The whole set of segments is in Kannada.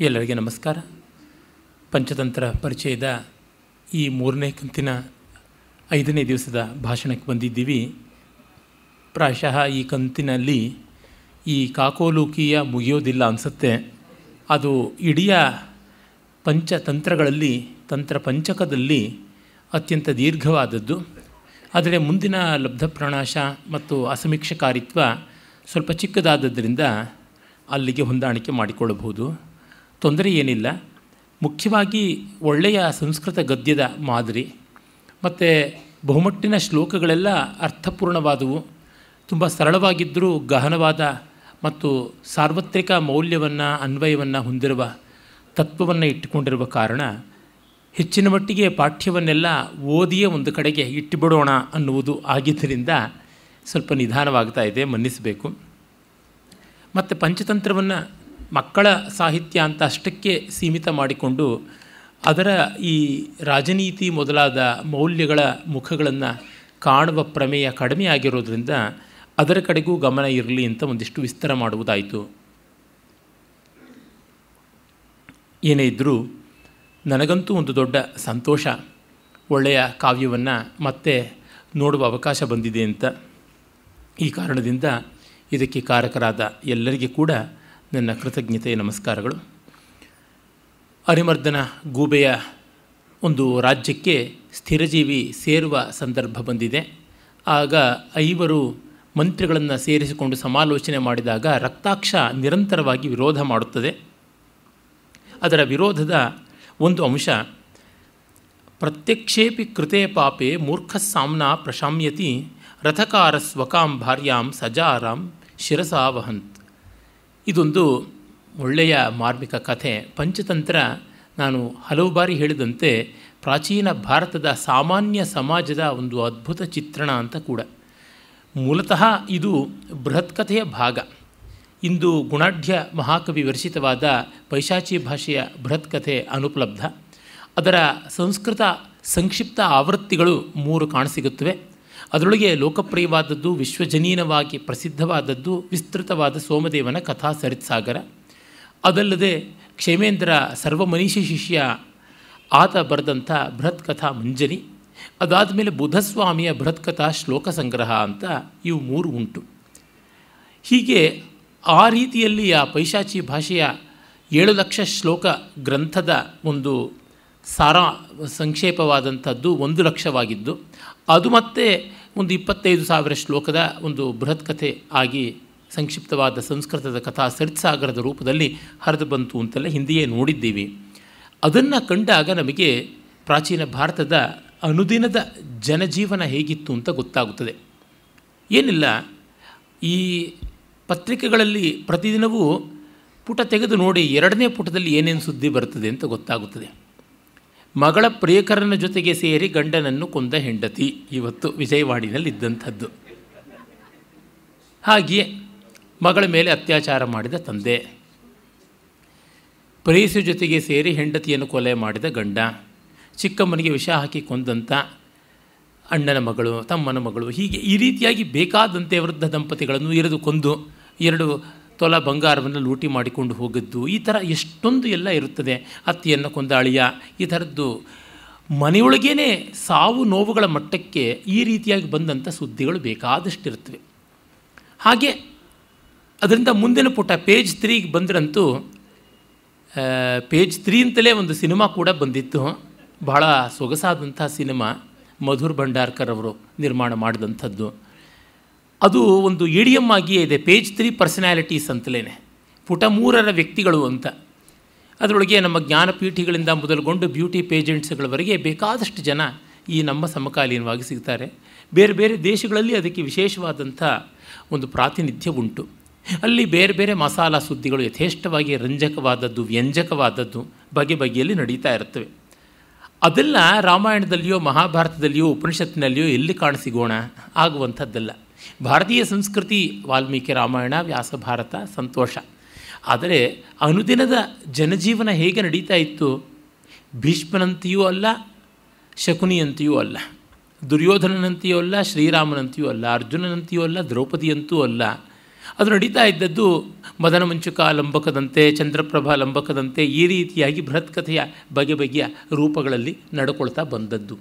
ಎಲ್ಲರಿಗೆ ನಮಸ್ಕಾರ. ಪಂಚತಂತ್ರ ಪರಿಚಯದ ಈ ಮೂರನೇ ಕಂತಿನ ಐದನೇ ದಿವಸದ ಭಾಷಣಕ್ಕೆ ಬಂದಿದ್ದೀವಿ. ಪ್ರಾಯಶಃ ಈ ಕಂತಿನಲ್ಲಿ ಈ ಕಾಕೋಲೂಕಿಯ ಮುಗಿಯೋದಿಲ್ಲ ಅನಿಸುತ್ತೆ. ಅದು ಇಡೀ ಪಂಚತಂತ್ರಗಳಲ್ಲಿ, ತಂತ್ರ ಪಂಚಕದಲ್ಲಿ ಅತ್ಯಂತ ದೀರ್ಘವಾದದ್ದು. ಆದರೆ ಮುಂದಿನ ಲಬ್ಧಪ್ರಾಣಾಶ ಮತ್ತು ಅಸಮೀಕ್ಷಕಾರಿತ್ವ ಸ್ವಲ್ಪ ಚಿಕ್ಕದಾದದ್ದರಿಂದ ಅಲ್ಲಿಗೆ ಹೊಂದಾಣಿಕೆ ಮಾಡಿಕೊಳ್ಳಬಹುದು. ತೊಂದರೆ ಏನಿಲ್ಲ. ಮುಖ್ಯವಾಗಿ ಒಳ್ಳೆಯ ಸಂಸ್ಕೃತ ಗದ್ಯದ ಮಾದರಿ, ಮತ್ತು ಬಹುಮಟ್ಟಿನ ಶ್ಲೋಕಗಳೆಲ್ಲ ಅರ್ಥಪೂರ್ಣವಾದವು. ತುಂಬ ಸರಳವಾಗಿದ್ದರೂ ಗಹನವಾದ ಮತ್ತು ಸಾರ್ವತ್ರಿಕ ಮೌಲ್ಯವನ್ನು, ಅನ್ವಯವನ್ನು ಹೊಂದಿರುವ ತತ್ವವನ್ನು ಇಟ್ಟುಕೊಂಡಿರುವ ಕಾರಣ ಹೆಚ್ಚಿನ ಮಟ್ಟಿಗೆ ಪಾಠ್ಯವನ್ನೆಲ್ಲ ಓದಿಯೇ ಒಂದು ಕಡೆಗೆ ಇಟ್ಟುಬಿಡೋಣ ಅನ್ನುವುದು ಆಗಿದ್ದರಿಂದ ಸ್ವಲ್ಪ ನಿಧಾನವಾಗ್ತಾ ಇದೆ, ಮನ್ನಿಸಬೇಕು. ಮತ್ತು ಪಂಚತಂತ್ರವನ್ನು ಮಕ್ಕಳ ಸಾಹಿತ್ಯ ಅಂತ ಅಷ್ಟಕ್ಕೆ ಸೀಮಿತ ಮಾಡಿಕೊಂಡು ಅದರ ಈ ರಾಜನೀತಿ ಮೊದಲಾದ ಮೌಲ್ಯಗಳ ಮುಖಗಳನ್ನು ಕಾಣುವ ಪ್ರಮೇಯ ಕಡಿಮೆ ಆಗಿರೋದ್ರಿಂದ ಅದರ ಕಡೆಗೂ ಗಮನ ಇರಲಿ ಅಂತ ಒಂದಿಷ್ಟು ವಿಸ್ತಾರ ಮಾಡುವುದಾಯಿತು. ಏನೇ ಇದ್ದರೂ ನನಗಂತೂ ಒಂದು ದೊಡ್ಡ ಸಂತೋಷ ಒಳ್ಳೆಯ ಕಾವ್ಯವನ್ನು ಮತ್ತೆ ನೋಡುವ ಅವಕಾಶ ಬಂದಿದೆ ಅಂತ ಈ ಕಾರಣದಿಂದ ಇದಕ್ಕೆ ಕಾರಕರಾದ ಎಲ್ಲರಿಗೆ ಕೂಡ ನನ್ನ ಕೃತಜ್ಞತೆಯ ನಮಸ್ಕಾರಗಳು. ಅರಿಮರ್ದನ ಗೂಬೆಯ ಒಂದು ರಾಜ್ಯಕ್ಕೆ ಸ್ಥಿರಜೀವಿ ಸೇರುವ ಸಂದರ್ಭ ಬಂದಿದೆ. ಆಗ ಐವರು ಮಂತ್ರಿಗಳನ್ನು ಸೇರಿಸಿಕೊಂಡು ಸಮಾಲೋಚನೆ ಮಾಡಿದಾಗ ರಕ್ತಾಕ್ಷ ನಿರಂತರವಾಗಿ ವಿರೋಧ ಮಾಡುತ್ತದೆ. ಅದರ ವಿರೋಧದ ಒಂದು ಅಂಶ, ಪ್ರತ್ಯಕ್ಷೇಪಿ ಕೃತೆ ಪಾಪೆ ಮೂರ್ಖ ಸಾಮ್ನಾ ಪ್ರಶಾಮ್ಯತಿ ರಥಕಾರ ಸ್ವಕಾಂ ಭಾರ್ಯಾಂ ಸಜಾರಾಂ ಶಿರಸಾವಹಂತ್ ಇದೊಂದು ಒಳ್ಳೆಯ ಮಾರ್ಮಿಕ ಕಥೆ. ಪಂಚತಂತ್ರ ನಾನು ಹಲವು ಬಾರಿ ಹೇಳಿದಂತೆ ಪ್ರಾಚೀನ ಭಾರತದ ಸಾಮಾನ್ಯ ಸಮಾಜದ ಒಂದು ಅದ್ಭುತ ಚಿತ್ರಣ ಅಂತ ಕೂಡ. ಮೂಲತಃ ಇದು ಬೃಹತ್ ಕಥೆಯ ಭಾಗ. ಇಂದು ಗುಣಾಢ್ಯ ಮಹಾಕವಿ ವಿರಚಿತವಾದ ಪೈಶಾಚಿ ಭಾಷೆಯ ಬೃಹತ್ ಕಥೆ ಅನುಪಲಬ್ಧ. ಅದರ ಸಂಸ್ಕೃತ ಸಂಕ್ಷಿಪ್ತ ಆವೃತ್ತಿಗಳು ಮೂರು ಕಾಣಸಿಗುತ್ತವೆ. ಅದರೊಳಗೆ ಲೋಕಪ್ರಿಯವಾದದ್ದು, ವಿಶ್ವಜನೀನವಾಗಿ ಪ್ರಸಿದ್ಧವಾದದ್ದು, ವಿಸ್ತೃತವಾದ ಸೋಮದೇವನ ಕಥಾ ಸರಿತ್ಸಾಗರ. ಅದಲ್ಲದೆ ಕ್ಷೇಮೇಂದ್ರ ಸರ್ವಮನೀಷಿ ಶಿಷ್ಯ ಆತ ಬರೆದಂಥ ಬೃಹತ್ ಕಥಾ ಮಂಜರಿ ಅದಾದ ಮೇಲೆ ಬುಧಸ್ವಾಮಿಯ ಬೃಹತ್ ಕಥಾ ಶ್ಲೋಕ ಸಂಗ್ರಹ ಅಂತ ಇವು ಮೂರು ಉಂಟು. ಹೀಗೆ ಆ ರೀತಿಯಲ್ಲಿ ಆ ಪೈಶಾಚಿ ಭಾಷೆಯ ಏಳು ಲಕ್ಷ ಶ್ಲೋಕ ಗ್ರಂಥದ ಒಂದು ಸಾರ ಸಂಕ್ಷೇಪವಾದಂಥದ್ದು ಒಂದು ಲಕ್ಷವಾಗಿದ್ದು, ಅದು ಮತ್ತೆ ಒಂದು ಇಪ್ಪತ್ತೈದು ಸಾವಿರ ಶ್ಲೋಕದ ಒಂದು ಬೃಹತ್ ಕಥೆ ಆಗಿ ಸಂಕ್ಷಿಪ್ತವಾದ ಸಂಸ್ಕೃತದ ಕಥಾ ಸರಿತ್ಸಾಗರದ ರೂಪದಲ್ಲಿ ಹರಿದು ಬಂತು ಅಂತೆಲ್ಲ ಹಿಂದೆಯೇ ನೋಡಿದ್ದೀವಿ. ಅದನ್ನು ಕಂಡಾಗ ನಮಗೆ ಪ್ರಾಚೀನ ಭಾರತದ ಅನುದಿನದ ಜನಜೀವನ ಹೇಗಿತ್ತು ಅಂತ ಗೊತ್ತಾಗುತ್ತದೆ. ಏನಿಲ್ಲ, ಈ ಪತ್ರಿಕೆಗಳಲ್ಲಿ ಪ್ರತಿದಿನವೂ ಪುಟ ತೆಗೆದು ನೋಡಿ ಎರಡನೇ ಪುಟದಲ್ಲಿ ಏನೇನು ಸುದ್ದಿ ಬರ್ತದೆ ಅಂತ ಗೊತ್ತಾಗುತ್ತದೆ. ಮಗಳ ಪ್ರಿಯಕರನ ಜೊತೆಗೆ ಸೇರಿ ಗಂಡನನ್ನು ಕೊಂದ ಹೆಂಡತಿ. ಇವತ್ತು ವಿಜಯವಾಡಿನಲ್ಲಿ ಇದ್ದಂಥದ್ದು ಹಾಗೆಯೇ ಮಗಳ ಮೇಲೆ ಅತ್ಯಾಚಾರ ಮಾಡಿದ ತಂದೆ. ಪ್ರೇಯಸಿ ಜೊತೆಗೆ ಸೇರಿ ಹೆಂಡತಿಯನ್ನು ಕೊಲೆ ಮಾಡಿದ ಗಂಡ. ಚಿಕ್ಕಮ್ಮನಿಗೆ ವಿಷ ಹಾಕಿ ಕೊಂದಂಥ ಅಣ್ಣನ ಮಗಳು, ತಮ್ಮನ ಮಗಳು ಹೀಗೆ ಈ ರೀತಿಯಾಗಿ ಬೇಕಾದಂತೆ ವೃದ್ಧ ದಂಪತಿಗಳನ್ನು ಇರಿದು ಕೊಂದು ಎರಡು ತೊಲ ಬಂಗಾರವನ್ನು ಲೂಟಿ ಮಾಡಿಕೊಂಡು ಹೋಗಿದ್ದು, ಈ ಥರ ಎಷ್ಟೊಂದು ಎಲ್ಲ ಇರುತ್ತದೆ. ಅತ್ತಿಯನ್ನು ಕೊಂದಾಳಿಯ, ಈ ಥರದ್ದು ಮನೆಯೊಳಗೇ ಸಾವು ನೋವುಗಳ ಮಟ್ಟಕ್ಕೆ ಈ ರೀತಿಯಾಗಿ ಬಂದಂಥ ಸುದ್ದಿಗಳು ಬೇಕಾದಷ್ಟಿರ್ತವೆ ಹಾಗೆ ಅದರಿಂದ ಮುಂದಿನ ಪುಟ ಪೇಜ್ ತ್ರೀಗೆ ಬಂದರಂತೂ ಪೇಜ್ ತ್ರೀ ಅಂತಲೇ ಒಂದು ಸಿನಿಮಾ ಕೂಡ ಬಂದಿತ್ತು. ಬಹಳ ಸೊಗಸಾದಂಥ ಸಿನಿಮಾ, ಮಧುರ್ ಭಂಡಾರ್ಕರ್ ಅವರು ನಿರ್ಮಾಣ ಮಾಡಿದಂಥದ್ದು. ಅದು ಒಂದು ಇಡಿಯಮ್ ಆಗಿಯೇ ಇದೆ. ಪೇಜ್ ತ್ರೀ ಪರ್ಸನ್ಯಾಲಿಟೀಸ್ ಅಂತಲೇ ಪುಟ ಮೂರರ ವ್ಯಕ್ತಿಗಳು ಅಂತ. ಅದರೊಳಗೆ ನಮ್ಮ ಜ್ಞಾನಪೀಠಿಗಳಿಂದ ಮೊದಲುಗೊಂಡು ಬ್ಯೂಟಿ ಪೇಜೆಂಟ್ಸ್ಗಳವರೆಗೆ ಬೇಕಾದಷ್ಟು ಜನ ಈ ನಮ್ಮ ಸಮಕಾಲೀನವಾಗಿ ಸಿಗ್ತಾರೆ. ಬೇರೆ ಬೇರೆ ದೇಶಗಳಲ್ಲಿ ಅದಕ್ಕೆ ವಿಶೇಷವಾದಂಥ ಒಂದು ಪ್ರಾತಿನಿಧ್ಯ ಉಂಟು. ಅಲ್ಲಿ ಬೇರೆ ಬೇರೆ ಮಸಾಲ ಸುದ್ದಿಗಳು ಯಥೇಷ್ಟವಾಗಿ ರಂಜಕವಾದದ್ದು, ವ್ಯಂಜಕವಾದದ್ದು ಬಗೆ ಬಗೆಯಲ್ಲಿ ನಡೀತಾ ಇರ್ತವೆ ಅದೆಲ್ಲ ರಾಮಾಯಣದಲ್ಲಿಯೋ, ಮಹಾಭಾರತದಲ್ಲಿಯೋ, ಉಪನಿಷತ್ತಿನಲ್ಲಿಯೋ ಎಲ್ಲಿ ಕಾಣಸಿಗೋಣ ಆಗುವಂಥದ್ದಲ್ಲ. ಭಾರತೀಯ ಸಂಸ್ಕೃತಿ ವಾಲ್ಮೀಕಿ ರಾಮಾಯಣ, ವ್ಯಾಸ ಭಾರತ, ಸಂತೋಷ. ಆದರೆ ಅನುದಿನದ ಜನಜೀವನ ಹೇಗೆ ನಡೀತಾ ಇತ್ತು? ಭೀಷ್ಮನಂತೆಯೂ ಅಲ್ಲ, ಶಕುನಿಯಂತೆಯೂ ಅಲ್ಲ, ದುರ್ಯೋಧನನಂತೆಯೂ ಅಲ್ಲ, ಶ್ರೀರಾಮನಂತೆಯೂ ಅಲ್ಲ, ಅರ್ಜುನನಂತೆಯೂ ಅಲ್ಲ, ದ್ರೌಪದಿಯಂತೂ ಅಲ್ಲ. ಅದು ನಡೀತಾ ಇದ್ದದ್ದು ಮದನ ಮಂಚುಕ ಲಂಬಕದಂತೆ, ಚಂದ್ರಪ್ರಭಾ ಲಂಬಕದಂತೆ ಈ ರೀತಿಯಾಗಿ ಬೃಹತ್ಕಥೆಯ ಬಗೆ ಬಗೆಯ ರೂಪಗಳಲ್ಲಿ ನಡ್ಕೊಳ್ತಾ ಬಂದದ್ದು.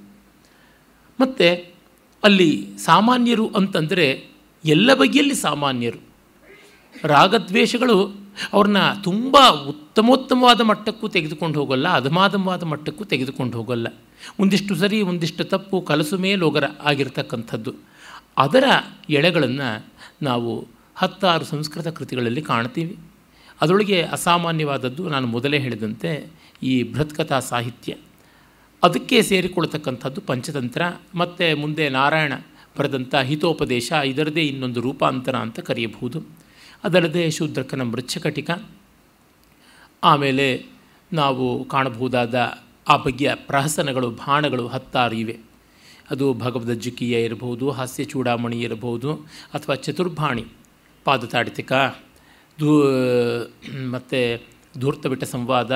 ಮತ್ತು ಅಲ್ಲಿ ಸಾಮಾನ್ಯರು ಅಂತಂದರೆ ಎಲ್ಲ ಬಗೆಯಲ್ಲಿ ಸಾಮಾನ್ಯರು. ರಾಗದ್ವೇಷಗಳು ಅವ್ರನ್ನ ತುಂಬ ಉತ್ತಮೋತ್ತಮವಾದ ಮಟ್ಟಕ್ಕೂ ತೆಗೆದುಕೊಂಡು ಹೋಗಲ್ಲ ಅಧಮಾಧಮವಾದ ಮಟ್ಟಕ್ಕೂ ತೆಗೆದುಕೊಂಡು ಹೋಗಲ್ಲ. ಒಂದಿಷ್ಟು ಸರಿ, ಒಂದಿಷ್ಟು ತಪ್ಪು ಕಲಸು ಮೇಲೋಗರ ಆಗಿರ್ತಕ್ಕಂಥದ್ದು. ಅದರ ಎಳೆಗಳನ್ನು ನಾವು ಹತ್ತಾರು ಸಂಸ್ಕೃತ ಕೃತಿಗಳಲ್ಲಿ ಕಾಣ್ತೀವಿ. ಅದರೊಳಗೆ ಅಸಾಮಾನ್ಯವಾದದ್ದು ನಾನು ಮೊದಲೇ ಹೇಳಿದಂತೆ ಈ ಬೃಹತ್ಕಥಾ ಸಾಹಿತ್ಯ. ಅದಕ್ಕೆ ಸೇರಿಕೊಳ್ತಕ್ಕಂಥದ್ದು ಪಂಚತಂತ್ರ, ಮತ್ತು ಮುಂದೆ ನಾರಾಯಣ ಬರೆದಂಥ ಹಿತೋಪದೇಶ, ಇದರದೇ ಇನ್ನೊಂದು ರೂಪಾಂತರ ಅಂತ ಕರೆಯಬಹುದು. ಅದಲ್ಲದೆ ಶೂದ್ರಕನ ಮೃಚ್ಛಕಟಿಕ. ಆಮೇಲೆ ನಾವು ಕಾಣಬಹುದಾದ ಆ ಬಗೆಯ ಪ್ರಹಸನಗಳು, ಬಾಣಗಳು ಹತ್ತಾರು ಇವೆ. ಅದು ಭಗವದ್ಜಿಕೀಯ ಇರಬಹುದು, ಹಾಸ್ಯ ಚೂಡಾಮಣಿ ಇರಬಹುದು, ಅಥವಾ ಚತುರ್ಭಾಣಿ, ಪಾದತಾಡಿತಿಕ ದೂ ಮತ್ತು ಧೂರ್ತಬಿಟ್ಟ ಸಂವಾದ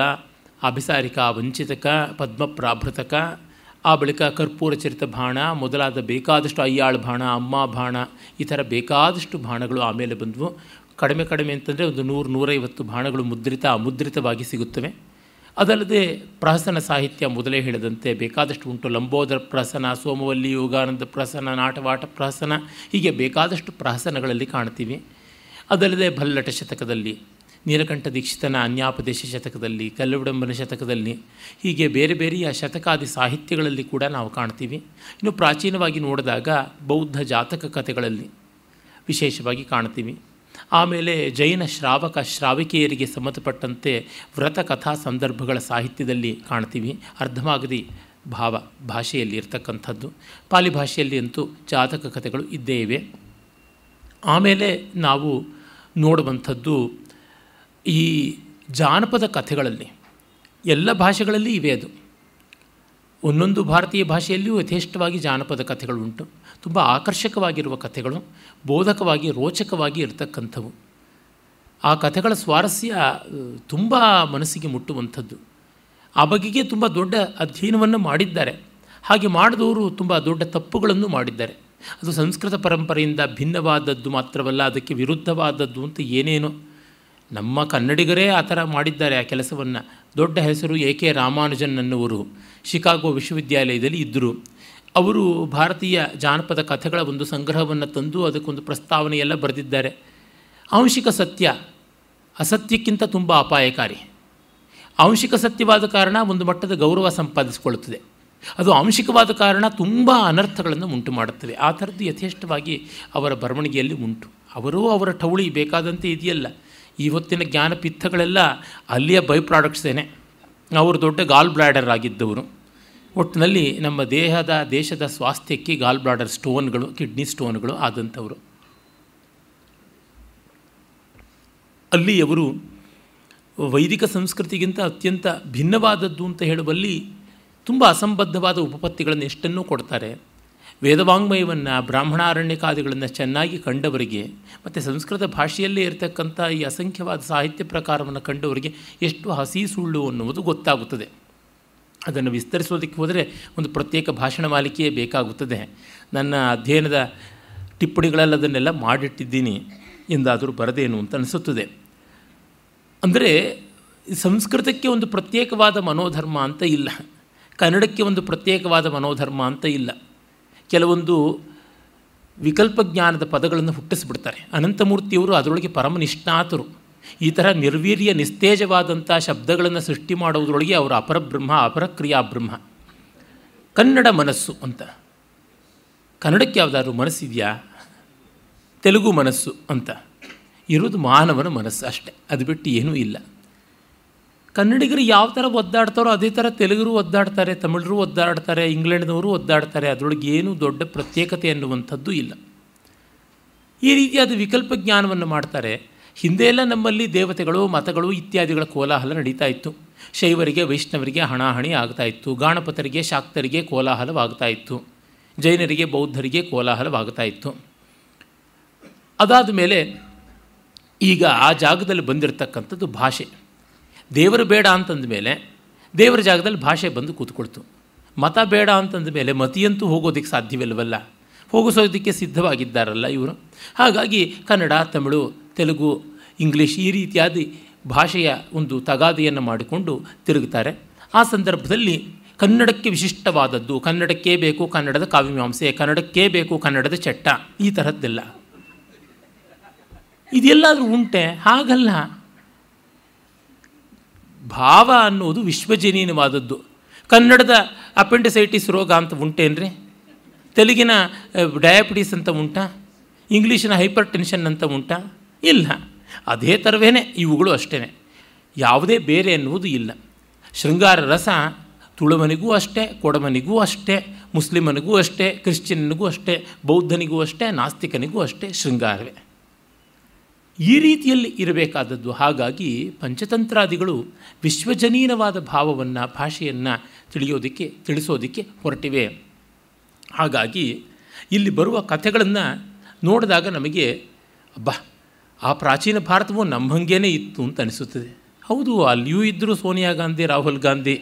ಅಭಿಸಾರಿಕ, ವಂಚಿತಕ, ಪದ್ಮಪ್ರಾಭೃತಕ, ಆ ಬಳಿಕ ಕರ್ಪೂರ ಚರಿತ ಬಾಣ, ಮೊದಲಾದ ಬೇಕಾದಷ್ಟು ಅಯ್ಯಾಳು ಬಾಣ, ಅಮ್ಮ ಬಾಣ, ಈ ಥರ ಬೇಕಾದಷ್ಟು ಬಾಣಗಳು ಆಮೇಲೆ ಬಂದವು. ಕಡಿಮೆ ಕಡಿಮೆ ಅಂತಂದರೆ ಒಂದು ನೂರು, ನೂರೈವತ್ತು ಬಾಣಗಳು ಮುದ್ರಿತ ಅಮುದ್ರಿತವಾಗಿ ಸಿಗುತ್ತವೆ. ಅದಲ್ಲದೆ ಪ್ರಹಸನ ಸಾಹಿತ್ಯ ಮೊದಲೇ ಹೇಳಿದಂತೆ ಬೇಕಾದಷ್ಟು ಉಂಟು. ಲಂಬೋದರ ಪ್ರಹಸನ, ಸೋಮವಲ್ಲಿ ಯೋಗಾನಂದ ಪ್ರಹಸನ, ನಾಟವಾಟ ಪ್ರಹಸನ, ಹೀಗೆ ಬೇಕಾದಷ್ಟು ಪ್ರಹಸನಗಳಲ್ಲಿ ಕಾಣ್ತೀವಿ. ಅದಲ್ಲದೆ ಭಲ್ಲಟ ಶತಕದಲ್ಲಿ ನೀಲಕಂಠ ದೀಕ್ಷಿತನ ಅನ್ಯಾಪದೇಶ ಶತಕದಲ್ಲಿ ಕಲ್ಲುಡಂಬನ ಶತಕದಲ್ಲಿ, ಹೀಗೆ ಬೇರೆ ಬೇರೆಯ ಶತಕಾದಿ ಸಾಹಿತ್ಯಗಳಲ್ಲಿ ಕೂಡ ನಾವು ಕಾಣ್ತೀವಿ. ಇನ್ನು ಪ್ರಾಚೀನವಾಗಿ ನೋಡಿದಾಗ ಬೌದ್ಧ ಜಾತಕ ಕಥೆಗಳಲ್ಲಿ ವಿಶೇಷವಾಗಿ ಕಾಣ್ತೀವಿ. ಆಮೇಲೆ ಜೈನ ಶ್ರಾವಕ ಶ್ರಾವಿಕೆಯರಿಗೆ ಸಂಬಂಧಪಟ್ಟಂತೆ ವ್ರತ ಕಥಾ ಸಂದರ್ಭಗಳ ಸಾಹಿತ್ಯದಲ್ಲಿ ಕಾಣ್ತೀವಿ. ಅರ್ಧಮಾಗದಿ ಭಾವ ಭಾಷೆಯಲ್ಲಿ ಇರ್ತಕ್ಕಂಥದ್ದು. ಪಾಲಿ ಭಾಷೆಯಲ್ಲಿ ಅಂತೂ ಜಾತಕ ಕಥೆಗಳು ಇದ್ದೇ ಇವೆ. ಆಮೇಲೆ ನಾವು ನೋಡುವಂಥದ್ದು ಈ ಜಾನಪದ ಕಥೆಗಳಲ್ಲಿ ಎಲ್ಲ ಭಾಷೆಗಳಲ್ಲಿ ಇವೆ ಅದು. ಒಂದೊಂದು ಭಾರತೀಯ ಭಾಷೆಯಲ್ಲಿಯೂ ಯಥೇಷ್ಟವಾಗಿ ಜಾನಪದ ಕಥೆಗಳುಂಟು ತುಂಬ ಆಕರ್ಷಕವಾಗಿರುವ ಕಥೆಗಳು, ಬೋಧಕವಾಗಿ, ರೋಚಕವಾಗಿ ಇರತಕ್ಕಂಥವು. ಆ ಕಥೆಗಳ ಸ್ವಾರಸ್ಯ ತುಂಬ ಮನಸ್ಸಿಗೆ ಮುಟ್ಟುವಂಥದ್ದು. ಆ ಬಗೆಗೆ ತುಂಬ ದೊಡ್ಡ ಅಧ್ಯಯನವನ್ನು ಮಾಡಿದ್ದಾರೆ. ಹಾಗೆ ಮಾಡಿದವರು ತುಂಬ ದೊಡ್ಡ ತಪ್ಪುಗಳನ್ನು ಮಾಡಿದ್ದಾರೆ. ಅದು ಸಂಸ್ಕೃತ ಪರಂಪರೆಯಿಂದ ಭಿನ್ನವಾದದ್ದು ಮಾತ್ರವಲ್ಲ, ಅದಕ್ಕೆ ವಿರುದ್ಧವಾದದ್ದು ಅಂತ ಏನೇನೋ ನಮ್ಮ ಕನ್ನಡಿಗರೇ ಆ ಥರ ಮಾಡಿದ್ದಾರೆ ಆ ಕೆಲಸವನ್ನು. ದೊಡ್ಡ ಹೆಸರು ಎ ಕೆ ರಾಮಾನುಜನ್ ಅನ್ನುವರು ಶಿಕಾಗೋ ವಿಶ್ವವಿದ್ಯಾಲಯದಲ್ಲಿ ಇದ್ದರು. ಅವರು ಭಾರತೀಯ ಜಾನಪದ ಕಥೆಗಳ ಒಂದು ಸಂಗ್ರಹವನ್ನು ತಂದು ಅದಕ್ಕೊಂದು ಪ್ರಸ್ತಾವನೆಯೆಲ್ಲ ಬರೆದಿದ್ದಾರೆ. ಆಂಶಿಕ ಸತ್ಯ, ಅಸತ್ಯಕ್ಕಿಂತ ತುಂಬ ಅಪಾಯಕಾರಿ. ಆಂಶಿಕ ಸತ್ಯವಾದ ಕಾರಣ ಒಂದು ಮಟ್ಟದ ಗೌರವ ಸಂಪಾದಿಸಿಕೊಳ್ಳುತ್ತದೆ. ಅದು ಆಂಶಿಕವಾದ ಕಾರಣ ತುಂಬ ಅನರ್ಥಗಳನ್ನು ಉಂಟು ಮಾಡುತ್ತವೆ ಆ ಥರದ್ದು ಯಥೇಷ್ಟವಾಗಿ ಅವರ ಬರವಣಿಗೆಯಲ್ಲಿ ಉಂಟು. ಅವರೂ ಅವರ ಠೌಳಿ ಬೇಕಾದಂತೆ ಇದೆಯಲ್ಲ. ಇವತ್ತಿನ ಜ್ಞಾನಪೀಥಗಳೆಲ್ಲ ಅಲ್ಲಿಯ ಬೈ ಪ್ರಾಡಕ್ಟ್ಸೇನೆ ಅವರು ದೊಡ್ಡ ಗಾಲ್ ಬ್ಲಾಡರ್ ಆಗಿದ್ದವರು. ಒಟ್ಟಿನಲ್ಲಿ ನಮ್ಮ ದೇಹದ, ದೇಶದ ಸ್ವಾಸ್ಥ್ಯಕ್ಕೆ ಗಾಲ್ ಬ್ಲಾಡರ್ ಸ್ಟೋನ್ಗಳು, ಕಿಡ್ನಿ ಸ್ಟೋನ್ಗಳು ಆದಂಥವರು. ಅಲ್ಲಿಯವರು ವೈದಿಕ ಸಂಸ್ಕೃತಿಗಿಂತ ಅತ್ಯಂತ ಭಿನ್ನವಾದದ್ದು ಅಂತ ಹೇಳುವಲ್ಲಿ ತುಂಬ ಅಸಂಬದ್ಧವಾದ ಉಪಪತ್ತಿಗಳನ್ನು ಎಷ್ಟನ್ನೂ ಕೊಡ್ತಾರೆ. ವೇದವಾಂಗ್ಮಯವನ್ನು ಬ್ರಾಹ್ಮಣಾರಣ್ಯಕಾದಿಗಳನ್ನು ಚೆನ್ನಾಗಿ ಕಂಡವರಿಗೆ, ಮತ್ತು ಸಂಸ್ಕೃತ ಭಾಷೆಯಲ್ಲೇ ಇರತಕ್ಕಂಥ ಈ ಅಸಂಖ್ಯವಾದ ಸಾಹಿತ್ಯ ಪ್ರಕಾರವನ್ನು ಕಂಡವರಿಗೆ ಎಷ್ಟು ಹಸಿ ಸುಳ್ಳು ಅನ್ನುವುದು ಗೊತ್ತಾಗುತ್ತದೆ. ಅದನ್ನು ವಿಸ್ತರಿಸೋದಕ್ಕೆ ಹೋದರೆ ಒಂದು ಪ್ರತ್ಯೇಕ ಭಾಷಣ ಮಾಲಿಕೆಯೇ ಬೇಕಾಗುತ್ತದೆ. ನನ್ನ ಅಧ್ಯಯನದ ಟಿಪ್ಪಣಿಗಳಲ್ಲಿ ಅದನ್ನೆಲ್ಲ ಮಾಡಿಟ್ಟಿದ್ದೀನಿ ಎಂದಾದರೂ ಬರದೇನು ಅಂತ ಅನಿಸುತ್ತದೆ. ಅಂದರೆ ಸಂಸ್ಕೃತಕ್ಕೆ ಒಂದು ಪ್ರತ್ಯೇಕವಾದ ಮನೋಧರ್ಮ ಅಂತ ಇಲ್ಲ. ಕನ್ನಡಕ್ಕೆ ಒಂದು ಪ್ರತ್ಯೇಕವಾದ ಮನೋಧರ್ಮ ಅಂತ ಇಲ್ಲ. ಕೆಲವೊಂದು ವಿಕಲ್ಪ ಜ್ಞಾನದ ಪದಗಳನ್ನು ಹುಟ್ಟಿಸ್ಬಿಡ್ತಾರೆ. ಅನಂತಮೂರ್ತಿಯವರು ಅದರೊಳಗೆ ಪರಮನಿಷ್ಣಾತರು ಈ ಥರ ನಿರ್ವೀರ್ಯ ನಿಸ್ತೇಜವಾದಂಥ ಶಬ್ದಗಳನ್ನು ಸೃಷ್ಟಿ ಮಾಡೋದ್ರೊಳಗೆ ಅವರು ಅಪರಬ್ರಹ್ಮ ಅಪರಕ್ರಿಯಾ ಬ್ರಹ್ಮ ಕನ್ನಡ ಮನಸ್ಸು ಅಂತ. ಕನ್ನಡಕ್ಕೆ ಯಾವುದಾದ್ರು ಮನಸ್ಸಿದೆಯಾ? ತೆಲುಗು ಮನಸ್ಸು ಅಂತ. ಇರೋದು ಮಾನವನ ಮನಸ್ಸು ಅಷ್ಟೆ. ಅದು ಬಿಟ್ಟು ಏನೂ ಇಲ್ಲ. ಕನ್ನಡಿಗರು ಯಾವ ಥರ ಒದ್ದಾಡ್ತಾರೋ ಅದೇ ಥರ ತೆಲುಗರು ಒದ್ದಾಡ್ತಾರೆ, ತಮಿಳರು ಒದ್ದಾಡ್ತಾರೆ, ಇಂಗ್ಲೆಂಡ್ನವರು ಒದ್ದಾಡ್ತಾರೆ. ಅದರೊಳಗೆ ಏನೂ ದೊಡ್ಡ ಪ್ರತ್ಯೇಕತೆ ಅನ್ನುವಂಥದ್ದು ಇಲ್ಲ. ಈ ರೀತಿಯಾದ ವಿಕಲ್ಪ ಜ್ಞಾನವನ್ನು ಮಾಡ್ತಾರೆ. ಹಿಂದೆ ಎಲ್ಲ ನಮ್ಮಲ್ಲಿ ದೇವತೆಗಳು, ಮತಗಳು ಇತ್ಯಾದಿಗಳ ಕೋಲಾಹಲ ನಡೀತಾ ಇತ್ತು. ಶೈವರಿಗೆ, ವೈಷ್ಣವರಿಗೆ ಹಣಾಹಣಿ ಆಗ್ತಾ ಇತ್ತು. ಗಾಣಪತರಿಗೆ ಶಾಕ್ತರಿಗೆ ಕೋಲಾಹಲವಾಗ್ತಾ ಇತ್ತು. ಜೈನರಿಗೆ, ಬೌದ್ಧರಿಗೆ ಕೋಲಾಹಲವಾಗ್ತಾ ಇತ್ತು. ಅದಾದ ಮೇಲೆ ಈಗ ಆ ಜಾಗದಲ್ಲಿ ಬಂದಿರತಕ್ಕಂಥದ್ದು ಭಾಷೆ. ದೇವರು ಬೇಡ ಅಂತಂದ ಮೇಲೆ ದೇವರ ಜಾಗದಲ್ಲಿ ಭಾಷೆ ಬಂದು ಕೂತ್ಕೊಳ್ತು. ಮತ ಬೇಡ ಅಂತಂದ ಮೇಲೆ ಮತಿಯಂತೂ ಹೋಗೋದಕ್ಕೆ ಸಾಧ್ಯವಿಲ್ಲವಲ್ಲ. ಹೋಗಿಸೋದಕ್ಕೆ ಸಿದ್ಧವಾಗಿದ್ದಾರಲ್ಲ ಇವರು. ಹಾಗಾಗಿ ಕನ್ನಡ, ತಮಿಳು, ತೆಲುಗು, ಇಂಗ್ಲೀಷ್ ಈ ರೀತಿಯಾದ ಭಾಷೆಯ ಒಂದು ತಗಾದೆಯನ್ನು ಮಾಡಿಕೊಂಡು ತಿರುಗುತ್ತಾರೆ ಆ ಸಂದರ್ಭದಲ್ಲಿ ಕನ್ನಡಕ್ಕೆ ವಿಶಿಷ್ಟವಾದದ್ದು ಕನ್ನಡಕ್ಕೇ ಬೇಕು ಕನ್ನಡದ ಕಾವ್ಯಮೀಮಾಂಸೆ, ಕನ್ನಡಕ್ಕೇ ಬೇಕು ಕನ್ನಡದ ಚಟ್ಟ ಈ ಥರದ್ದೆಲ್ಲ ಇದೆಲ್ಲಾದರೂ ಉಂಟೆ? ಹಾಗಲ್ಲ. ಭಾವ ಅನ್ನೋದು ವಿಶ್ವಜನೀನವಾದದ್ದು. ಕನ್ನಡದ ಅಪೆಂಡಿಸೈಟಿಸ್ ರೋಗ ಅಂತ ಉಂಟೇನ್ರಿ? ತೆಲುಗಿನ ಡಯಾಬಿಟೀಸ್ ಅಂತ ಉಂಟಾ? ಇಂಗ್ಲೀಷಿನ ಹೈಪರ್ ಟೆನ್ಷನ್ ಅಂತ ಉಂಟಾ? ಇಲ್ಲ. ಅದೇ ಥರವೇ ಇವುಗಳು ಅಷ್ಟೇ ಯಾವುದೇ ಬೇರೆ ಅನ್ನುವುದು ಇಲ್ಲ. ಶೃಂಗಾರ ರಸ ತುಳುವನಿಗೂ ಅಷ್ಟೇ ಕೊಡಮನಿಗೂ ಅಷ್ಟೇ, ಮುಸ್ಲಿಮನಿಗೂ ಅಷ್ಟೇ, ಕ್ರಿಶ್ಚಿಯನ್ನಿಗೂ ಅಷ್ಟೇ, ಬೌದ್ಧನಿಗೂ ಅಷ್ಟೇ, ನಾಸ್ತಿಕನಿಗೂ ಅಷ್ಟೇ ಶೃಂಗಾರವೇ. ಈ ರೀತಿಯಲ್ಲಿ ಇರಬೇಕಾದದ್ದು. ಹಾಗಾಗಿ ಪಂಚತಂತ್ರಾದಿಗಳು ವಿಶ್ವಜನೀನವಾದ ಭಾವವನ್ನು, ಭಾಷೆಯನ್ನು ತಿಳಿಯೋದಕ್ಕೆ, ತಿಳಿಸೋದಕ್ಕೆ ಹೊರಟಿವೆ. ಹಾಗಾಗಿ ಇಲ್ಲಿ ಬರುವ ಕಥೆಗಳನ್ನು ನೋಡಿದಾಗ ನಮಗೆ, ಅಬ್ಬಾ, ಆ ಪ್ರಾಚೀನ ಭಾರತವು ನಮ್ಮಂಗೇನೆ ಇತ್ತು ಅಂತ ಅನಿಸುತ್ತದೆ. ಹೌದು, ಅಲ್ಲಿಯೂ ಇದ್ದರೂ ಸೋನಿಯಾ ಗಾಂಧಿ, ರಾಹುಲ್ ಗಾಂಧಿ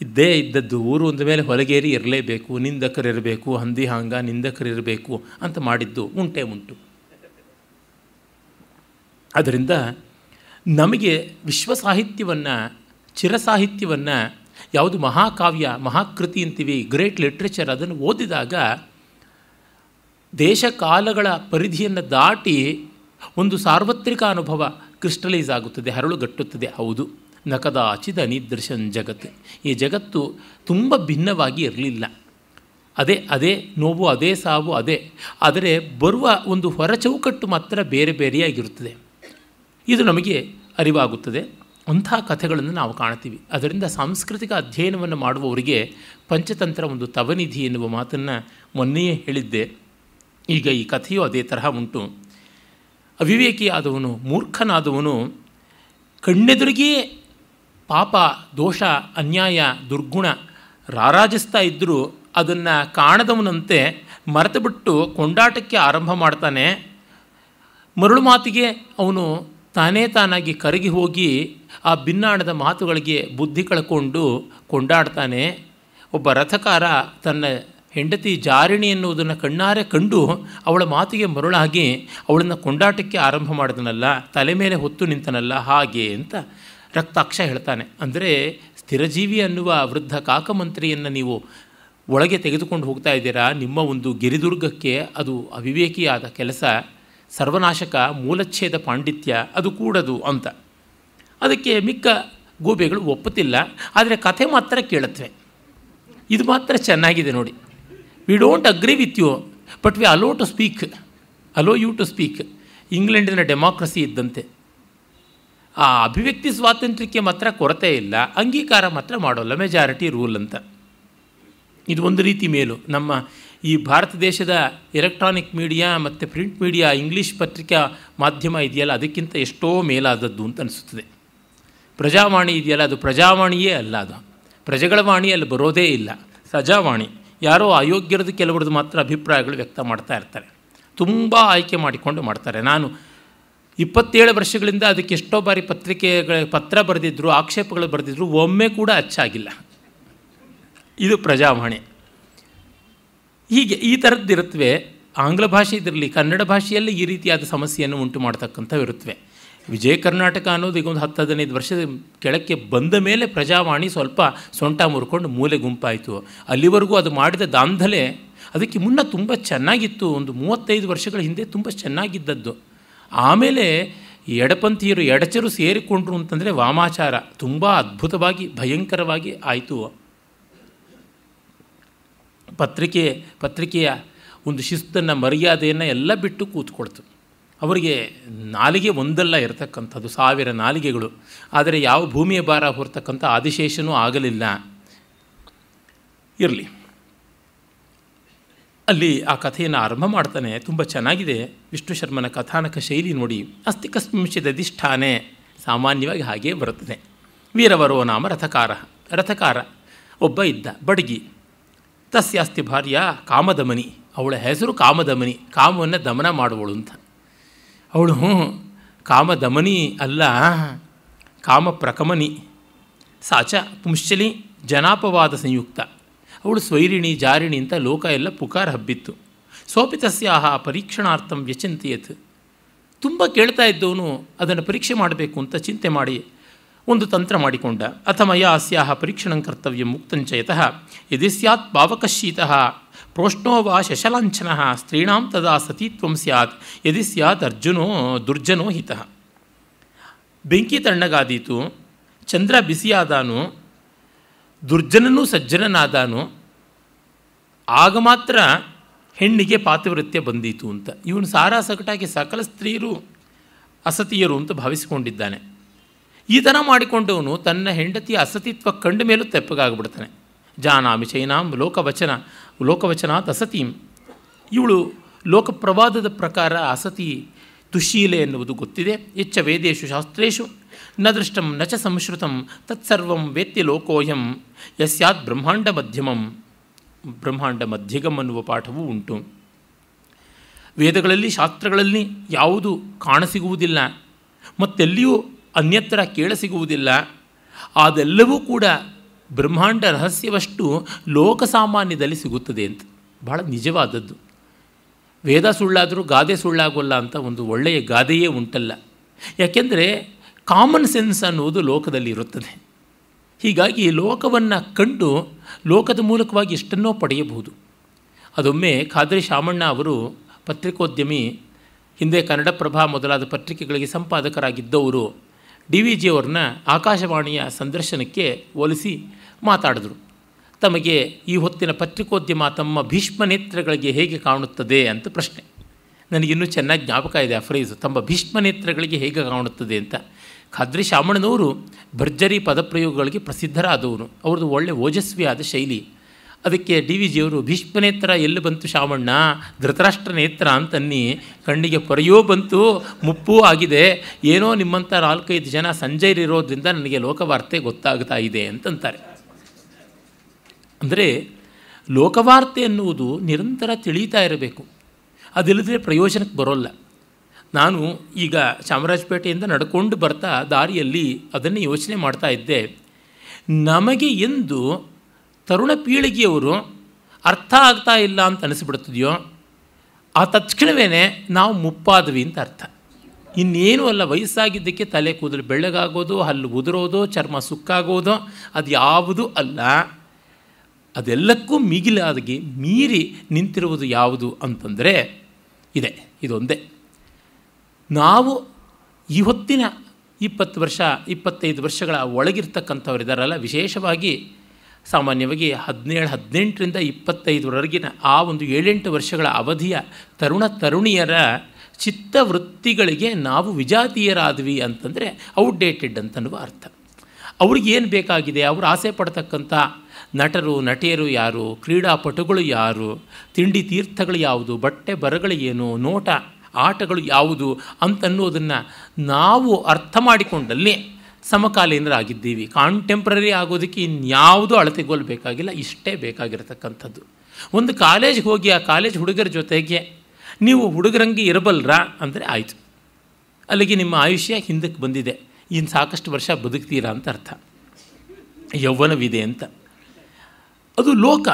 ಇದ್ದೇ ಇದ್ದದ್ದು. ಊರು ಒಂದ ಮೇಲೆ ಹೊಲಗೇರಿ ಇರಲೇಬೇಕು, ನಿಂದಕರಿರಬೇಕು, ಹಂದಿ ಹಾಂಗ ನಿಂದಕರಿರಬೇಕು ಅಂತ ಮಾಡಿದ್ದು. ಉಂಟೇ ಉಂಟು. ಅದರಿಂದ ನಮಗೆ ವಿಶ್ವ ಸಾಹಿತ್ಯವನ್ನು ಚಿರಸಾಹಿತ್ಯವನ್ನು, ಯಾವುದು ಮಹಾಕಾವ್ಯ, ಮಹಾಕೃತಿ ಅಂತೀವಿ ಗ್ರೇಟ್ ಲಿಟ್ರೇಚರ್ ಅದನ್ನು ಓದಿದಾಗ ದೇಶ ಕಾಲಗಳ ಪರಿಧಿಯನ್ನು ದಾಟಿ ಒಂದು ಸಾರ್ವತ್ರಿಕ ಅನುಭವ ಕ್ರಿಸ್ಟಲೈಸ್ ಆಗುತ್ತದೆ, ಹರಳುಗಟ್ಟುತ್ತದೆ. ಹೌದು. ನಕದಾಚಿದ ನಿದರ್ಶನ್ ಜಗತ್ತು ಈ ಜಗತ್ತು ತುಂಬ ಭಿನ್ನವಾಗಿ ಇರಲಿಲ್ಲ. ಅದೇ ಅದೇ ನೋವು, ಅದೇ ಸಾವು, ಅದೇ. ಆದರೆ ಬರುವ ಒಂದು ಹೊರಚೌಕಟ್ಟು ಮಾತ್ರ ಬೇರೆ ಬೇರೆಯಾಗಿರುತ್ತದೆ. ಇದು ನಮಗೆ ಅರಿವಾಗುತ್ತದೆ. ಅಂಥ ಕಥೆಗಳನ್ನು ನಾವು ಕಾಣ್ತೀವಿ ಅದರಿಂದ ಸಾಂಸ್ಕೃತಿಕ ಅಧ್ಯಯನವನ್ನು ಮಾಡುವವರಿಗೆ ಪಂಚತಂತ್ರ ಒಂದು ತವನಿಧಿ ಎನ್ನುವ ಮಾತನ್ನು ಮೊನ್ನೆಯೇ ಹೇಳಿದ್ದೆ. ಈಗ ಈ ಕಥೆಯೂ ಅದೇ ತರಹ ಉಂಟು. ಅವಿವೇಕಿಯಾದವನು, ಮೂರ್ಖನಾದವನು, ಕಣ್ಣೆದುರಿಗೇ ಪಾಪ, ದೋಷ, ಅನ್ಯಾಯ, ದುರ್ಗುಣ ರಾರಾಜಿಸ್ತಾ ಇದ್ದರೂ ಅದನ್ನು ಕಾಣದವನಂತೆ ಮರೆತು ಬಿಟ್ಟು ಕೊಂಡಾಟಕ್ಕೆ ಆರಂಭ ಮಾಡ್ತಾನೆ. ಮರಳು ಮಾತಿಗೆ ಅವನು ತಾನೇ ತಾನಾಗಿ ಕರಗಿ ಹೋಗಿ ಆ ಭಿನ್ನಾಣದ ಮಾತುಗಳಿಗೆ ಬುದ್ಧಿ ಕಳ್ಕೊಂಡು ಕೊಂಡಾಡ್ತಾನೆ. ಒಬ್ಬ ರಥಕಾರ ತನ್ನ ಹೆಂಡತಿ ಜಾರಿಣಿ ಎನ್ನುವುದನ್ನು ಕಣ್ಣಾರೆ ಕಂಡು ಅವಳ ಮಾತಿಗೆ ಮರುಳಾಗಿ ಅವಳನ್ನು ಕೊಂಡಾಟಕ್ಕೆ ಆರಂಭ ಮಾಡಿದನಲ್ಲ, ತಲೆ ಮೇಲೆ ಹೊತ್ತು ನಿಂತನಲ್ಲ, ಹಾಗೆ ಅಂತ ರಕ್ತಾಕ್ಷ ಹೇಳ್ತಾನೆ. ಅಂದರೆ ಸ್ಥಿರಜೀವಿ ಅನ್ನುವ ವೃದ್ಧ ಕಾಕಮಂತ್ರಿಯನ್ನು ನೀವು ಒಳಗೆ ತೆಗೆದುಕೊಂಡು ಹೋಗ್ತಾ ಇದ್ದೀರಾ, ನಿಮ್ಮ ಒಂದು ಗಿರಿದುರ್ಗಕ್ಕೆ ಅದು ಅವಿವೇಕಿಯಾದ ಕೆಲಸ. ಸರ್ವನಾಶಕ ಮೂಲಚ್ಛೇದ ಪಾಂಡಿತ್ಯ ಅದು ಕೂಡದು ಅಂತ. ಅದಕ್ಕೆ ಮಿಕ್ಕ ಗೋಬೆಗಳು ಒಪ್ಪುತ್ತಿಲ್ಲ, ಆದರೆ ಕಥೆ ಮಾತ್ರ ಕೇಳುತ್ತವೆ. ಇದು ಮಾತ್ರ ಚೆನ್ನಾಗಿದೆ ನೋಡಿ. We don't agree with you but we allow to speak allow you to speak ಇಂಗ್ಲೆಂಡಿನ ಡೆಮಾಕ್ರಸಿ ಇದ್ದಂತೆ. ಆ ಅಭಿವ್ಯಕ್ತಿ ಸ್ವಾತಂತ್ರ್ಯಕ್ಕೆ ಮಾತ್ರ ಕೊರತೆ ಇಲ್ಲ, ಅಂಗೀಕಾರ ಮಾತ್ರ ಮಾಡೋಲ್ಲ ಮೆಜಾರಿಟಿ ರೂಲ್ ಅಂತ. ಇದು ಒಂದು ರೀತಿ ಮೇಲು. ನಮ್ಮ ಈ ಭಾರತ ದೇಶದ ಎಲೆಕ್ಟ್ರಾನಿಕ್ ಮೀಡಿಯಾ ಮತ್ತು ಪ್ರಿಂಟ್ ಮೀಡಿಯಾ ಇಂಗ್ಲೀಷ್ ಪತ್ರಿಕಾ ಮಾಧ್ಯಮ ಇದೆಯಲ್ಲ, ಅದಕ್ಕಿಂತ ಎಷ್ಟೋ ಮೇಲಾದದ್ದು ಅಂತ ಅನಿಸುತ್ತದೆ. ಪ್ರಜಾವಾಣಿ ಇದೆಯಲ್ಲ, ಅದು ಪ್ರಜಾವಾಣಿಯೇ ಅಲ್ಲ ಅದು. ಪ್ರಜೆಗಳ ವಾಣಿ ಅಲ್ಲಿ ಬರೋದೇ ಇಲ್ಲ. ಸಜಾವಾಣಿ. ಯಾರೋ ಅಯೋಗ್ಯರದ್ದು ಕೆಲವರದ್ದು ಮಾತ್ರ ಅಭಿಪ್ರಾಯಗಳು ವ್ಯಕ್ತ ಮಾಡ್ತಾ ಇರ್ತಾರೆ. ತುಂಬ ಆಯ್ಕೆ ಮಾಡಿಕೊಂಡು ಮಾಡ್ತಾರೆ. ನಾನು ಇಪ್ಪತ್ತೇಳು ವರ್ಷಗಳಿಂದ ಅದಕ್ಕೆ ಎಷ್ಟೋ ಬಾರಿ ಪತ್ರಿಕೆಗಳ ಪತ್ರ ಬರೆದಿದ್ದರು ಆಕ್ಷೇಪಗಳು ಬರೆದಿದ್ದರು ಒಮ್ಮೆ ಕೂಡ ಅಚ್ಚಾಗಿಲ್ಲ. ಇದು ಪ್ರಜಾವಾಣಿ. ಹೀಗೆ ಈ ಥರದ್ದಿರುತ್ತವೆ ಆಂಗ್ಲ ಭಾಷೆ ಇದರಲ್ಲಿ ಕನ್ನಡ ಭಾಷೆಯಲ್ಲಿ ಈ ರೀತಿಯಾದ ಸಮಸ್ಯೆಯನ್ನು ಉಂಟು ಮಾಡ್ತಕ್ಕಂಥವಿರುತ್ತವೆ ವಿಜಯ ಕರ್ನಾಟಕ ಅನ್ನೋದು ಈಗ ಒಂದು ಹತ್ತು, ಹದಿನೈದು ವರ್ಷದ ಕೆಳಕ್ಕೆ ಬಂದ ಮೇಲೆ ಪ್ರಜಾವಾಣಿ ಸ್ವಲ್ಪ ಸೊಂಟ ಮುರ್ಕೊಂಡು ಮೂಲೆ ಗುಂಪಾಯಿತು. ಅಲ್ಲಿವರೆಗೂ ಅದು ಮಾಡಿದ ದಾಂಧಲೆ ಅದಕ್ಕೆ ಮುನ್ನ ತುಂಬ ಚೆನ್ನಾಗಿತ್ತು. ಒಂದು ಮೂವತ್ತೈದು ವರ್ಷಗಳ ಹಿಂದೆ ತುಂಬ ಚೆನ್ನಾಗಿದ್ದದ್ದು. ಆಮೇಲೆ ಎಡಪಂಥೀಯರು, ಎಡಚರು ಸೇರಿಕೊಂಡ್ರು ಅಂತಂದರೆ ವಾಮಾಚಾರ. ತುಂಬ ಅದ್ಭುತವಾಗಿ, ಭಯಂಕರವಾಗಿ ಆಯಿತು. ಪತ್ರಿಕೆ ಪತ್ರಿಕೆಯ ಒಂದು ಶಿಸ್ತನ್ನು, ಮರ್ಯಾದೆಯನ್ನು ಎಲ್ಲ ಬಿಟ್ಟು ಕೂತ್ಕೊಳ್ತು. ಅವರಿಗೆ ನಾಲಿಗೆ ಒಂದಲ್ಲ ಇರತಕ್ಕಂಥದ್ದು, ಸಾವಿರ ನಾಲಿಗೆಗಳು. ಆದರೆ ಯಾವ ಭೂಮಿಯ ಭಾರ ಹೊರತಕ್ಕಂಥ ಆದಿಶೇಷನೂ ಆಗಲಿಲ್ಲ. ಇರಲಿ. ಅಲ್ಲಿ ಆ ಕಥೆಯನ್ನು ಆರಂಭ ಮಾಡ್ತಾನೆ. ತುಂಬ ಚೆನ್ನಾಗಿದೆ. ವಿಷ್ಣು ಶರ್ಮನ ಕಥಾನಕ ಶೈಲಿ ನೋಡಿ. ಅಸ್ತಿ ಕಸ್ಮಿಂಶದ ಅಧಿಷ್ಠಾನೆ ಸಾಮಾನ್ಯವಾಗಿ ಹಾಗೇ ಬರುತ್ತದೆ. ವೀರವರೋ ನಾಮ ರಥಕಾರ. ರಥಕಾರ. ಒಬ್ಬ ಇದ್ದ ಬಡಗಿ. ತಸ್ಯಾಸ್ತಿ ಭಾರ್ಯ ಕಾಮದಮನಿ ಅವಳ ಹೆಸರು ಕಾಮದಮನಿ ಕಾಮವನ್ನು ದಮನ ಮಾಡುವಳು ಅಂತ. ಅವಳು ಕಾಮದಮನಿ ಅಲ್ಲ ಕಾಮ ಪ್ರಕಮನಿ ಸಾಚ, ಪುಂಶ್ಚಲಿ, ಜನಾಪವಾದ ಸಂಯುಕ್ತ. ಅವಳು ಸ್ವೈರಿಣಿ, ಜಾರಿಣಿ ಅಂತ ಲೋಕ ಎಲ್ಲ ಪುಕಾರ ಹಬ್ಬಿತ್ತು. ಸೋಪಿ ತಸ್ಯಾಹ ಪರೀಕ್ಷಣಾರ್ಥಂ ವ್ಯಚಿಂತೆಯತ್. ತುಂಬ ಕೇಳ್ತಾ ಇದ್ದವನು, ಅದನ್ನು ಪರೀಕ್ಷೆ ಮಾಡಬೇಕು ಅಂತ ಚಿಂತೆ ಮಾಡಿ. ಒಂದು ತಂತ್ರ ಮಾಡಿಕೊಂಡ. ಅಥಮಯ ಅಸ್ಯಾಹ ಪರೀಕ್ಷಣಂ ಕರ್ತವ್ಯ ಮುಕ್ತಂಚಯತಃ ಯದಿ ಸ್ಯಾತ್ ಪಾವಕಶೀತಃ ಪ್ರೋಷ್ಣೋ ವಾ ಶಶಲಾಂಛನ. ಸ್ತ್ರೀಣಾಂ ತದಾ ಸತೀತ್ವಂ ಸ್ಯಾತ್. ಯದಿ ಸ್ಯಾತ್ ಅರ್ಜುನೋ ದುರ್ಜನೋ ಹಿತಃ. ಬೆಂಕಿ ತಣ್ಣಗಾದೀತು. ಚಂದ್ರ ಬಿಸಿಯಾದಾನು. ದುರ್ಜನನೂ ಸಜ್ಜನನಾದಾನು. ಆಗ ಮಾತ್ರ ಹೆಣ್ಣಿಗೆ ಪಾತಿವೃತ್ಯ ಬಂದೀತು ಅಂತ. ಇವನು ಸಾರಾ ಸಕಟಾಗಿ ಸಕಲ ಸ್ತ್ರೀಯರು ಅಸತಿಯರು ಅಂತ ಭಾವಿಸಿಕೊಂಡಿದ್ದಾನೆ. ಈ ಥರ ಮಾಡಿಕೊಂಡವನು ತನ್ನ ಹೆಂಡತಿಯ ಅಸತಿತ್ವ ಕಂಡ ಮೇಲೂ ತೆಪ್ಪಗಾಗ್ಬಿಡ್ತಾನೆ. ಜಾನಾಮಿ ಚೈನಾಂ ಲೋಕವಚನ, ಲೋಕವಚನಾತ್ ಅಸತೀಂ. ಇವಳು ಲೋಕಪ್ರವಾದದ ಪ್ರಕಾರ ಅಸತಿ ತುಶೀಲೆ ಎನ್ನುವುದು ಗೊತ್ತಿದೆ. ಎಚ್ಚ ವೇದೇಶು ಶಾಸ್ತ್ರೇಷು ನ ದೃಷ್ಟಂ ನ ಚ ಸಂಶ್ರುತಂ ತತ್ಸರ್ವಂ ವೇತ್ಯ ಲೋಕೋಯಂ, ಯಸ್ಯಾತ್ ಬ್ರಹ್ಮಾಂಡ ಮಧ್ಯಮಂ. ಬ್ರಹ್ಮಾಂಡ ಮಧ್ಯಗಮ್ ಅನ್ನುವ ಪಾಠವೂ ಉಂಟು. ವೇದಗಳಲ್ಲಿ, ಶಾಸ್ತ್ರಗಳಲ್ಲಿ ಯಾವುದು ಕಾಣಸಿಗುವುದಿಲ್ಲ. ಮತ್ತೆಲ್ಲಿಯೂ ಅನ್ಯತ್ರ ಕೇಳಸಿಗುವುದಿಲ್ಲ. ಅದೆಲ್ಲವೂ ಕೂಡ ಬ್ರಹ್ಮಾಂಡ ರಹಸ್ಯವಷ್ಟು ಲೋಕಸಾಮಾನ್ಯದಲ್ಲಿ ಸಿಗುತ್ತದೆ ಅಂತ. ಬಹಳ ನಿಜವಾದದ್ದು. ವೇದ ಸುಳ್ಳಾದರೂ ಗಾದೆ ಸುಳ್ಳಾಗೋಲ್ಲ ಅಂತ ಒಂದು ಒಳ್ಳೆಯ ಗಾದೆಯೇ ಉಂಟಲ್ಲ. ಯಾಕೆಂದರೆ ಕಾಮನ್ ಸೆನ್ಸ್ ಅನ್ನುವುದು ಲೋಕದಲ್ಲಿ ಇರುತ್ತದೆ. ಹೀಗಾಗಿ ಲೋಕವನ್ನು ಕಂಡು ಲೋಕದ ಮೂಲಕವಾಗಿ ಎಷ್ಟನ್ನೋ ಪಡೆಯಬಹುದು. ಅದೊಮ್ಮೆ ಖಾದ್ರಿ ಶಾಮಣ್ಣ ಅವರು ಪತ್ರಿಕೋದ್ಯಮಿ, ಹಿಂದೆ ಕನ್ನಡಪ್ರಭ ಮೊದಲಾದ ಪತ್ರಿಕೆಗಳಿಗೆ ಸಂಪಾದಕರಾಗಿದ್ದವರು ಡಿ ವಿ ಜಿಯವ್ರನ್ನ ಆಕಾಶವಾಣಿಯ ಸಂದರ್ಶನಕ್ಕೆ ಹೋಲಿಸಿ ಮಾತಾಡಿದರು. ತಮಗೆ ಈ ಹೊತ್ತಿನ ಪತ್ರಿಕೋದ್ಯಮ ತಮ್ಮ ಭೀಷ್ಮ ನೇತ್ರಗಳಿಗೆ ಹೇಗೆ ಕಾಣುತ್ತದೆ ಅಂತ ಪ್ರಶ್ನೆ. ನನಗಿನ್ನೂ ಚೆನ್ನಾಗಿ ಜ್ಞಾಪಕ ಇದೆ ಆ ಫ್ರೇಸು ತಮ್ಮ ಭೀಷ್ಮ ನೇತ್ರಗಳಿಗೆ ಹೇಗೆ ಕಾಣುತ್ತದೆ ಅಂತ. ಖಾದ್ರಿ ಶಾಮಣ್ಣನವರು ಭರ್ಜರಿ ಪದಪ್ರಯೋಗಗಳಿಗೆ ಪ್ರಸಿದ್ಧರಾದವರು ಅವ್ರದ್ದು ಒಳ್ಳೆ ಓಜಸ್ವಿಯಾದ ಶೈಲಿ. ಅದಕ್ಕೆ ಡಿ ವಿ ಜಿಯವರು ಭೀಷ್ಮನೇತ್ರ ಎಲ್ಲಿ ಬಂತು ಶಾವಣ್ಣ ಧೃತರಾಷ್ಟ್ರ ನೇತ್ರ ಅಂತನ್ನಿ ಕಣ್ಣಿಗೆ ಪೊರೆಯೋ ಬಂತು, ಮುಪ್ಪೂ ಆಗಿದೆ. ಏನೋ ನಿಮ್ಮಂಥ ನಾಲ್ಕೈದು ಜನ ಸಂಜಯರಿರೋದ್ರಿಂದ ನನಗೆ ಲೋಕವಾರ್ತೆ ಗೊತ್ತಾಗ್ತಾ ಇದೆ ಅಂತಂತಾರೆ. ಅಂದರೆ ಲೋಕವಾರ್ತೆ ಎನ್ನುವುದು ನಿರಂತರ ತಿಳಿತಾ ಇರಬೇಕು. ಅದಿಲ್ಲದ್ರೆ ಪ್ರಯೋಜನಕ್ಕೆ ಬರೋಲ್ಲ. ನಾನು ಈಗ ಚಾಮರಾಜಪೇಟೆಯಿಂದ ನಡ್ಕೊಂಡು ಬರ್ತಾ ದಾರಿಯಲ್ಲಿ ಅದನ್ನು ಯೋಚನೆ ಮಾಡ್ತಾ ಇದ್ದೆ. ನಮಗೆ ಎಂದು ತರುಣ ಪೀಳಿಗೆಯವರು ಅರ್ಥ ಆಗ್ತಾ ಇಲ್ಲ ಅಂತ ಅನಿಸ್ಬಿಡ್ತಿದೆಯೋ, ಆ ತಕ್ಷಣವೇ ನಾವು ಮುಪ್ಪಾದ್ವಿ ಅಂತ ಅರ್ಥ. ಇನ್ನೇನು ಅಲ್ಲ, ವಯಸ್ಸಾಗಿದ್ದಕ್ಕೆ ತಲೆ ಕೂದಲು ಬೆಳ್ಳಗಾಗೋದು, ಹಲ್ಲು ಉದುರೋದು, ಚರ್ಮ ಸುಕ್ಕಾಗೋದು, ಅದು ಯಾವುದೂ ಅಲ್ಲ. ಅದೆಲ್ಲಕ್ಕೂ ಮಿಗಿಲಾದಗೆ ಮೀರಿ ನಿಂತಿರುವುದು ಯಾವುದು ಅಂತಂದರೆ ಇದೆ, ಇದೊಂದೇ. ನಾವು ಈ ಹೊತ್ತಿನ ಇಪ್ಪತ್ತು ವರ್ಷ, ಇಪ್ಪತ್ತೈದು ವರ್ಷಗಳ ಒಳಗಿರ್ತಕ್ಕಂಥವ್ರಿದ್ದಾರಲ್ಲ ವಿಶೇಷವಾಗಿ ಸಾಮಾನ್ಯವಾಗಿ ಹದಿನೇಳು, ಹದಿನೆಂಟರಿಂದ ಇಪ್ಪತ್ತೈದರವರೆಗಿನ ಆ ಒಂದು ಏಳೆಂಟು ವರ್ಷಗಳ ಅವಧಿಯ ತರುಣ ತರುಣಿಯರ ಚಿತ್ತವೃತ್ತಿಗಳಿಗೆ ನಾವು ವಿಜಾತೀಯರಾದ್ವಿ ಅಂತಂದರೆ ಔಟ್ಡೇಟೆಡ್ ಅಂತನ್ನುವ ಅರ್ಥ. ಅವ್ರಿಗೇನು ಬೇಕಾಗಿದೆ? ಅವರು ಆಸೆ ಪಡ್ತಕ್ಕಂಥ ನಟರು, ನಟಿಯರು ಯಾರು? ಕ್ರೀಡಾಪಟುಗಳು ಯಾರು? ತಿಂಡಿ ತೀರ್ಥಗಳು ಯಾವುದು? ಬಟ್ಟೆ ಬರಗಳು ಏನು? ನೋಟ, ಆಟಗಳು ಯಾವುದು ಅಂತನ್ನೋದನ್ನು ನಾವು ಅರ್ಥ ಮಾಡಿಕೊಂಡಲ್ಲಿ ಸಮಕಾಲೀನರಾಗಿದ್ದೀವಿ ಕಾಂಟೆಂಪ್ರರಿ ಆಗೋದಕ್ಕೆ ಇನ್ಯಾವುದೂ ಅಳತೆಗೊಳ್ಬೇಕಾಗಿಲ್ಲ ಇಷ್ಟೇ ಬೇಕಾಗಿರತಕ್ಕಂಥದ್ದು. ಒಂದು ಕಾಲೇಜ್ಗೆ ಹೋಗಿ ಆ ಕಾಲೇಜ್ ಹುಡುಗರ ಜೊತೆಗೆ ನೀವು ಹುಡುಗರಂಗೆ ಇರಬಲ್ರಾ ಅಂದರೆ ಆಯಿತು. ಅಲ್ಲಿಗೆ ನಿಮ್ಮ ಆಯುಷ್ಯ ಹಿಂದಕ್ಕೆ ಬಂದಿದೆ. ಇನ್ನು ಸಾಕಷ್ಟು ವರ್ಷ ಬದುಕ್ತೀರಾ ಅಂತ ಅರ್ಥ. ಯೌವನವಿದೆ ಅಂತ. ಅದು ಲೋಕ.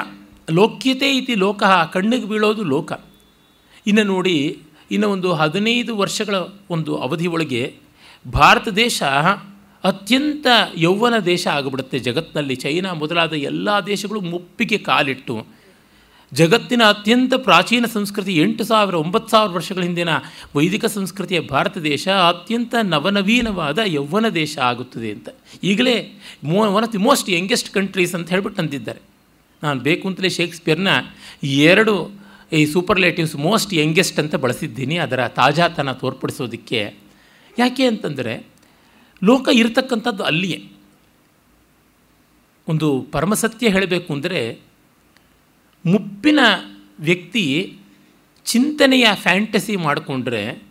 ಲೋಕ್ಯತೆ ಇತಿ ಲೋಕ. ಕಣ್ಣಿಗೆ ಬೀಳೋದು ಲೋಕ. ಇನ್ನು ನೋಡಿ, ಇನ್ನು ಒಂದು ಹದಿನೈದು ವರ್ಷಗಳ ಒಂದು ಅವಧಿ ಒಳಗೆ ಭಾರತ ದೇಶ ಅತ್ಯಂತ ಯೌವನ ದೇಶ ಆಗಿಬಿಡುತ್ತೆ ಜಗತ್ತಿನಲ್ಲಿ ಚೈನಾ ಮೊದಲಾದ ಎಲ್ಲ ದೇಶಗಳು ಮುಪ್ಪಿಗೆ ಕಾಲಿಟ್ಟು. ಜಗತ್ತಿನ ಅತ್ಯಂತ ಪ್ರಾಚೀನ ಸಂಸ್ಕೃತಿ ಎಂಟು ಸಾವಿರ ಒಂಬತ್ತು ಸಾವಿರ ವರ್ಷಗಳ ಹಿಂದಿನ ವೈದಿಕ ಸಂಸ್ಕೃತಿಯ ಭಾರತ ದೇಶ ಅತ್ಯಂತ ನವನವೀನವಾದ ಯೌವನ ದೇಶ ಆಗುತ್ತದೆ ಅಂತ. ಈಗಲೇ ಮೋ one of the most youngest countries ಅಂತ ಹೇಳ್ಬಿಟ್ಟು ಅಂದಿದ್ದಾರೆ ನಾನು ಬೇಕು ಅಂತಲೇ ಶೇಕ್ಸ್ಪಿಯರ್ನ ಎರಡು, ಈ ಸೂಪರ್ಲೇಟಿವ್ಸ್ ಮೋಸ್ಟ್ ಯಂಗೆಸ್ಟ್ ಅಂತ ಬಳಸಿದ್ದೀನಿ. ಅದರ ತಾಜಾತನ ತೋರ್ಪಡಿಸೋದಕ್ಕೆ. ಯಾಕೆ ಅಂತಂದರೆ ಲೋಕ ಇರತಕ್ಕಂಥದ್ದು ಅಲ್ಲಿಯೇ. ಒಂದು ಪರಮಸತ್ಯ ಹೇಳಬೇಕು ಅಂದರೆ, ಮುಪ್ಪಿನ ವ್ಯಕ್ತಿ ಚಿಂತನೆಯ ಫ್ಯಾಂಟಸಿ ಮಾಡಿಕೊಂಡ್ರೆ,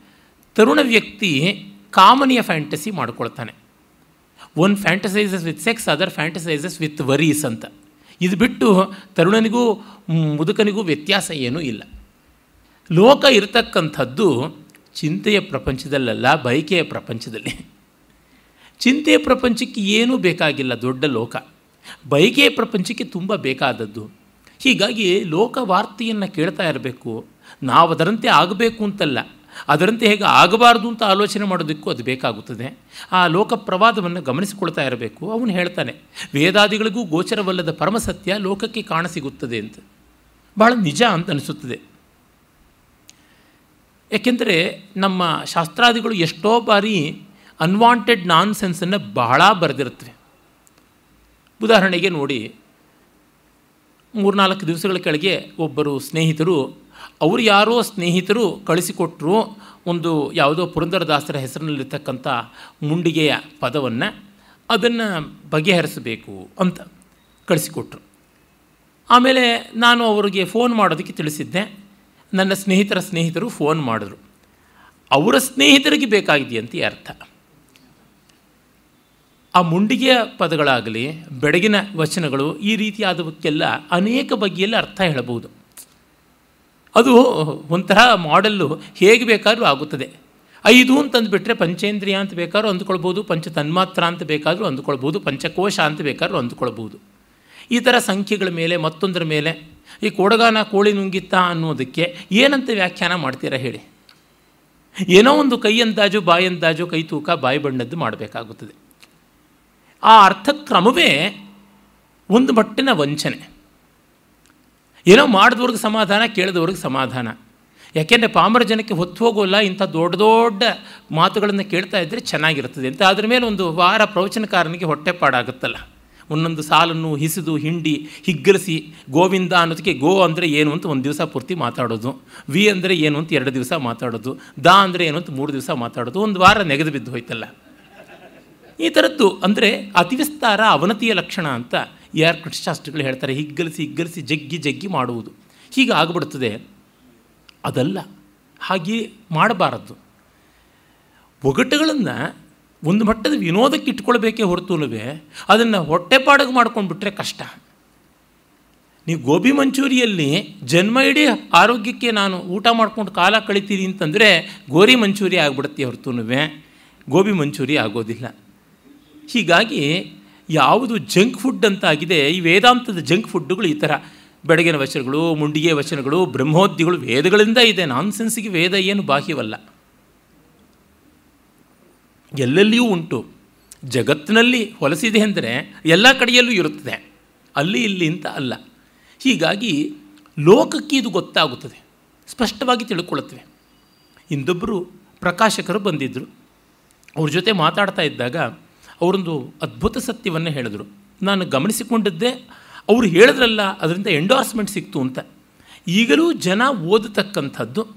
ತರುಣ ವ್ಯಕ್ತಿ ಕಾಮನಿಯ fantasy ಮಾಡ್ಕೊಳ್ತಾನೆ. One fantasizes with sex other fantasizes with worries ಅಂತ. ಇದು ಬಿಟ್ಟು ತರುಣನಿಗೂ, ಮುದುಕನಿಗೂ ವ್ಯತ್ಯಾಸ ಏನೂ ಇಲ್ಲ. ಲೋಕ ಇರತಕ್ಕಂಥದ್ದು ಚಿಂತೆಯ ಪ್ರಪಂಚದಲ್ಲಲ್ಲ, ಬಯಕೆಯ ಪ್ರಪಂಚದಲ್ಲಿ. ಚಿಂತೆಯ ಪ್ರಪಂಚಕ್ಕೆ ಏನೂ ಬೇಕಾಗಿಲ್ಲ, ದೊಡ್ಡ ಲೋಕ. ಬಯಕೆ ಪ್ರಪಂಚಕ್ಕೆ ತುಂಬ ಬೇಕಾದದ್ದು. ಹೀಗಾಗಿ ಲೋಕ ವಾರ್ತೆಯನ್ನು ಕೇಳ್ತಾ ಇರಬೇಕು. ನಾವು ಅದರಂತೆ ಆಗಬೇಕು ಅಂತಲ್ಲ. ಅದರಂತೆ ಹೇಗೆ ಆಗಬಾರ್ದು ಅಂತ ಆಲೋಚನೆ ಮಾಡೋದಕ್ಕೂ ಅದು ಬೇಕಾಗುತ್ತದೆ. ಆ ಲೋಕ ಪ್ರವಾದವನ್ನು ಗಮನಿಸಿಕೊಳ್ತಾ ಇರಬೇಕು. ಅವನು ಹೇಳ್ತಾನೆ, ವೇದಾದಿಗಳಿಗೂ ಗೋಚರವಲ್ಲದ ಪರಮಸತ್ಯ ಲೋಕಕ್ಕೆ ಕಾಣಸಿಗುತ್ತದೆ ಅಂತ. ಬಹಳ ನಿಜ ಅಂತ ಅನಿಸುತ್ತದೆ. ಏಕೆಂದರೆ ನಮ್ಮ ಶಾಸ್ತ್ರಾದಿಗಳು ಎಷ್ಟೋ ಬಾರಿ ಅನ್ವಾಂಟೆಡ್ ನಾನ್ ಸೆನ್ಸನ್ನು ಬಹಳ ಬರೆದಿರುತ್ತವೆ. ಉದಾಹರಣೆಗೆ ನೋಡಿ, ಮೂರ್ನಾಲ್ಕು ದಿವಸಗಳ ಕೆಳಗೆ ಒಬ್ಬರು ಸ್ನೇಹಿತರು, ಅವರು ಯಾರೋ ಸ್ನೇಹಿತರು ಕಳಿಸಿಕೊಟ್ಟರು ಒಂದು ಯಾವುದೋ ಪುರಂದರದಾಸರ ಹೆಸರಿನಲ್ಲಿರ್ತಕ್ಕಂಥ ಮುಂಡಿಗೆಯ ಪದವನ್ನು ಅದನ್ನು ಬಗೆಹರಿಸಬೇಕು ಅಂತ ಕಳಿಸಿಕೊಟ್ರು. ಆಮೇಲೆ ನಾನು ಅವರಿಗೆ ಫೋನ್ ಮಾಡೋದಕ್ಕೆ ತಿಳಿಸಿದ್ದೆ. ನನ್ನ ಸ್ನೇಹಿತರ ಸ್ನೇಹಿತರು ಫೋನ್ ಮಾಡಿದ್ರು. ಅವರ ಸ್ನೇಹಿತರಿಗೆ ಬೇಕಾಗಿದೆಯಂತ ಅರ್ಥ. ಆ ಮುಂಡಿಗೆಯ ಪದಗಳಾಗಲಿ ಬೆಳಗಿನ ವಚನಗಳು ಈ ರೀತಿಯಾದವಕ್ಕೆಲ್ಲ ಅನೇಕ ಬಗೆಯಲ್ಲಿ ಅರ್ಥ ಹೇಳಬಹುದು. ಅದು ಒಂಥರ ಮಾಡೆಲ್ಲು ಹೇಗೆ ಬೇಕಾದರೂ ಆಗುತ್ತದೆ. ಐದು ಅಂತಂದುಬಿಟ್ರೆ ಪಂಚೇಂದ್ರಿಯ ಅಂತ ಬೇಕಾದ್ರೂ ಅಂದುಕೊಳ್ಬೋದು ಪಂಚ ತನ್ಮಾತ್ರ ಅಂತ ಬೇಕಾದರೂ ಅಂದುಕೊಳ್ಬೋದು ಪಂಚಕೋಶ ಅಂತ ಬೇಕಾದ್ರೂ ಅಂದುಕೊಳ್ಬೋದು ಈ ಥರ ಸಂಖ್ಯೆಗಳ ಮೇಲೆ ಮತ್ತೊಂದರ ಮೇಲೆ, ಈ ಕೊಡಗಾನ ಕೋಳಿ ನುಂಗಿತ್ತ ಅನ್ನೋದಕ್ಕೆ ಏನಂತ ವ್ಯಾಖ್ಯಾನ ಮಾಡ್ತೀರಾ ಹೇಳಿ. ಏನೋ ಒಂದು ಕೈ ಅಂದಾಜು, ಬಾಯಿ ಅಂದಾಜು, ಕೈ ತೂಕ, ಬಾಯಿ ಬಣ್ಣದ್ದು ಮಾಡಬೇಕಾಗುತ್ತದೆ. ಆ ಅರ್ಥಕ್ರಮವೇ ಒಂದು ಮಟ್ಟಿನ ವಂಚನೆ. ಏನೋ ಮಾಡಿದವ್ರಿಗೆ ಸಮಾಧಾನ, ಕೇಳಿದವ್ರಿಗೆ ಸಮಾಧಾನ. ಯಾಕೆಂದರೆ ಪಾಮರ ಜನಕ್ಕೆ ಹೊತ್ತು ಹೋಗೋಲ್ಲ, ಇಂಥ ದೊಡ್ಡ ದೊಡ್ಡ ಮಾತುಗಳನ್ನು ಕೇಳ್ತಾ ಇದ್ದರೆ ಚೆನ್ನಾಗಿರ್ತದೆ ಅಂತ ಅದ್ರ ಮೇಲೆ ಒಂದು ವಾರ ಪ್ರವಚನಕಾರನಿಗೆ ಹೊಟ್ಟೆಪಾಡಾಗುತ್ತಲ್ಲ ಒಂದೊಂದು ಸಾಲನ್ನು ಹಿಸಿದು, ಹಿಂಡಿ ಹಿಗ್ಗಲಿಸಿ ಗೋವಿಂದ ಅನ್ನೋದಕ್ಕೆ ಗೋ ಅಂದರೆ ಏನು ಅಂತ ಒಂದು ದಿವಸ ಪೂರ್ತಿ ಮಾತಾಡೋದು. ವಿ ಅಂದರೆ ಏನು ಅಂತ ಎರಡು ದಿವಸ ಮಾತಾಡೋದು. ದಾ ಅಂದರೆ ಏನು ಅಂತ ಮೂರು ದಿವಸ ಮಾತಾಡೋದು. ಒಂದು ವಾರ ನೆಗೆದು ಬಿದ್ದು ಹೋಯ್ತಲ್ಲ. ಈ ಥರದ್ದು ಅಂದರೆ ಅತಿವಿಸ್ತಾರ ಅವನತಿಯ ಲಕ್ಷಣ ಅಂತ ಯಾರು ಕೃಷ್ಣಶಾಸ್ತ್ರಿಗಳು ಹೇಳ್ತಾರೆ. ಹಿಗ್ಗಲಿಸಿ ಹಿಗ್ಗಲಿಸಿ, ಜಗ್ಗಿ ಜಗ್ಗಿ ಮಾಡುವುದು. ಹೀಗೆ ಆಗಿಬಿಡ್ತದೆ. ಅದಲ್ಲ. ಹಾಗೆ ಮಾಡಬಾರದು. ಒಗಟುಗಳನ್ನು ಒಂದು ಮಟ್ಟದ ವಿನೋದಕ್ಕೆ ಇಟ್ಕೊಳ್ಬೇಕೇ ಹೊರತುಲವೇ ಅದನ್ನು ಹೊಟ್ಟೆಪಾಡಿಗೆ ಮಾಡ್ಕೊಂಡ್ಬಿಟ್ರೆ ಕಷ್ಟ. ನೀವು ಗೋಬಿ ಮಂಚೂರಿಯಲ್ಲಿ ಜನ್ಮ ಇಡೀ ಆರೋಗ್ಯಕ್ಕೆ ನಾನು ಊಟ ಮಾಡ್ಕೊಂಡು ಕಾಲ ಕಳಿತೀನಿ ಅಂತಂದರೆ ಗೋರಿ ಮಂಚೂರಿ ಆಗಿಬಿಡುತ್ತೆ ಹೊರತುನುವೆ ಗೋಬಿ ಮಂಚೂರಿ ಆಗೋದಿಲ್ಲ. ಹೀಗಾಗಿ ಯಾವುದು ಜಂಕ್ ಫುಡ್ ಅಂತ ಆಗಿದೆ ಈ ವೇದಾಂತದ ಜಂಕ್ ಫುಡ್ಡುಗಳು ಈ ಥರ ಬೆಳಗಿನ ವಚನಗಳು, ಮುಂಡಿಗೆ ವಚನಗಳು, ಬ್ರಹ್ಮೋದ್ಯಗಳು, ವೇದಗಳಿಂದ ಇದೆ. ನಾನ್ಸೆನ್ಸಿಗೆ ವೇದ ಏನು ಬಾಹ್ಯವಲ್ಲ. ಎಲ್ಲೆಲ್ಲಿಯೂ ಉಂಟು. ಜಗತ್ತಿನಲ್ಲಿ ಹೊಲಸಿದೆ ಅಂದರೆ ಎಲ್ಲ ಕಡೆಯಲ್ಲೂ ಇರುತ್ತದೆ. ಅಲ್ಲಿ ಇಲ್ಲಿ ಅಂತ ಅಲ್ಲ. ಹೀಗಾಗಿ ಲೋಕಕ್ಕೆ ಇದು ಗೊತ್ತಾಗುತ್ತದೆ. ಸ್ಪಷ್ಟವಾಗಿ ತಿಳ್ಕೊಳ್ಳುತ್ತವೆ. ಇಂದೊಬ್ಬರು ಪ್ರಕಾಶಕರು ಬಂದಿದ್ದರು ಅವ್ರ ಜೊತೆ ಮಾತಾಡ್ತಾ ಇದ್ದಾಗ ಅವರೊಂದು ಅದ್ಭುತ ಸತ್ಯವನ್ನು ಹೇಳಿದರು. ನಾನು ಗಮನಿಸಿಕೊಂಡಿದ್ದೆ, ಅವರು ಹೇಳಿದ್ರಲ್ಲ, ಅದರಿಂದ ಎಂಡೋರ್ಸ್ಮೆಂಟ್ ಸಿಕ್ತು ಅಂತ. ಈಗಲೂ ಜನ ಓದತಕ್ಕಂಥದ್ದು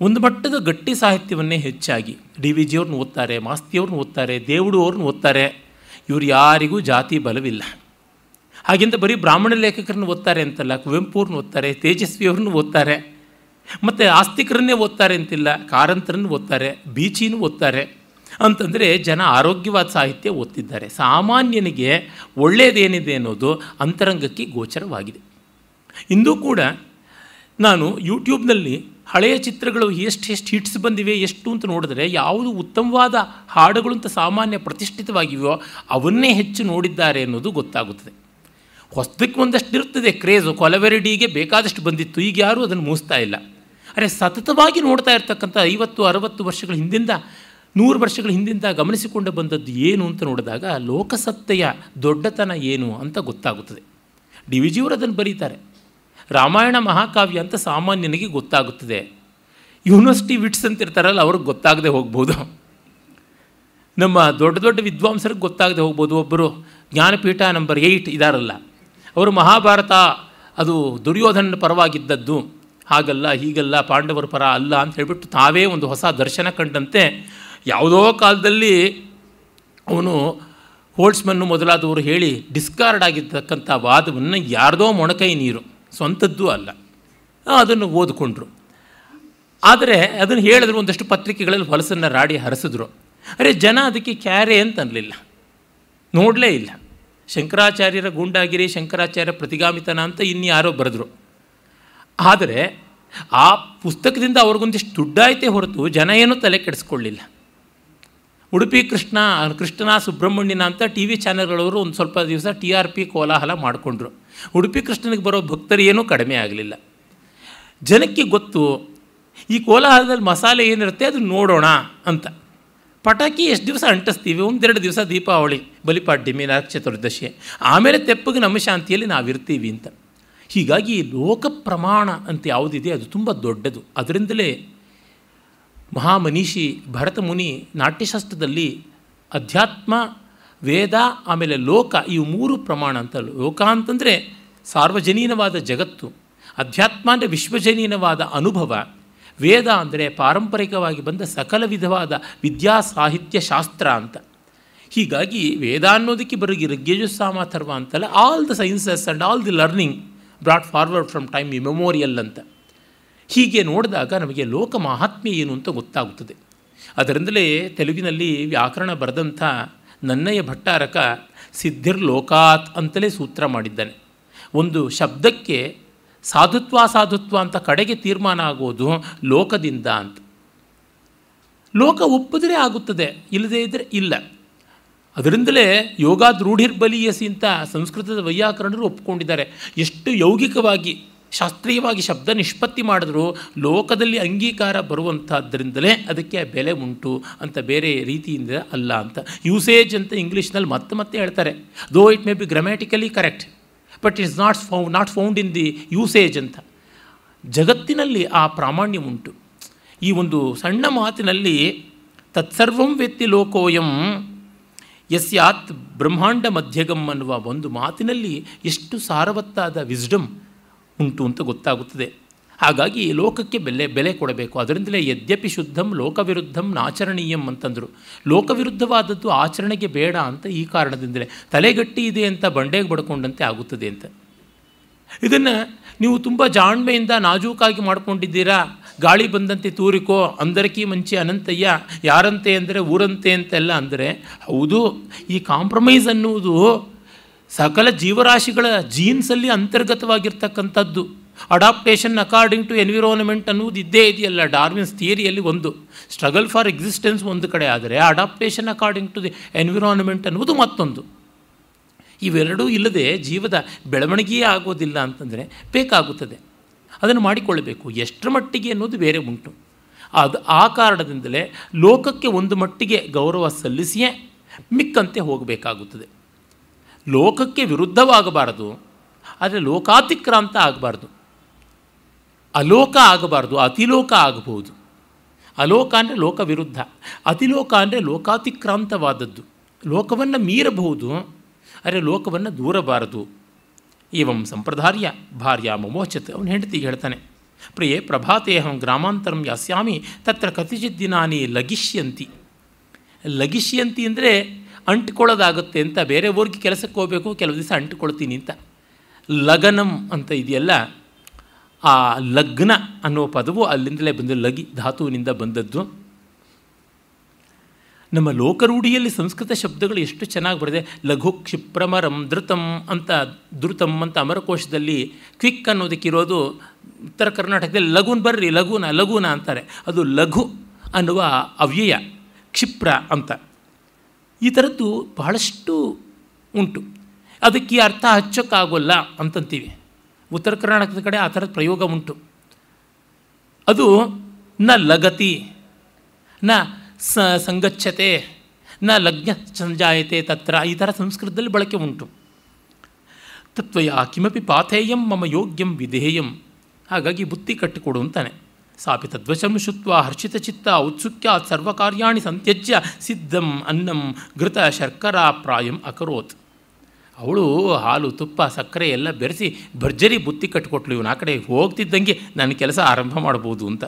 ಒಂದು ಮಟ್ಟದ ಗಟ್ಟಿ ಸಾಹಿತ್ಯವನ್ನೇ ಹೆಚ್ಚಾಗಿ. ಡಿ ವಿ ಜಿಯವ್ರನ್ನ ಓದ್ತಾರೆ, ಮಾಸ್ತಿಯವ್ರನ್ನ ಓದ್ತಾರೆ ದೇವುಡು ಅವ್ರನ್ನ ಓದ್ತಾರೆ. ಇವರು ಯಾರಿಗೂ ಜಾತಿ ಬಲವಿಲ್ಲ. ಹಾಗೆಂತ ಬರೀ ಬ್ರಾಹ್ಮಣ ಲೇಖಕರನ್ನು ಓದ್ತಾರೆ ಅಂತಲ್ಲ ಕುವೆಂಪುರನ್ನ ಓದ್ತಾರೆ, ತೇಜಸ್ವಿಯವ್ರನ್ನ ಓದ್ತಾರೆ. ಮತ್ತು ಆಸ್ತಿಕರನ್ನೇ ಓದ್ತಾರೆ ಅಂತಿಲ್ಲ, ಕಾರಂತರನ್ನು ಓದ್ತಾರೆ, ಬೀಚಿನೂ ಓದ್ತಾರೆ. ಅಂತಂದರೆ ಜನ ಆರೋಗ್ಯವಾದ ಸಾಹಿತ್ಯ ಓದ್ತಿದ್ದಾರೆ. ಸಾಮಾನ್ಯನಿಗೆ ಒಳ್ಳೆಯದೇನಿದೆ ಅನ್ನೋದು ಅಂತರಂಗಕ್ಕೆ ಗೋಚರವಾಗಿದೆ. ಇಂದೂ ಕೂಡ ನಾನು ಯೂಟ್ಯೂಬ್ನಲ್ಲಿ ಹಳೆಯ ಚಿತ್ರಗಳು ಎಷ್ಟು ಎಷ್ಟು ಹಿಟ್ಸ್ ಬಂದಿವೆ, ಎಷ್ಟು ಅಂತ ನೋಡಿದ್ರೆ ಯಾವುದು ಉತ್ತಮವಾದ ಹಾಡುಗಳು ಅಂತ ಸಾಮಾನ್ಯ ಪ್ರತಿಷ್ಠಿತವಾಗಿವೆಯೋ ಅವನ್ನೇ ಹೆಚ್ಚು ನೋಡಿದ್ದಾರೆ ಅನ್ನೋದು ಗೊತ್ತಾಗುತ್ತದೆ. ಹೊಸದಕ್ಕೆ ಒಂದಷ್ಟು ಇರ್ತದೆ ಕ್ರೇಜು, ಕೊಲವೆರಡಿಗೆ ಬೇಕಾದಷ್ಟು ಬಂದಿತ್ತು, ಈಗ ಯಾರೂ ಅದನ್ನು ಮೂಸ್ತಾ ಇಲ್ಲ. ಅರೆ ಸತತವಾಗಿ ನೋಡ್ತಾ ಇರ್ತಕ್ಕಂಥ ಐವತ್ತು, ಅರವತ್ತು ವರ್ಷಗಳ ಹಿಂದಿಂದ ನೂರು ವರ್ಷಗಳ ಹಿಂದಿಂದ ಗಮನಿಸಿಕೊಂಡು ಬಂದದ್ದು ಏನು ಅಂತ ನೋಡಿದಾಗ ಲೋಕಸತ್ತೆಯ ದೊಡ್ಡತನ ಏನು ಅಂತ ಗೊತ್ತಾಗುತ್ತದೆ. ಡಿ ವಿ ಜಿಯವರು ಅದನ್ನು ಬರೀತಾರೆ. ರಾಮಾಯಣ ಮಹಾಕಾವ್ಯ ಅಂತ ಸಾಮಾನ್ಯನಿಗೆ ಗೊತ್ತಾಗುತ್ತದೆ. ಯೂನಿವರ್ಸಿಟಿ ವಿಟ್ಸ್ ಅಂತ ಇರ್ತಾರಲ್ಲ, ಅವ್ರಿಗೆ ಗೊತ್ತಾಗದೆ ಹೋಗ್ಬೋದು. ನಮ್ಮ ದೊಡ್ಡ ದೊಡ್ಡ ವಿದ್ವಾಂಸರಿಗೆ ಗೊತ್ತಾಗದೆ ಹೋಗ್ಬೋದು. ಒಬ್ಬರು ಜ್ಞಾನಪೀಠ ನಂಬರ್ ಏಯ್ಟ್ ಇದಾರಲ್ಲ, ಅವರು ಮಹಾಭಾರತ, ಅದು ದುರ್ಯೋಧನ ಪರವಾಗಿದ್ದದ್ದು. ಹಾಗಲ್ಲ, ಹೀಗಲ್ಲ, ಪಾಂಡವರ ಪರ ಅಲ್ಲ ಅಂತ ಹೇಳಿಬಿಟ್ಟು ತಾವೇ ಒಂದು ಹೊಸ ದರ್ಶನ ಕಂಡಂತೆ ಯಾವುದೋ ಕಾಲದಲ್ಲಿ ಅವನು ಹೋಲ್ಸ್ಮನ್ನು ಮೊದಲಾದವರು ಹೇಳಿ ಡಿಸ್ಕಾರ್ಡ್ ಆಗಿರ್ತಕ್ಕಂಥ ವಾದವನ್ನು ಯಾರದೋ ಮೊಣಕೈ ನೀರು, ಸ್ವಂತದ್ದು ಅಲ್ಲ. ಅದನ್ನು ಓದಿಕೊಂಡ್ರು. ಆದರೆ ಅದನ್ನು ಹೇಳಿದ್ರು ಒಂದಷ್ಟು ಪತ್ರಿಕೆಗಳಲ್ಲಿ ಹೊಲಸನ್ನು ರಾಡಿ ಹರಿಸಿದ್ರು. ಅರೆ, ಜನ ಅದಕ್ಕೆ ಕ್ಯಾರೆ ಅಂತ ಅನ್ನಲಿಲ್ಲ ನೋಡಲೇ ಇಲ್ಲ. ಶಂಕರಾಚಾರ್ಯರ ಗೂಂಡಾಗಿರಿ, ಶಂಕರಾಚಾರ್ಯ ಪ್ರತಿಗಾಮಿತನ ಅಂತ ಇನ್ಯಾರೋ ಬರೆದ್ರು. ಆದರೆ ಆ ಪುಸ್ತಕದಿಂದ ಅವ್ರಿಗೊಂದಿಷ್ಟು ದುಡ್ಡಾಯಿತೇ ಹೊರತು ಜನ ಏನೂ ತಲೆ ಕೆಡಿಸ್ಕೊಳ್ಳಿಲ್ಲ. ಉಡುಪಿ ಕೃಷ್ಣ, ಕೃಷ್ಣನ, ಸುಬ್ರಹ್ಮಣ್ಯನ ಅಂತ ಟಿ ವಿ ಚಾನೆಲ್ಗಳವರು ಒಂದು ಸ್ವಲ್ಪ ದಿವಸ ಟಿ ಆರ್ ಪಿ ಕೋಲಾಹಲ ಮಾಡಿಕೊಂಡ್ರು. ಉಡುಪಿ ಕೃಷ್ಣನಿಗೆ ಬರೋ ಭಕ್ತರು ಏನೂ ಕಡಿಮೆ ಆಗಲಿಲ್ಲ. ಜನಕ್ಕೆ ಗೊತ್ತು, ಈ ಕೋಲಾಹಲದಲ್ಲಿ ಮಸಾಲೆ ಏನಿರುತ್ತೆ ಅದು ನೋಡೋಣ ಅಂತ. ಪಟಾಕಿ ಎಷ್ಟು ದಿವಸ ಅಂಟಿಸ್ತೀವಿ? ಒಂದೆರಡು ದಿವಸ ದೀಪಾವಳಿ, ಬಲಿಪಾಡ್ಯಮಿ ನರಕ ಚತುರ್ದಶಿ, ಆಮೇಲೆ ತೆಪ್ಪಗೆ ನಮ್ಮ ಶಾಂತಿಯಲ್ಲಿ ನಾವಿರ್ತೀವಿ ಅಂತ. ಹೀಗಾಗಿ ಲೋಕ ಪ್ರಮಾಣ ಅಂತ ಯಾವುದಿದೆ ಅದು ತುಂಬ ದೊಡ್ಡದು. ಅದರಿಂದಲೇ ಮಹಾಮನೀಷಿ ಭರತ ಮುನಿ ನಾಟ್ಯಶಾಸ್ತ್ರದಲ್ಲಿ ಅಧ್ಯಾತ್ಮ, ವೇದ, ಆಮೇಲೆ ಲೋಕ ಇವು ಮೂರು ಪ್ರಮಾಣ ಅಂತ ಲೋಕ ಅಂತಂದರೆ ಸಾರ್ವಜನೀನವಾದ ಜಗತ್ತು, ಅಧ್ಯಾತ್ಮ ಅಂದರೆ ವಿಶ್ವಜನೀನವಾದ ಅನುಭವ, ವೇದ ಅಂದರೆ ಪಾರಂಪರಿಕವಾಗಿ ಬಂದ ಸಕಲ ವಿಧವಾದ ವಿದ್ಯಾ ಸಾಹಿತ್ಯ ಶಾಸ್ತ್ರ ಅಂತ. ಹೀಗಾಗಿ ವೇದ ಅನ್ನೋದಕ್ಕೆ ಬರೋಗಿ ಋಗ್ಯಜುಸ್ಸಾಮ ಅಥರ್ವ ಅಂತಲ್ಲ all the sciences and all the learning brought forward from time memorial ಅಂತ. ಹೀಗೆ ನೋಡಿದಾಗ ನಮಗೆ ಲೋಕ ಮಹಾತ್ಮ್ಯ ಏನು ಅಂತ ಗೊತ್ತಾಗುತ್ತದೆ. ಅದರಿಂದಲೇ ತೆಲುಗಿನಲ್ಲಿ ವ್ಯಾಕರಣ ಬರೆದಂಥ ನನ್ನಯ್ಯ ಭಟ್ಟಾರಕ ಸಿದ್ಧಿರ್ಲೋಕಾತ್ ಅಂತಲೇ ಸೂತ್ರ ಮಾಡಿದ್ದಾನೆ. ಒಂದು ಶಬ್ದಕ್ಕೆ ಸಾಧುತ್ವ ಸಾಧುತ್ವ ಅಂತ ಕಡೆಗೆ ತೀರ್ಮಾನ ಆಗೋದು ಲೋಕದಿಂದ ಅಂತ. ಲೋಕ ಒಪ್ಪಿದ್ರೆ ಆಗುತ್ತದೆ, ಇಲ್ಲದೇ ಇದ್ದರೆ ಇಲ್ಲ. ಅದರಿಂದಲೇ ಯೋಗಾದ್ ರೂಢಿರ್ಬಲಿಯಸಿ ಅಂತ ಸಂಸ್ಕೃತದ ವೈಯಾಕರಣರು ಒಪ್ಪಿಕೊಂಡಿದ್ದಾರೆ ಎಷ್ಟು ಯೌಗಿಕವಾಗಿ ಶಾಸ್ತ್ರೀಯವಾಗಿ ಶಬ್ದ ನಿಷ್ಪತ್ತಿ ಮಾಡಿದ್ರು ಲೋಕದಲ್ಲಿ ಅಂಗೀಕಾರ ಬರುವಂಥದ್ದರಿಂದಲೇ ಅದಕ್ಕೆ ಬೆಲೆ ಉಂಟು ಅಂತ ಬೇರೆ ರೀತಿಯಿಂದ ಅಲ್ಲ ಅಂತ. ಯೂಸೇಜ್ ಅಂತ ಇಂಗ್ಲೀಷ್ನಲ್ಲಿ ಮತ್ತೆ ಮತ್ತೆ ಹೇಳ್ತಾರೆ. Though it may be grammatically correct but it's not ಫೌ not found in the usage ಅಂತ. ಜಗತ್ತಿನಲ್ಲಿ ಆ ಪ್ರಾಮಾಣ್ಯ ಉಂಟು. ಈ ಒಂದು ಸಣ್ಣ ಮಾತಿನಲ್ಲಿ, ತತ್ಸರ್ವಂ ವೆತ್ತಿ ಲೋಕೋಯಂ ಯಸ್ಯಾತ್ ಬ್ರಹ್ಮಾಂಡ ಮಧ್ಯಗಮ್ ಅನ್ನುವ ಒಂದು ಮಾತಿನಲ್ಲಿ ಎಷ್ಟು ಸಾರವತ್ತಾದ ವಿಸ್ಡಮ್ ಉಂಟು ಅಂತ ಗೊತ್ತಾಗುತ್ತದೆ. ಹಾಗಾಗಿ ಲೋಕಕ್ಕೆ ಬೆಲೆ ಬೆಲೆ ಕೊಡಬೇಕು. ಅದರಿಂದಲೇ ಯದ್ಯಪಿ ಶುದ್ಧಂ, ಲೋಕವಿರುದ್ಧಂ ನಾಚರಣೀಯಂ ಅಂತಂದರು. ಲೋಕವಿರುದ್ಧವಾದದ್ದು ಆಚರಣೆಗೆ ಬೇಡ ಅಂತ ಈ ಕಾರಣದಿಂದಲೇ. ತಲೆಗಟ್ಟಿ ಇದೆ ಅಂತ ಬಂಡೆಗೆ ಬಡ್ಕೊಂಡಂತೆ ಆಗುತ್ತದೆ ಅಂತ. ಇದನ್ನು ನೀವು ತುಂಬ ಜಾಣ್ಮೆಯಿಂದ ನಾಜೂಕಾಗಿ ಮಾಡಿಕೊಂಡಿದ್ದೀರಾ? ಗಾಳಿ ಬಂದಂತೆ ತೂರಿಕೋ, ಅಂದರಕಿ ಮಂಚಿ ಅನಂತಯ್ಯ, ಯಾರಂತೆ ಅಂದರೆ ಊರಂತೆ ಅಂತೆಲ್ಲ ಅಂದರೆ, ಹೌದು, ಈ ಕಾಂಪ್ರಮೈಸ್ ಅನ್ನುವುದು ಸಕಲ ಜೀವರಾಶಿಗಳ ಜೀನ್ಸಲ್ಲಿ ಅಂತರ್ಗತವಾಗಿರ್ತಕ್ಕಂಥದ್ದು. ಅಡಾಪ್ಟೇಷನ್ ಅಕಾರ್ಡಿಂಗ್ ಟು ಎನ್ವಿರೋನ್ಮೆಂಟ್ ಅನ್ನುವುದು ಇದ್ದೇ ಇದೆಯಲ್ಲ ಡಾರ್ವಿನ್ಸ್ ಥಿಯರಿಯಲ್ಲಿ ಒಂದು. ಸ್ಟ್ರಗಲ್ ಫಾರ್ ಎಕ್ಸಿಸ್ಟೆನ್ಸ್ ಒಂದು ಕಡೆ, ಆದರೆ adaptation according to the environment ಅನ್ನುವುದು ಮತ್ತೊಂದು. ಇವೆರಡೂ ಇಲ್ಲದೆ ಜೀವದ ಬೆಳವಣಿಗೆಯೇ ಆಗೋದಿಲ್ಲ ಅಂತಂದರೆ ಬೇಕಾಗುತ್ತದೆ. ಅದನ್ನು ಮಾಡಿಕೊಳ್ಳಬೇಕು. ಎಷ್ಟರ ಮಟ್ಟಿಗೆ ಅನ್ನೋದು ಬೇರೆ ಉಂಟು. ಅದು ಆ ಕಾರಣದಿಂದಲೇ ಲೋಕಕ್ಕೆ ಒಂದು ಮಟ್ಟಿಗೆ ಗೌರವ ಸಲ್ಲಿಸಿಯೇ ಮಿಕ್ಕಂತೆ ಹೋಗಬೇಕಾಗುತ್ತದೆ. ಲೋಕಕ್ಕೆ ವಿರುದ್ಧವಾಗಬಾರದು, ಆದರೆ ಲೋಕಾತಿಕ್ರಾಂತ ಆಗಬಾರ್ದು. ಅಲೋಕ ಆಗಬಾರ್ದು, ಅತಿಲೋಕ ಆಗಬಹುದು. ಅಲೋಕ ಅಂದರೆ ಲೋಕ ವಿರುದ್ಧ ಅತಿಲೋಕ ಅಂದರೆ ಲೋಕಾತಿಕ್ರಾಂತವಾದದ್ದು. ಲೋಕವನ್ನು ಮೀರಬಹುದು, ಆದರೆ ಲೋಕವನ್ನು ದೂರಬಾರದು. ಏವಂ ಸಂಪ್ರದಾರ್ಯ ಭಾರ್ಯ ಮಮೋಚತ್, ಅವನು ಹೆಂಡತಿಗೆ ಹೇಳ್ತಾನೆ, ಪ್ರಿಯೇ ಪ್ರಭಾತೇಹಂ ಗ್ರಾಮಾಂತರಂ ಯಾಸ್ಯಾಮಿ, ತತ್ರ ಕತಿಚಿತ್ ದಿನಾನಿ ಲಗಿಷ್ಯಂತಿ. ಲಗಿಷ್ಯಂತಿ ಅಂದರೆ ಅಂಟ್ಕೊಳ್ಳೋದಾಗುತ್ತೆ ಅಂತ ಬೇರೆ ಊರಿಗೆ ಕೆಲಸಕ್ಕೆ ಹೋಗಬೇಕು, ಕೆಲವು ದಿವಸ ಅಂಟ್ಕೊಳ್ತೀನಿ ಅಂತ. ಲಗನಂ ಅಂತ ಇದೆಯಲ್ಲ, ಆ ಲಗ್ನ ಅನ್ನೋ ಪದವು ಅಲ್ಲಿಂದಲೇ ಬಂದ ಲಗಿ, ಧಾತುವಿನಿಂದ ಬಂದದ್ದು. ನಮ್ಮ ಲೋಕರೂಢಿಯಲ್ಲಿ ಸಂಸ್ಕೃತ ಶಬ್ದಗಳು ಎಷ್ಟು ಚೆನ್ನಾಗಿ ಬರೆದೆ ಲಘು ಕ್ಷಿಪ್ರಮರಂ ಧೃತಂ ಅಂತ ಧೃತಂ ಅಂತ ಅಮರಕೋಶದಲ್ಲಿ ಕ್ವಿಕ್ ಅನ್ನೋದಕ್ಕಿರೋದು ಉತ್ತರ ಕರ್ನಾಟಕದಲ್ಲಿ ಲಘುನ್ ಬರ್ರಿ ಲಘುನ ಲಘುನ ಅಂತಾರೆ. ಅದು ಲಘು ಅನ್ನುವ ಅವ್ಯಯ, ಕ್ಷಿಪ್ರ ಅಂತ. ಈ ಥರದ್ದು ಬಹಳಷ್ಟು ಉಂಟು. ಅದಕ್ಕೆ ಅರ್ಥ ಹಚ್ಚೋಕ್ಕಾಗೋಲ್ಲ ಅಂತಂತೀವಿ. ಉತ್ತರ ಕರ್ನಾಟಕದ ಕಡೆ ಆ ಥರದ ಪ್ರಯೋಗ ಉಂಟು. ಅದು ನ ಲಗತಿ, ನ ಸ ಸಂಗಚ್ಛತೆ, ನ ಲಗ್ನ ಸಂಜಾಯತೆ ತತ್ರ ಈ ಥರ ಸಂಸ್ಕೃತದಲ್ಲಿ ಬಳಕೆ ಉಂಟು. ತತ್ವಯ ಕಿಮಪಿ ಪಾಥೇಯಂ ಮಮ ಯೋಗ್ಯಂ ವಿಧೇಯಂ. ಹಾಗಾಗಿ ಬುತ್ತಿ ಕಟ್ಟಿಕೊಡು ಅಂತಾನೆ. ಸಾಪಿ ತದ್ವಶಂ ಶುತ್ವ ಹರ್ಷಿತ ಚಿತ್ತ ಔತ್ಸುಕ್ಯ ಸರ್ವಕಾರ್ಯಾಣಿ ಸಂತ್ಯಜ್ಯ ಸಿದ್ಧಂ ಅನ್ನಂ ಘೃತ ಶರ್ಕರಾ ಪ್ರಾಯಂ ಅಕರೋತ್. ಅವಳು ಹಾಲು ತುಪ್ಪ ಸಕ್ಕರೆ ಎಲ್ಲ ಬೆರೆಸಿ ಭರ್ಜರಿ ಬುತ್ತಿ ಕಟ್ಟಿಕೊಟ್ಲು ಇವನು ಆ ಕಡೆ ಹೋಗ್ತಿದ್ದಂಗೆ ನನ್ನ ಕೆಲಸ ಆರಂಭ ಮಾಡ್ಬೋದು ಅಂತ.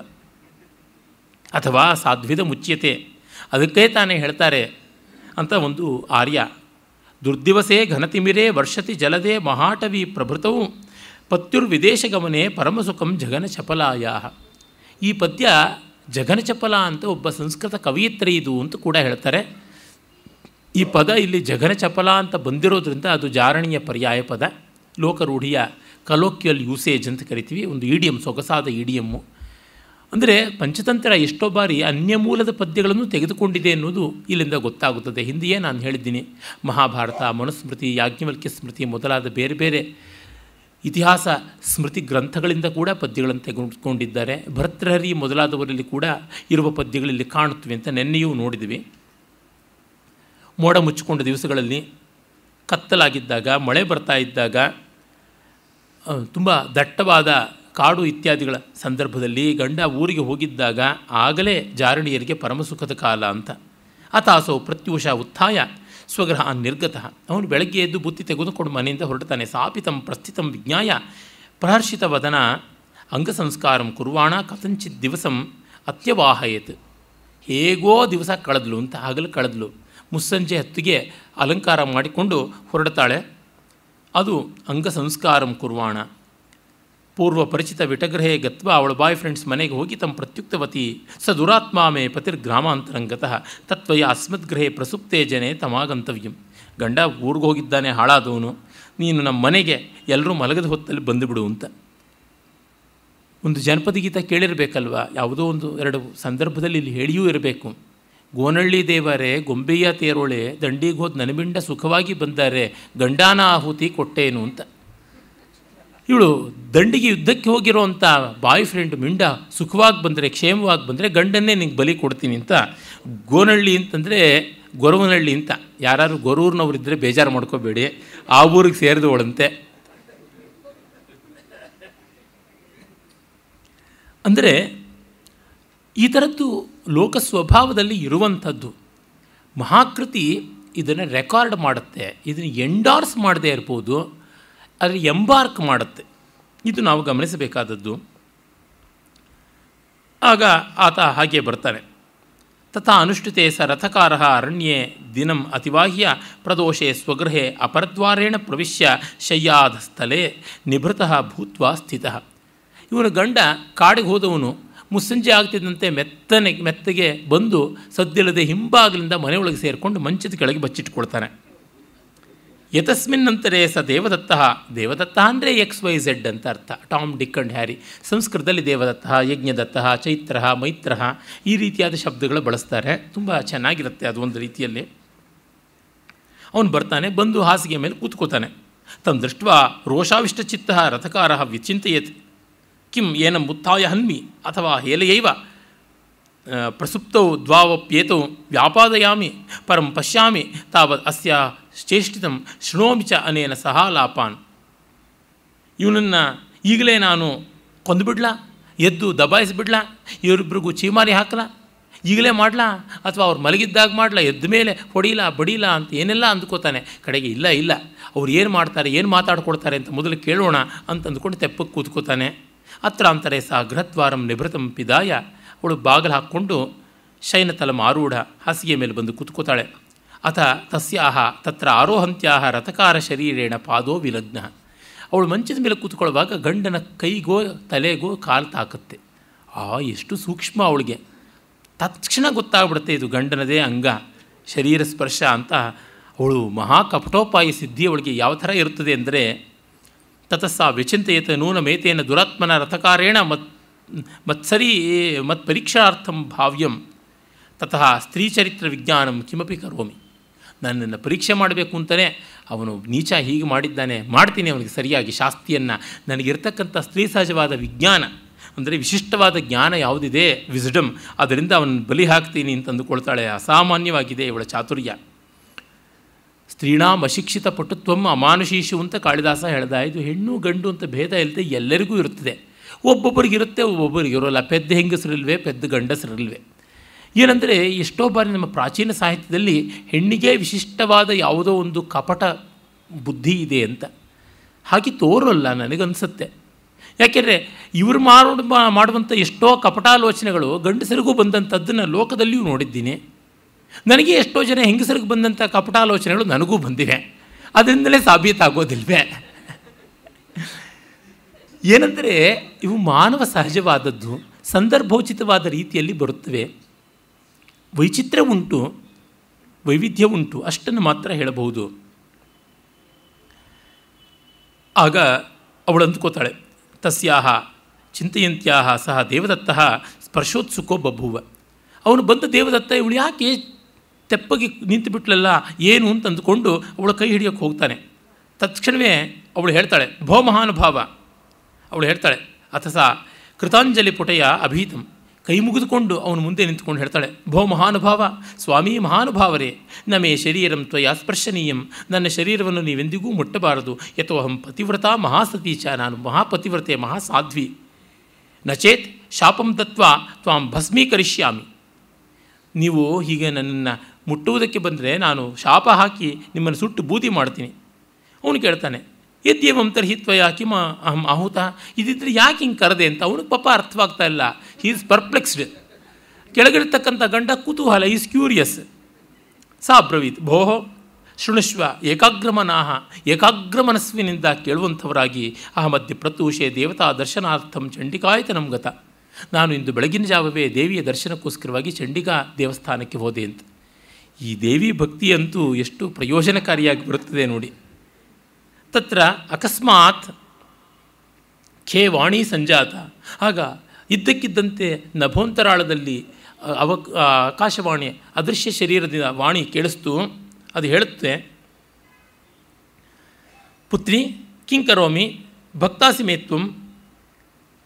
ಅಥವಾ ಸಾಧ್ವಿದ ಮುಚ್ಯತೆ ಅದಕ್ಕೆ ತಾನೇ ಹೇಳ್ತಾರೆ ಅಂತ ಒಂದು ಆರ್ಯ. ದುರ್ದಿವಸೇ ಘನತಿಮಿರೇ ವರ್ಷತಿ ಜಲದೆ ಮಹಾಟವಿ ಪ್ರಭೃತವು ಪತ್ಯುರ್ವಿದೇಶಗಮನೆ ಪರಮಸುಖಂ ಜಗನ ಚಪಲಾಯ ಈ ಪದ್ಯ ಜಗನ ಚಪಲ ಅಂತ ಒಬ್ಬ ಸಂಸ್ಕೃತ ಕವಿಯತ್ರಿ ಇದು ಅಂತ ಕೂಡ ಹೇಳ್ತಾರೆ. ಈ ಪದ ಇಲ್ಲಿ ಜಗನ ಚಪಲ ಅಂತ ಬಂದಿರೋದ್ರಿಂದ ಅದು ಜಾರಣೀಯ ಪರ್ಯಾಯ ಪದ. ಲೋಕರೂಢಿಯ ಕಲೋಕ್ಯಲ್ ಯೂಸೇಜ್ ಅಂತ ಕರಿತೀವಿ, ಒಂದು ಇಡಿಯಮ್ ಸೊಗಸಾದ ಇಡಿಯಮ್ಮು. ಅಂದರೆ ಪಂಚತಂತ್ರ ಎಷ್ಟೋ ಬಾರಿ ಅನ್ಯ ಮೂಲದ ಪದ್ಯಗಳನ್ನು ತೆಗೆದುಕೊಂಡಿದೆ ಅನ್ನೋದು ಇಲ್ಲಿಂದ ಗೊತ್ತಾಗುತ್ತದೆ. ಹಿಂದೆಯೇ ನಾನು ಹೇಳಿದ್ದೀನಿ, ಮಹಾಭಾರತ, ಮನುಸ್ಮೃತಿ, ಯಾಜ್ಞವಲ್ಕ್ಯ ಸ್ಮೃತಿ ಮೊದಲಾದ ಬೇರೆ ಬೇರೆ ಇತಿಹಾಸ ಸ್ಮೃತಿ ಗ್ರಂಥಗಳಿಂದ ಕೂಡ ಪದ್ಯಗಳನ್ನು ತೆಗೆದುಕೊಂಡಿದ್ದಾರೆ ಭರ್ತೃಹರಿ ಮೊದಲಾದವರಲ್ಲಿ ಕೂಡ ಇರುವ ಪದ್ಯಗಳಲ್ಲಿ ಕಾಣುತ್ತವೆ ಅಂತ ನೆನ್ನೆಯೂ ನೋಡಿದ್ವಿ. ಮೋಡ ಮುಚ್ಚಿಕೊಂಡ ದಿವಸಗಳಲ್ಲಿ ಕತ್ತಲಾಗಿದ್ದಾಗ, ಮಳೆ ಬರ್ತಾ ಇದ್ದಾಗ ತುಂಬ ದಟ್ಟವಾದ ಕಾಡು ಇತ್ಯಾದಿಗಳ ಸಂದರ್ಭದಲ್ಲಿ ಗಂಡ ಊರಿಗೆ ಹೋಗಿದ್ದಾಗ ಆಗಲೇ ಜಾರಣಿಯರಿಗೆ ಪರಮಸುಖದ ಕಾಲ ಅಂತ. ಅತಾಸೋ ಪ್ರತ್ಯೂಷ ಉತ್ಥಾಯ ಸ್ವಗ್ರಹ ನಿರ್ಗತ. ಅವನು ಬೆಳಗ್ಗೆ ಎದ್ದು ಬುತ್ತಿ ತೆಗೆದುಕೊಂಡು ಮನೆಯಿಂದ ಹೊರಡ್ತಾನೆ ಸಾಪಿತಂ ಪ್ರಸ್ಥಿತಂ ವಿಜ್ಞಾಯ ಪ್ರಹರ್ಷಿತ ವದನ ಅಂಗಸಂಸ್ಕಾರಂ ಕುರ್ವಾಣ ಕಥಂಚಿತ್ ದಿವಸಂ ಅತ್ಯವಾಹಯತ್. ಹೇಗೋ ದಿವಸ ಕಳೆದ್ಲು ಅಂತ ಹಗಲು ಕಳೆದ್ಲು. ಮುಸ್ಸಂಜೆ ಹತ್ತಿಗೆ ಅಲಂಕಾರ ಮಾಡಿಕೊಂಡು ಹೊರಡ್ತಾಳೆ ಅದು ಅಂಗಸಂಸ್ಕಾರಂ ಕುರ್ವಾಣ. ಪೂರ್ವ ಪರಿಚಿತ ವಿಟಗ್ರಹೇ ಗತ್ವ ಅವಳ ಬಾಯ್ ಫ್ರೆಂಡ್ಸ್ ಮನೆಗೆ ಹೋಗಿ ತಮ್ಮ ಪ್ರತ್ಯುಕ್ತವತಿ ಸ ದುರಾತ್ಮ ಮೇ ಪತಿರ್ಗ್ರಾಮಾಂತರಂಗತಃ ತತ್ವಯ ಅಸ್ಮದ್ಗೃಹೇ ಪ್ರಸುಪ್ತೇ ಜನೆ ತಮಾಗಂತವ್ಯಂ. ಗಂಡ ಊರಿಗೆ ಹೋಗಿದ್ದಾನೆ ಹಾಳಾದವನು. ನೀನು ನಮ್ಮ ಮನೆಗೆ ಎಲ್ಲರೂ ಮಲಗದ ಹೊತ್ತಲ್ಲಿ ಬಂದುಬಿಡು ಅಂತ. ಒಂದು ಜನಪದ ಗೀತ ಕೇಳಿರಬೇಕಲ್ವ? ಯಾವುದೋ ಒಂದು ಎರಡು ಸಂದರ್ಭದಲ್ಲಿ ಇಲ್ಲಿ ಹೇಳಿಯೂ ಇರಬೇಕು. ಗೋನಳ್ಳಿ ದೇವರೇ, ಗೊಂಬೆಯ ತೇರೋಳೆ, ದಂಡಿಗೆ ಹೋದ ನನಬಿಂಡ ಸುಖವಾಗಿ ಬಂದಾರೆ ಗಂಡಾನ ಆಹುತಿ ಕೊಟ್ಟೇನು ಅಂತ. ಇವಳು ದಂಡಿಗೆ ಯುದ್ಧಕ್ಕೆ ಹೋಗಿರೋವಂಥ ಬಾಯ್ ಫ್ರೆಂಡ್ ಮಿಂಡ ಸುಖವಾಗಿ ಬಂದರೆ, ಕ್ಷೇಮವಾಗಿ ಬಂದರೆ ಗಂಡನ್ನೇ ನಿಂಗೆ ಬಲಿ ಕೊಡ್ತೀನಿ ಅಂತ ಗೋನಹಳ್ಳಿ ಅಂತಂದರೆ ಗೊರವನಹಳ್ಳಿ ಅಂತ. ಯಾರು ಇದ್ದರೆ ಬೇಜಾರು ಮಾಡ್ಕೋಬೇಡಿ. ಆ ಊರಿಗೆ ಸೇರಿದವಳಂತೆ. ಅಂದರೆ ಈ ಥರದ್ದು ಲೋಕ ಸ್ವಭಾವದಲ್ಲಿ ಇರುವಂಥದ್ದು. ಮಹಾಕೃತಿ ಇದನ್ನು ರೆಕಾರ್ಡ್ ಮಾಡುತ್ತೆ, ಇದನ್ನು ಎಂಡಾರ್ಸ್ ಮಾಡದೇ ಇರ್ಬೋದು. ಆದರೆ ಎಂಬಾರ್ಕ್ ಮಾಡುತ್ತೆ. ಇದು ನಾವು ಗಮನಿಸಬೇಕಾದದ್ದು. ಆಗ ಆತ ಹಾಗೆ ಬರ್ತಾನೆ. ತಥಾ ಅನುಷ್ಠಿತೆ ಸ ರಥಕಾರ ಅರಣ್ಯೇ ದಿನಂ ಅತಿವಾಹ್ಯ ಪ್ರದೋಷೆ ಸ್ವಗೃಹೆ ಅಪರದ್ವಾರೇಣ ಪ್ರವಿಶ್ಯ ಶಯ್ಯಾದ ಸ್ಥಳೇ ನಿಭೃತಃ ಭೂತ್ವ ಸ್ಥಿತ. ಇವನು ಗಂಡ ಕಾಡಿಗೆ ಹೋದವನು ಮುಸ್ಸಂಜೆ ಆಗ್ತಿದ್ದಂತೆ ಮೆತ್ತನೆ, ಮೆತ್ತಗೆ ಬಂದು ಸದ್ದಿಲ್ಲದೆ ಹಿಂಬಾಗಿಲಿಂದ ಮನೆಯೊಳಗೆ ಸೇರಿಕೊಂಡು ಮಂಚದ ಕೆಳಗೆ ಬಚ್ಚಿಟ್ಕೊಳ್ತಾನೆ ಯತಸ್ಮಿನ್ನಂತರೇ ಸ ದೇವದತ್ತ ದೇವದತ್ತ ಅಂದರೆ ಎಕ್ಸ್ ವೈ ಝೆಡ್ ಅಂತ ಅರ್ಥ. ಟಾಮ್, ಡಿಕ್ ಅಂಡ್ ಹ್ಯಾರಿ ಸಂಸ್ಕೃತದಲ್ಲಿ ದೇವದತ್ತ, ಯಜ್ಞದತ್ತ, ಚೈತ್ರ, ಮೈತ್ರ ಈ ರೀತಿಯಾದ ಶಬ್ದಗಳು ಬಳಸ್ತಾರೆ. ತುಂಬ ಚೆನ್ನಾಗಿರುತ್ತೆ ಅದು ಒಂದು ರೀತಿಯಲ್ಲಿ. ಅವನು ಬರ್ತಾನೆ, ಬಂದು ಹಾಸಿಗೆ ಮೇಲೆ ಕೂತ್ಕೋತಾನೆ. ತಮ್ಮ ದೃಷ್ಟ ರೋಷಾವಿಷ್ಟಚಿತ್ತ ರಥಕಾರ ವಿಚಿಂತೆಯತ್. ಕಿಂ ಏನ ಮುತ್ತಾಯ ಹನ್ಮಿ ಅಥವಾ ಹೇಲೆಯೈವ? ಪ್ರಸುಪ್ತೌ ದ್ವಾವಪ್ಯೇತೌ ವ್ಯಾಪಾದಯಾಮಿ, ಪರಂ ಪಶ್ಯಾಮಿ ತಾವತ್ ಅಸ್ಯ ಚೇಷ್ಟಿತ ಶೃಣೋಮಿ ಚ ಅನೇನ ಸಹ ಲಾಪಾನ್. ಇವನನ್ನು ಈಗಲೇ ನಾನು ಕೊಂದುಬಿಡ್ಲಾ ಎದ್ದು ದಬಾಯಿಸಿಬಿಡ್ಲಾ ಇವರಿಬ್ಬರಿಗೂ ಚೀಮಾರಿ ಹಾಕಲಾ, ಈಗಲೇ ಮಾಡಲಾ, ಅಥವಾ ಅವ್ರು ಮಲಗಿದ್ದಾಗ ಮಾಡಲಾ, ಎದ್ದ ಮೇಲೆ ಹೊಡೀಲ, ಬಡೀಲ ಅಂತ ಏನೆಲ್ಲ ಅಂದ್ಕೋತಾನೆ, ಕಡೆಗೆ ಇಲ್ಲ ಇಲ್ಲ, ಅವ್ರು ಏನು ಮಾಡ್ತಾರೆ, ಏನು ಮಾತಾಡ್ಕೊಳ್ತಾರೆ ಅಂತ ಮೊದಲು ಕೇಳೋಣ ಅಂತ ಅಂದ್ಕೊಂಡು ತೆಪ್ಪಕ್ಕೆ ಕೂತ್ಕೋತಾನೆ. ಅತ್ರ ಅಂತಾರೆ ಸಾ ಗೃಹದ್ವಾರಂ ನಿಭೃತಂ ಪಿದಾಯ ಅವಳು ಬಾಗಿಲು ಹಾಕ್ಕೊಂಡು ಶಯನತಲಂ ಮಾರೂಢ ಹಾಸಿಗೆ ಮೇಲೆ ಬಂದು ಕೂತ್ಕೋತಾಳೆ. ಅಥ ತಸ್ಯಾಹ ತತ್ರ ಆರೋಹಂತ್ಯಾಹ ರಥಕಾರ ಶರೀರೇಣ ಪಾದೋ ವಿಲಗ್ನ. ಅವಳು ಮಂಚದ ಮೇಲೆ ಕೂತ್ಕೊಳ್ಳುವಾಗ ಗಂಡನ ಕೈಗೋ ತಲೆಗೋ ಕಾಲು ತಾಕತ್ತೆ. ಆ, ಎಷ್ಟು ಸೂಕ್ಷ್ಮ ಅವಳಿಗೆ. ತಕ್ಷಣ ಗೊತ್ತಾಗ್ಬಿಡುತ್ತೆ ಇದು ಗಂಡನದೇ ಅಂಗ, ಶರೀರ ಸ್ಪರ್ಶ ಅಂತ. ಅವಳು ಮಹಾ ಕಪಟೋಪಾಯ ಸಿದ್ಧಿ ಅವಳಿಗೆ ಯಾವ ಥರ ಇರುತ್ತದೆ ಅಂದರೆ, ತತಸ್ಸ ವಿಚಿಂತೆಯತ ನೂನಮೇತೇನ ದುರಾತ್ಮನ ರಥಕಾರೇಣ ಮತ್ ಮತ್ಸರಿ ಮತ್ ಪರೀಕ್ಷಾರ್ಥಂ ಭಾವ್ಯಂ, ತತಃ ಸ್ತ್ರೀಚರಿತ್ರ ವಿಜ್ಞಾನಂ ಕಿಮಪಿ ಕರೋಮಿ. ನನ್ನನ್ನು ಪರೀಕ್ಷೆ ಮಾಡಬೇಕು ಅಂತಲೇ ಅವನು ನೀಚ ಹೀಗೆ ಮಾಡಿದ್ದಾನೆ, ಮಾಡ್ತೀನಿ ಅವನಿಗೆ ಸರಿಯಾಗಿ ಶಾಸ್ತಿಯನ್ನು. ನನಗಿರ್ತಕ್ಕಂಥ ಸ್ತ್ರೀ ಸಹಜವಾದ ವಿಜ್ಞಾನ, ಅಂದರೆ ವಿಶಿಷ್ಟವಾದ ಜ್ಞಾನ ಯಾವುದಿದೆ? ವಿಸ್ಡಮ್ ಅದರಿಂದ ಅವನು ಬಲಿ ಹಾಕ್ತೀನಿ ಅಂತ ಅಂದುಕೊಳ್ತಾಳೆ ಅಸಾಮಾನ್ಯವಾಗಿದೆ ಇವಳ ಚಾತುರ್ಯ. ಸ್ತ್ರೀಣಾಮ್ ಅಶಿಕ್ಷಿತ ಪಟುತ್ವಂ ಅಮಾನುಷೀಷು ಅಂತ ಕಾಳಿದಾಸ ಹೇಳ್ದ, ಇದು ಹೆಣ್ಣು ಗಂಡು ಅಂತ ಭೇದ ಇಲ್ಲದೆ ಎಲ್ಲರಿಗೂ ಇರುತ್ತದೆ. ಒಬ್ಬೊಬ್ಬರಿಗಿರುತ್ತೆ ಒಬ್ಬೊಬ್ಬರಿಗೆ ಇರೋಲ್ಲ. ಪೆದ್ದ ಹೆಂಗಸರಿಲ್ವೇ, ಪೆದ್ದ ಗಂಡಸರಿಲ್ವೇ. ಏನಂದರೆ, ಎಷ್ಟೋ ಬಾರಿ ನಮ್ಮ ಪ್ರಾಚೀನ ಸಾಹಿತ್ಯದಲ್ಲಿ ಹೆಣ್ಣಿಗೆ ವಿಶಿಷ್ಟವಾದ ಯಾವುದೋ ಒಂದು ಕಪಟ ಬುದ್ಧಿ ಇದೆ ಅಂತ. ಹಾಗೆ ತೋರೋಲ್ಲ, ನನಗನ್ಸುತ್ತೆ. ಯಾಕೆಂದರೆ, ಇವರು ಮಾಡ ಮಾಡುವಂಥ ಎಷ್ಟೋ ಕಪಟಾಲೋಚನೆಗಳು ಗಂಡಸರಿಗೂ ಬಂದಂಥದ್ದನ್ನು ಲೋಕದಲ್ಲಿಯೂ ನೋಡಿದ್ದೀನಿ. ನನಗೆ ಎಷ್ಟೋ ಜನ ಹೆಂಗಸರಿಗೆ ಬಂದಂಥ ಕಪಟಾಲೋಚನೆಗಳು ನನಗೂ ಬಂದಿವೆ. ಅದರಿಂದಲೇ ಸಾಬೀತಾಗೋದಿಲ್ವೇ? ಏನಂದರೆ ಇವು ಮಾನವ ಸಹಜವಾದದ್ದು, ಸಂದರ್ಭೋಚಿತವಾದ ರೀತಿಯಲ್ಲಿ ಬರುತ್ತವೆ. ವೈಚಿತ್ರ್ಯ ಉಂಟು, ವೈವಿಧ್ಯ ಉಂಟು, ಅಷ್ಟನ್ನು ಮಾತ್ರ ಹೇಳಬಹುದು. ಆಗ ಅವಳು ಅಂದ್ಕೋತಾಳೆ ತಸ್ಯಾಹ, ಚಿಂತೆಯಂತ್ಯಾಹ, ಸಹ ದೇವದತ್ತ ಸ್ಪರ್ಶೋತ್ಸುಕೋ ಬಭುವ. ಅವನು ಬಂದ ದೇವದತ್ತ ಇವಳು ಯಾಕೆ ತೆಪ್ಪಗೆ ನಿಂತು ಬಿಟ್ಲಲ್ಲ, ಏನು ಅಂತ ಅಂದುಕೊಂಡು ಅವಳು ಕೈ ಹಿಡಿಯೋಕ್ಕೆ ಹೋಗ್ತಾನೆ. ತತ್ಕ್ಷಣವೇ ಅವಳು ಹೇಳ್ತಾಳೆ, ಭೋ ಮಹಾನುಭಾವ ಅವಳು ಹೇಳ್ತಾಳೆ ಅಥಸ ಕೃತಾಂಜಲಿ ಪುಟಯ ಅಭೀತಂ. ಕೈ ಮುಗಿದುಕೊಂಡು ಅವನು ಮುಂದೆ ನಿಂತುಕೊಂಡು ಹೇಳ್ತಾಳೆ, ಭೋ ಮಹಾನುಭಾವ, ಸ್ವಾಮಿ ಮಹಾನುಭಾವರೇ, ನಮೇ ಶರೀರಂ ತ್ವಯ ಸ್ಪರ್ಶನೀಯಂ. ನನ್ನ ಶರೀರವನ್ನು ನೀವೆಂದಿಗೂ ಮುಟ್ಟಬಾರದು. ಯಥೋ ಅಹಂ ಪತಿವ್ರತ ಮಹಾಸತೀಚ, ನಾನು ಮಹಾಪತಿವ್ರತೆ, ಮಹಾಸಾಧ್ವಿ. ನಚೇತ್ ಶಾಪಂ ತತ್ವ ತ್ವಾಂ ಭಸ್ಮೀಕರಿಷ್ಯಾಮಿ. ನೀವು ಹೀಗೆ ನನ್ನನ್ನು ಮುಟ್ಟುವುದಕ್ಕೆ ಬಂದರೆ ನಾನು ಶಾಪ ಹಾಕಿ ನಿಮ್ಮನ್ನು ಸುಟ್ಟು ಬೂದಿ ಮಾಡ್ತೀನಿ. ಅವನು ಕೇಳ್ತಾನೆ ಯದ್ಯೇವಂ ತರ್ಹಿ ತ್ವಯ ಕಿಮ ಅಹಂ ಆಹುತ. ಇದಿದ್ರೆ ಯಾಕೆ ಹಿಂಗೆ ಕರೆದೆ ಅಂತ ಅವನಿಗೆ ಪಾಪ ಅರ್ಥವಾಗ್ತಾ ಇಲ್ಲ. ಹೀ ಇಸ್ ಪರ್ಪ್ಲೆಕ್ಸ್ಡ್ ಕೆಳಗಿರ್ತಕ್ಕಂಥ ಗಂಡ ಕುತೂಹಲ ಈಸ್ ಕ್ಯೂರಿಯಸ್ ಸಾ ಬ್ರವೀತ್, ಭೋಹೋ, ಶೃಣುಶ್ವ, ಏಕಾಗ್ರಮನಾಹ. ಏಕಾಗ್ರಮನಸ್ವಿನಿಂದ ಕೇಳುವಂಥವರಾಗಿ ಅಹಮದ್ಯ ಪ್ರತೂಷೆ ದೇವತಾ ದರ್ಶನಾರ್ಥಂ ಚಂಡಿಕಾಯತನಂ ಗತ. ನಾನು ಇಂದು ಬೆಳಗಿನ ಜಾವವೇ ದೇವಿಯ ದರ್ಶನಕ್ಕೋಸ್ಕರವಾಗಿ ಚಂಡಿಕಾ ದೇವಸ್ಥಾನಕ್ಕೆ ಹೋದೆ ಅಂತ. ಈ ದೇವಿ ಭಕ್ತಿಯಂತೂ ಎಷ್ಟು ಪ್ರಯೋಜನಕಾರಿಯಾಗಿ ಬರುತ್ತದೆ ನೋಡಿ. ತತ್ರ ಅಕಸ್ಮಾತ್ ಖೇ ವಾಣಿ ಸಂಜಾತ ಆಗ ಇದ್ದಕ್ಕಿದ್ದಂತೆ ನಭೋಂತರಾಳದಲ್ಲಿ ಅವ ಆಕಾಶವಾಣಿ ಅದೃಶ್ಯ ಶರೀರದಿಂದ ವಾಣಿ ಕೇಳಿಸ್ತು ಅದು ಹೇಳುತ್ತೆ, ಪುತ್ರಿ ಕಿಂಕರೋಮಿ ಭಕ್ತಾಸಿಮೇತ್ವಂ,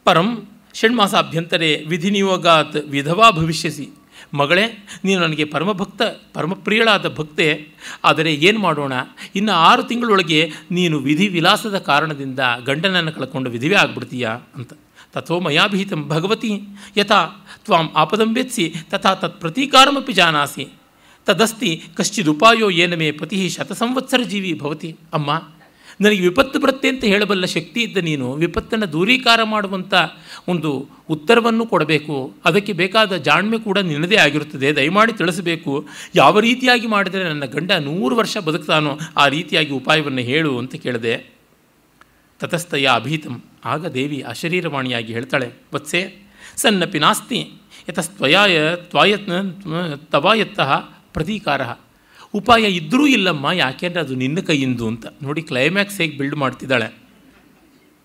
ಪರಂ, ಷಣ್ಮಾಸಾಭ್ಯಂತರೇ, ವಿಧಿನಿಯೋಗಾತ್, ವಿಧವಾ ಭವಿಷ್ಯಸಿ ಮಗಳೇ, ನೀನು ನನಗೆ ಪರಮಭಕ್ತ, ಪರಮಪ್ರಿಯಳಾದ ಭಕ್ತೆ, ಆದರೆ ಏನು ಮಾಡೋಣ? ಇನ್ನು ಆರು ತಿಂಗಳೊಳಗೆ ನೀನು ವಿಧಿ ವಿಲಾಸದ ಕಾರಣದಿಂದ ಗಂಡನನ್ನು ಕಳ್ಕೊಂಡು ವಿಧಿವೇ ಆಗ್ಬಿಡ್ತೀಯಾ ಅಂತ. ತಥೋ ಮಯಾಭಿಹಿತಂ ಭಗವತಿ, ಯಥಾ ತ್ವಾಂ ಆಪದಂಬೆತ್ಸಿ ತಥಾ ತತ್ ಪ್ರತೀಕಾರಮಪಿ ಜಾನಾಸಿ. ತದಸ್ತಿ ಕಶ್ಚಿದುಪಾಯೋ ಏನ ಮೇ ಪತಿ ಶತಸಂವತ್ಸರ ಜೀವಿ ಭವತಿ. ಅಮ್ಮ ನನಗೆ ವಿಪತ್ತು ಬರುತ್ತೆ ಅಂತ ಹೇಳಬಲ್ಲ ಶಕ್ತಿ ಇದ್ದ ನೀನು ವಿಪತ್ತನ್ನು ದೂರೀಕಾರ ಮಾಡುವಂಥ ಒಂದು ಉತ್ತರವನ್ನು ಕೊಡಬೇಕು. ಅದಕ್ಕೆ ಬೇಕಾದ ಜಾಣ್ಮೆ ಕೂಡ ನಿನ್ನದೇ ಆಗಿರುತ್ತದೆ. ದಯಮಾಡಿ ತಿಳಿಸಬೇಕು. ಯಾವ ರೀತಿಯಾಗಿ ಮಾಡಿದರೆ ನನ್ನ ಗಂಡ ನೂರು ವರ್ಷ ಬದುಕ್ತಾನೋ ಆ ರೀತಿಯಾಗಿ ಉಪಾಯವನ್ನು ಹೇಳು ಅಂತ ಕೇಳಿದೆ. ತತಸ್ಥಯ ಅಭೀತಂ. ಆಗ ದೇವಿ ಅಶರೀರವಾಣಿಯಾಗಿ ಹೇಳ್ತಾಳೆ, ವತ್ಸೆ, ಸನ್ನಪಿ ನಾಸ್ತಿ, ಯತಸ್ತ್ವಯಾಯ ತ್ವಾಯತ್ನ ತವಾಯತ್ತಃ ಪ್ರತೀಕಾರ. ಉಪಾಯ ಇದ್ದರೂ ಇಲ್ಲಮ್ಮ ಯಾಕೆಂದರೆ ಅದು ನಿನ್ನ ಕೈಯಿಂದು ಅಂತ. ನೋಡಿ ಕ್ಲೈಮ್ಯಾಕ್ಸ್ ಹೇಗೆ ಬಿಲ್ಡ್ ಮಾಡ್ತಿದ್ದಾಳೆ.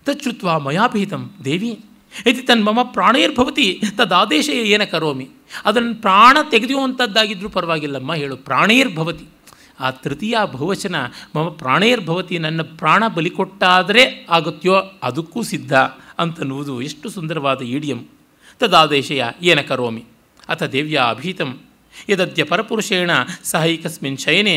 ತಚ್ಚುತ್ವ ಮಯಾಭೀತಂ ದೇವಿ. ಐತಿ ತನ್ನ ಮಮ ಪ್ರಾಣೇರ್ಭವತಿ ತದಾದೇಶ ಏನ ಕರೋಮಿ. ಅದನ್ನು ಪ್ರಾಣ ತೆಗೆದುವಂಥದ್ದಾಗಿದ್ದರೂ ಪರವಾಗಿಲ್ಲಮ್ಮ, ಹೇಳು, ಪ್ರಾಣೇರ್ಭವತಿ. ಆ ತೃತೀಯ ಬಹುವಚನ, ಮಮ ಪ್ರಾಣೇರ್ಭವತಿ ನನ್ನ ಪ್ರಾಣ ಬಲಿ ಕೊಟ್ಟಾದರೆ ಆಗುತ್ತೆಯೋ ಅದಕ್ಕೂ ಸಿದ್ಧ ಅಂತನ್ನುವುದು ಎಷ್ಟು ಸುಂದರವಾದ ಈಡಿಯಂ ತದಾದೇಶಯ ಏನ ಕರೋಮಿ. ಅಥ ದೇವ್ಯ ಅಭೀತಂ. ಯದದ್ಯ ಪರಪುರುಷೇಣ ಸಹೈಕಸ್ಮಿನ್ ಶಯನೆ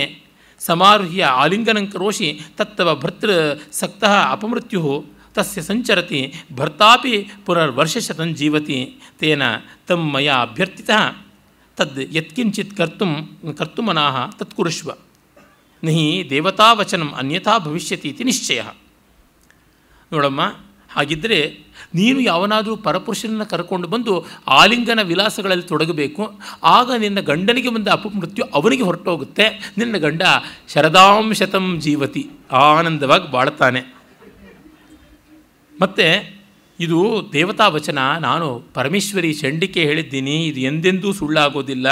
ಸಮಾರುಹ್ಯ ಆಲಿಂಗನಂ ಕರೋಷಿ ತತ್ತವ ಭರ್ತೃ ಸಕ್ತಃ ಅಪಮೃತ್ಯು ತಸ್ಯ ಸಂಚರತಿ ಭರ್ತಾಪಿ ಪುನರ್ವರ್ಷಶತಂ ಜೀವತಿ ತೇನ ತಂ ಮಯ ಅಭ್ಯರ್ಥಿತ ತದ್ ಯತ್ಕಿಂಚಿತ್ ಕರ್ತುಂ ಕರ್ತುಮನಾಹ ತತ್ಕುರುಷ್ವ. ನಹಿ ದೇವತಾವಚನಂ ಅನ್ಯಥಾ ಭವಿಷ್ಯತಿ ಇತಿ ನಿಶ್ಚಯ. ನೋಡಮ್ಮ ಹಾಗಿದ್ದರೆ ನೀನು ಯಾವನಾದರೂ ಪರಪುರುಷನನ್ನು ಕರ್ಕೊಂಡು ಬಂದು ಆಲಿಂಗನ ವಿಲಾಸಗಳಲ್ಲಿ ತೊಡಗಬೇಕು. ಆಗ ನಿನ್ನ ಗಂಡನಿಗೆ ಬಂದ ಅಪಮೃತ್ಯು ಅವನಿಗೆ ಹೊರಟೋಗುತ್ತೆ. ನಿನ್ನ ಗಂಡ ಶರದಾಂಶತಂ ಜೀವತಿ. ಆನಂದವಾಗಿ ಬಾಳ್ತಾನೆ. ಮತ್ತು ಇದು ದೇವತಾ ವಚನ. ನಾನು ಪರಮೇಶ್ವರಿ ಚಂಡಿಕೆ ಹೇಳಿದ್ದೀನಿ. ಇದು ಎಂದೆಂದೂ ಸುಳ್ಳಾಗೋದಿಲ್ಲ.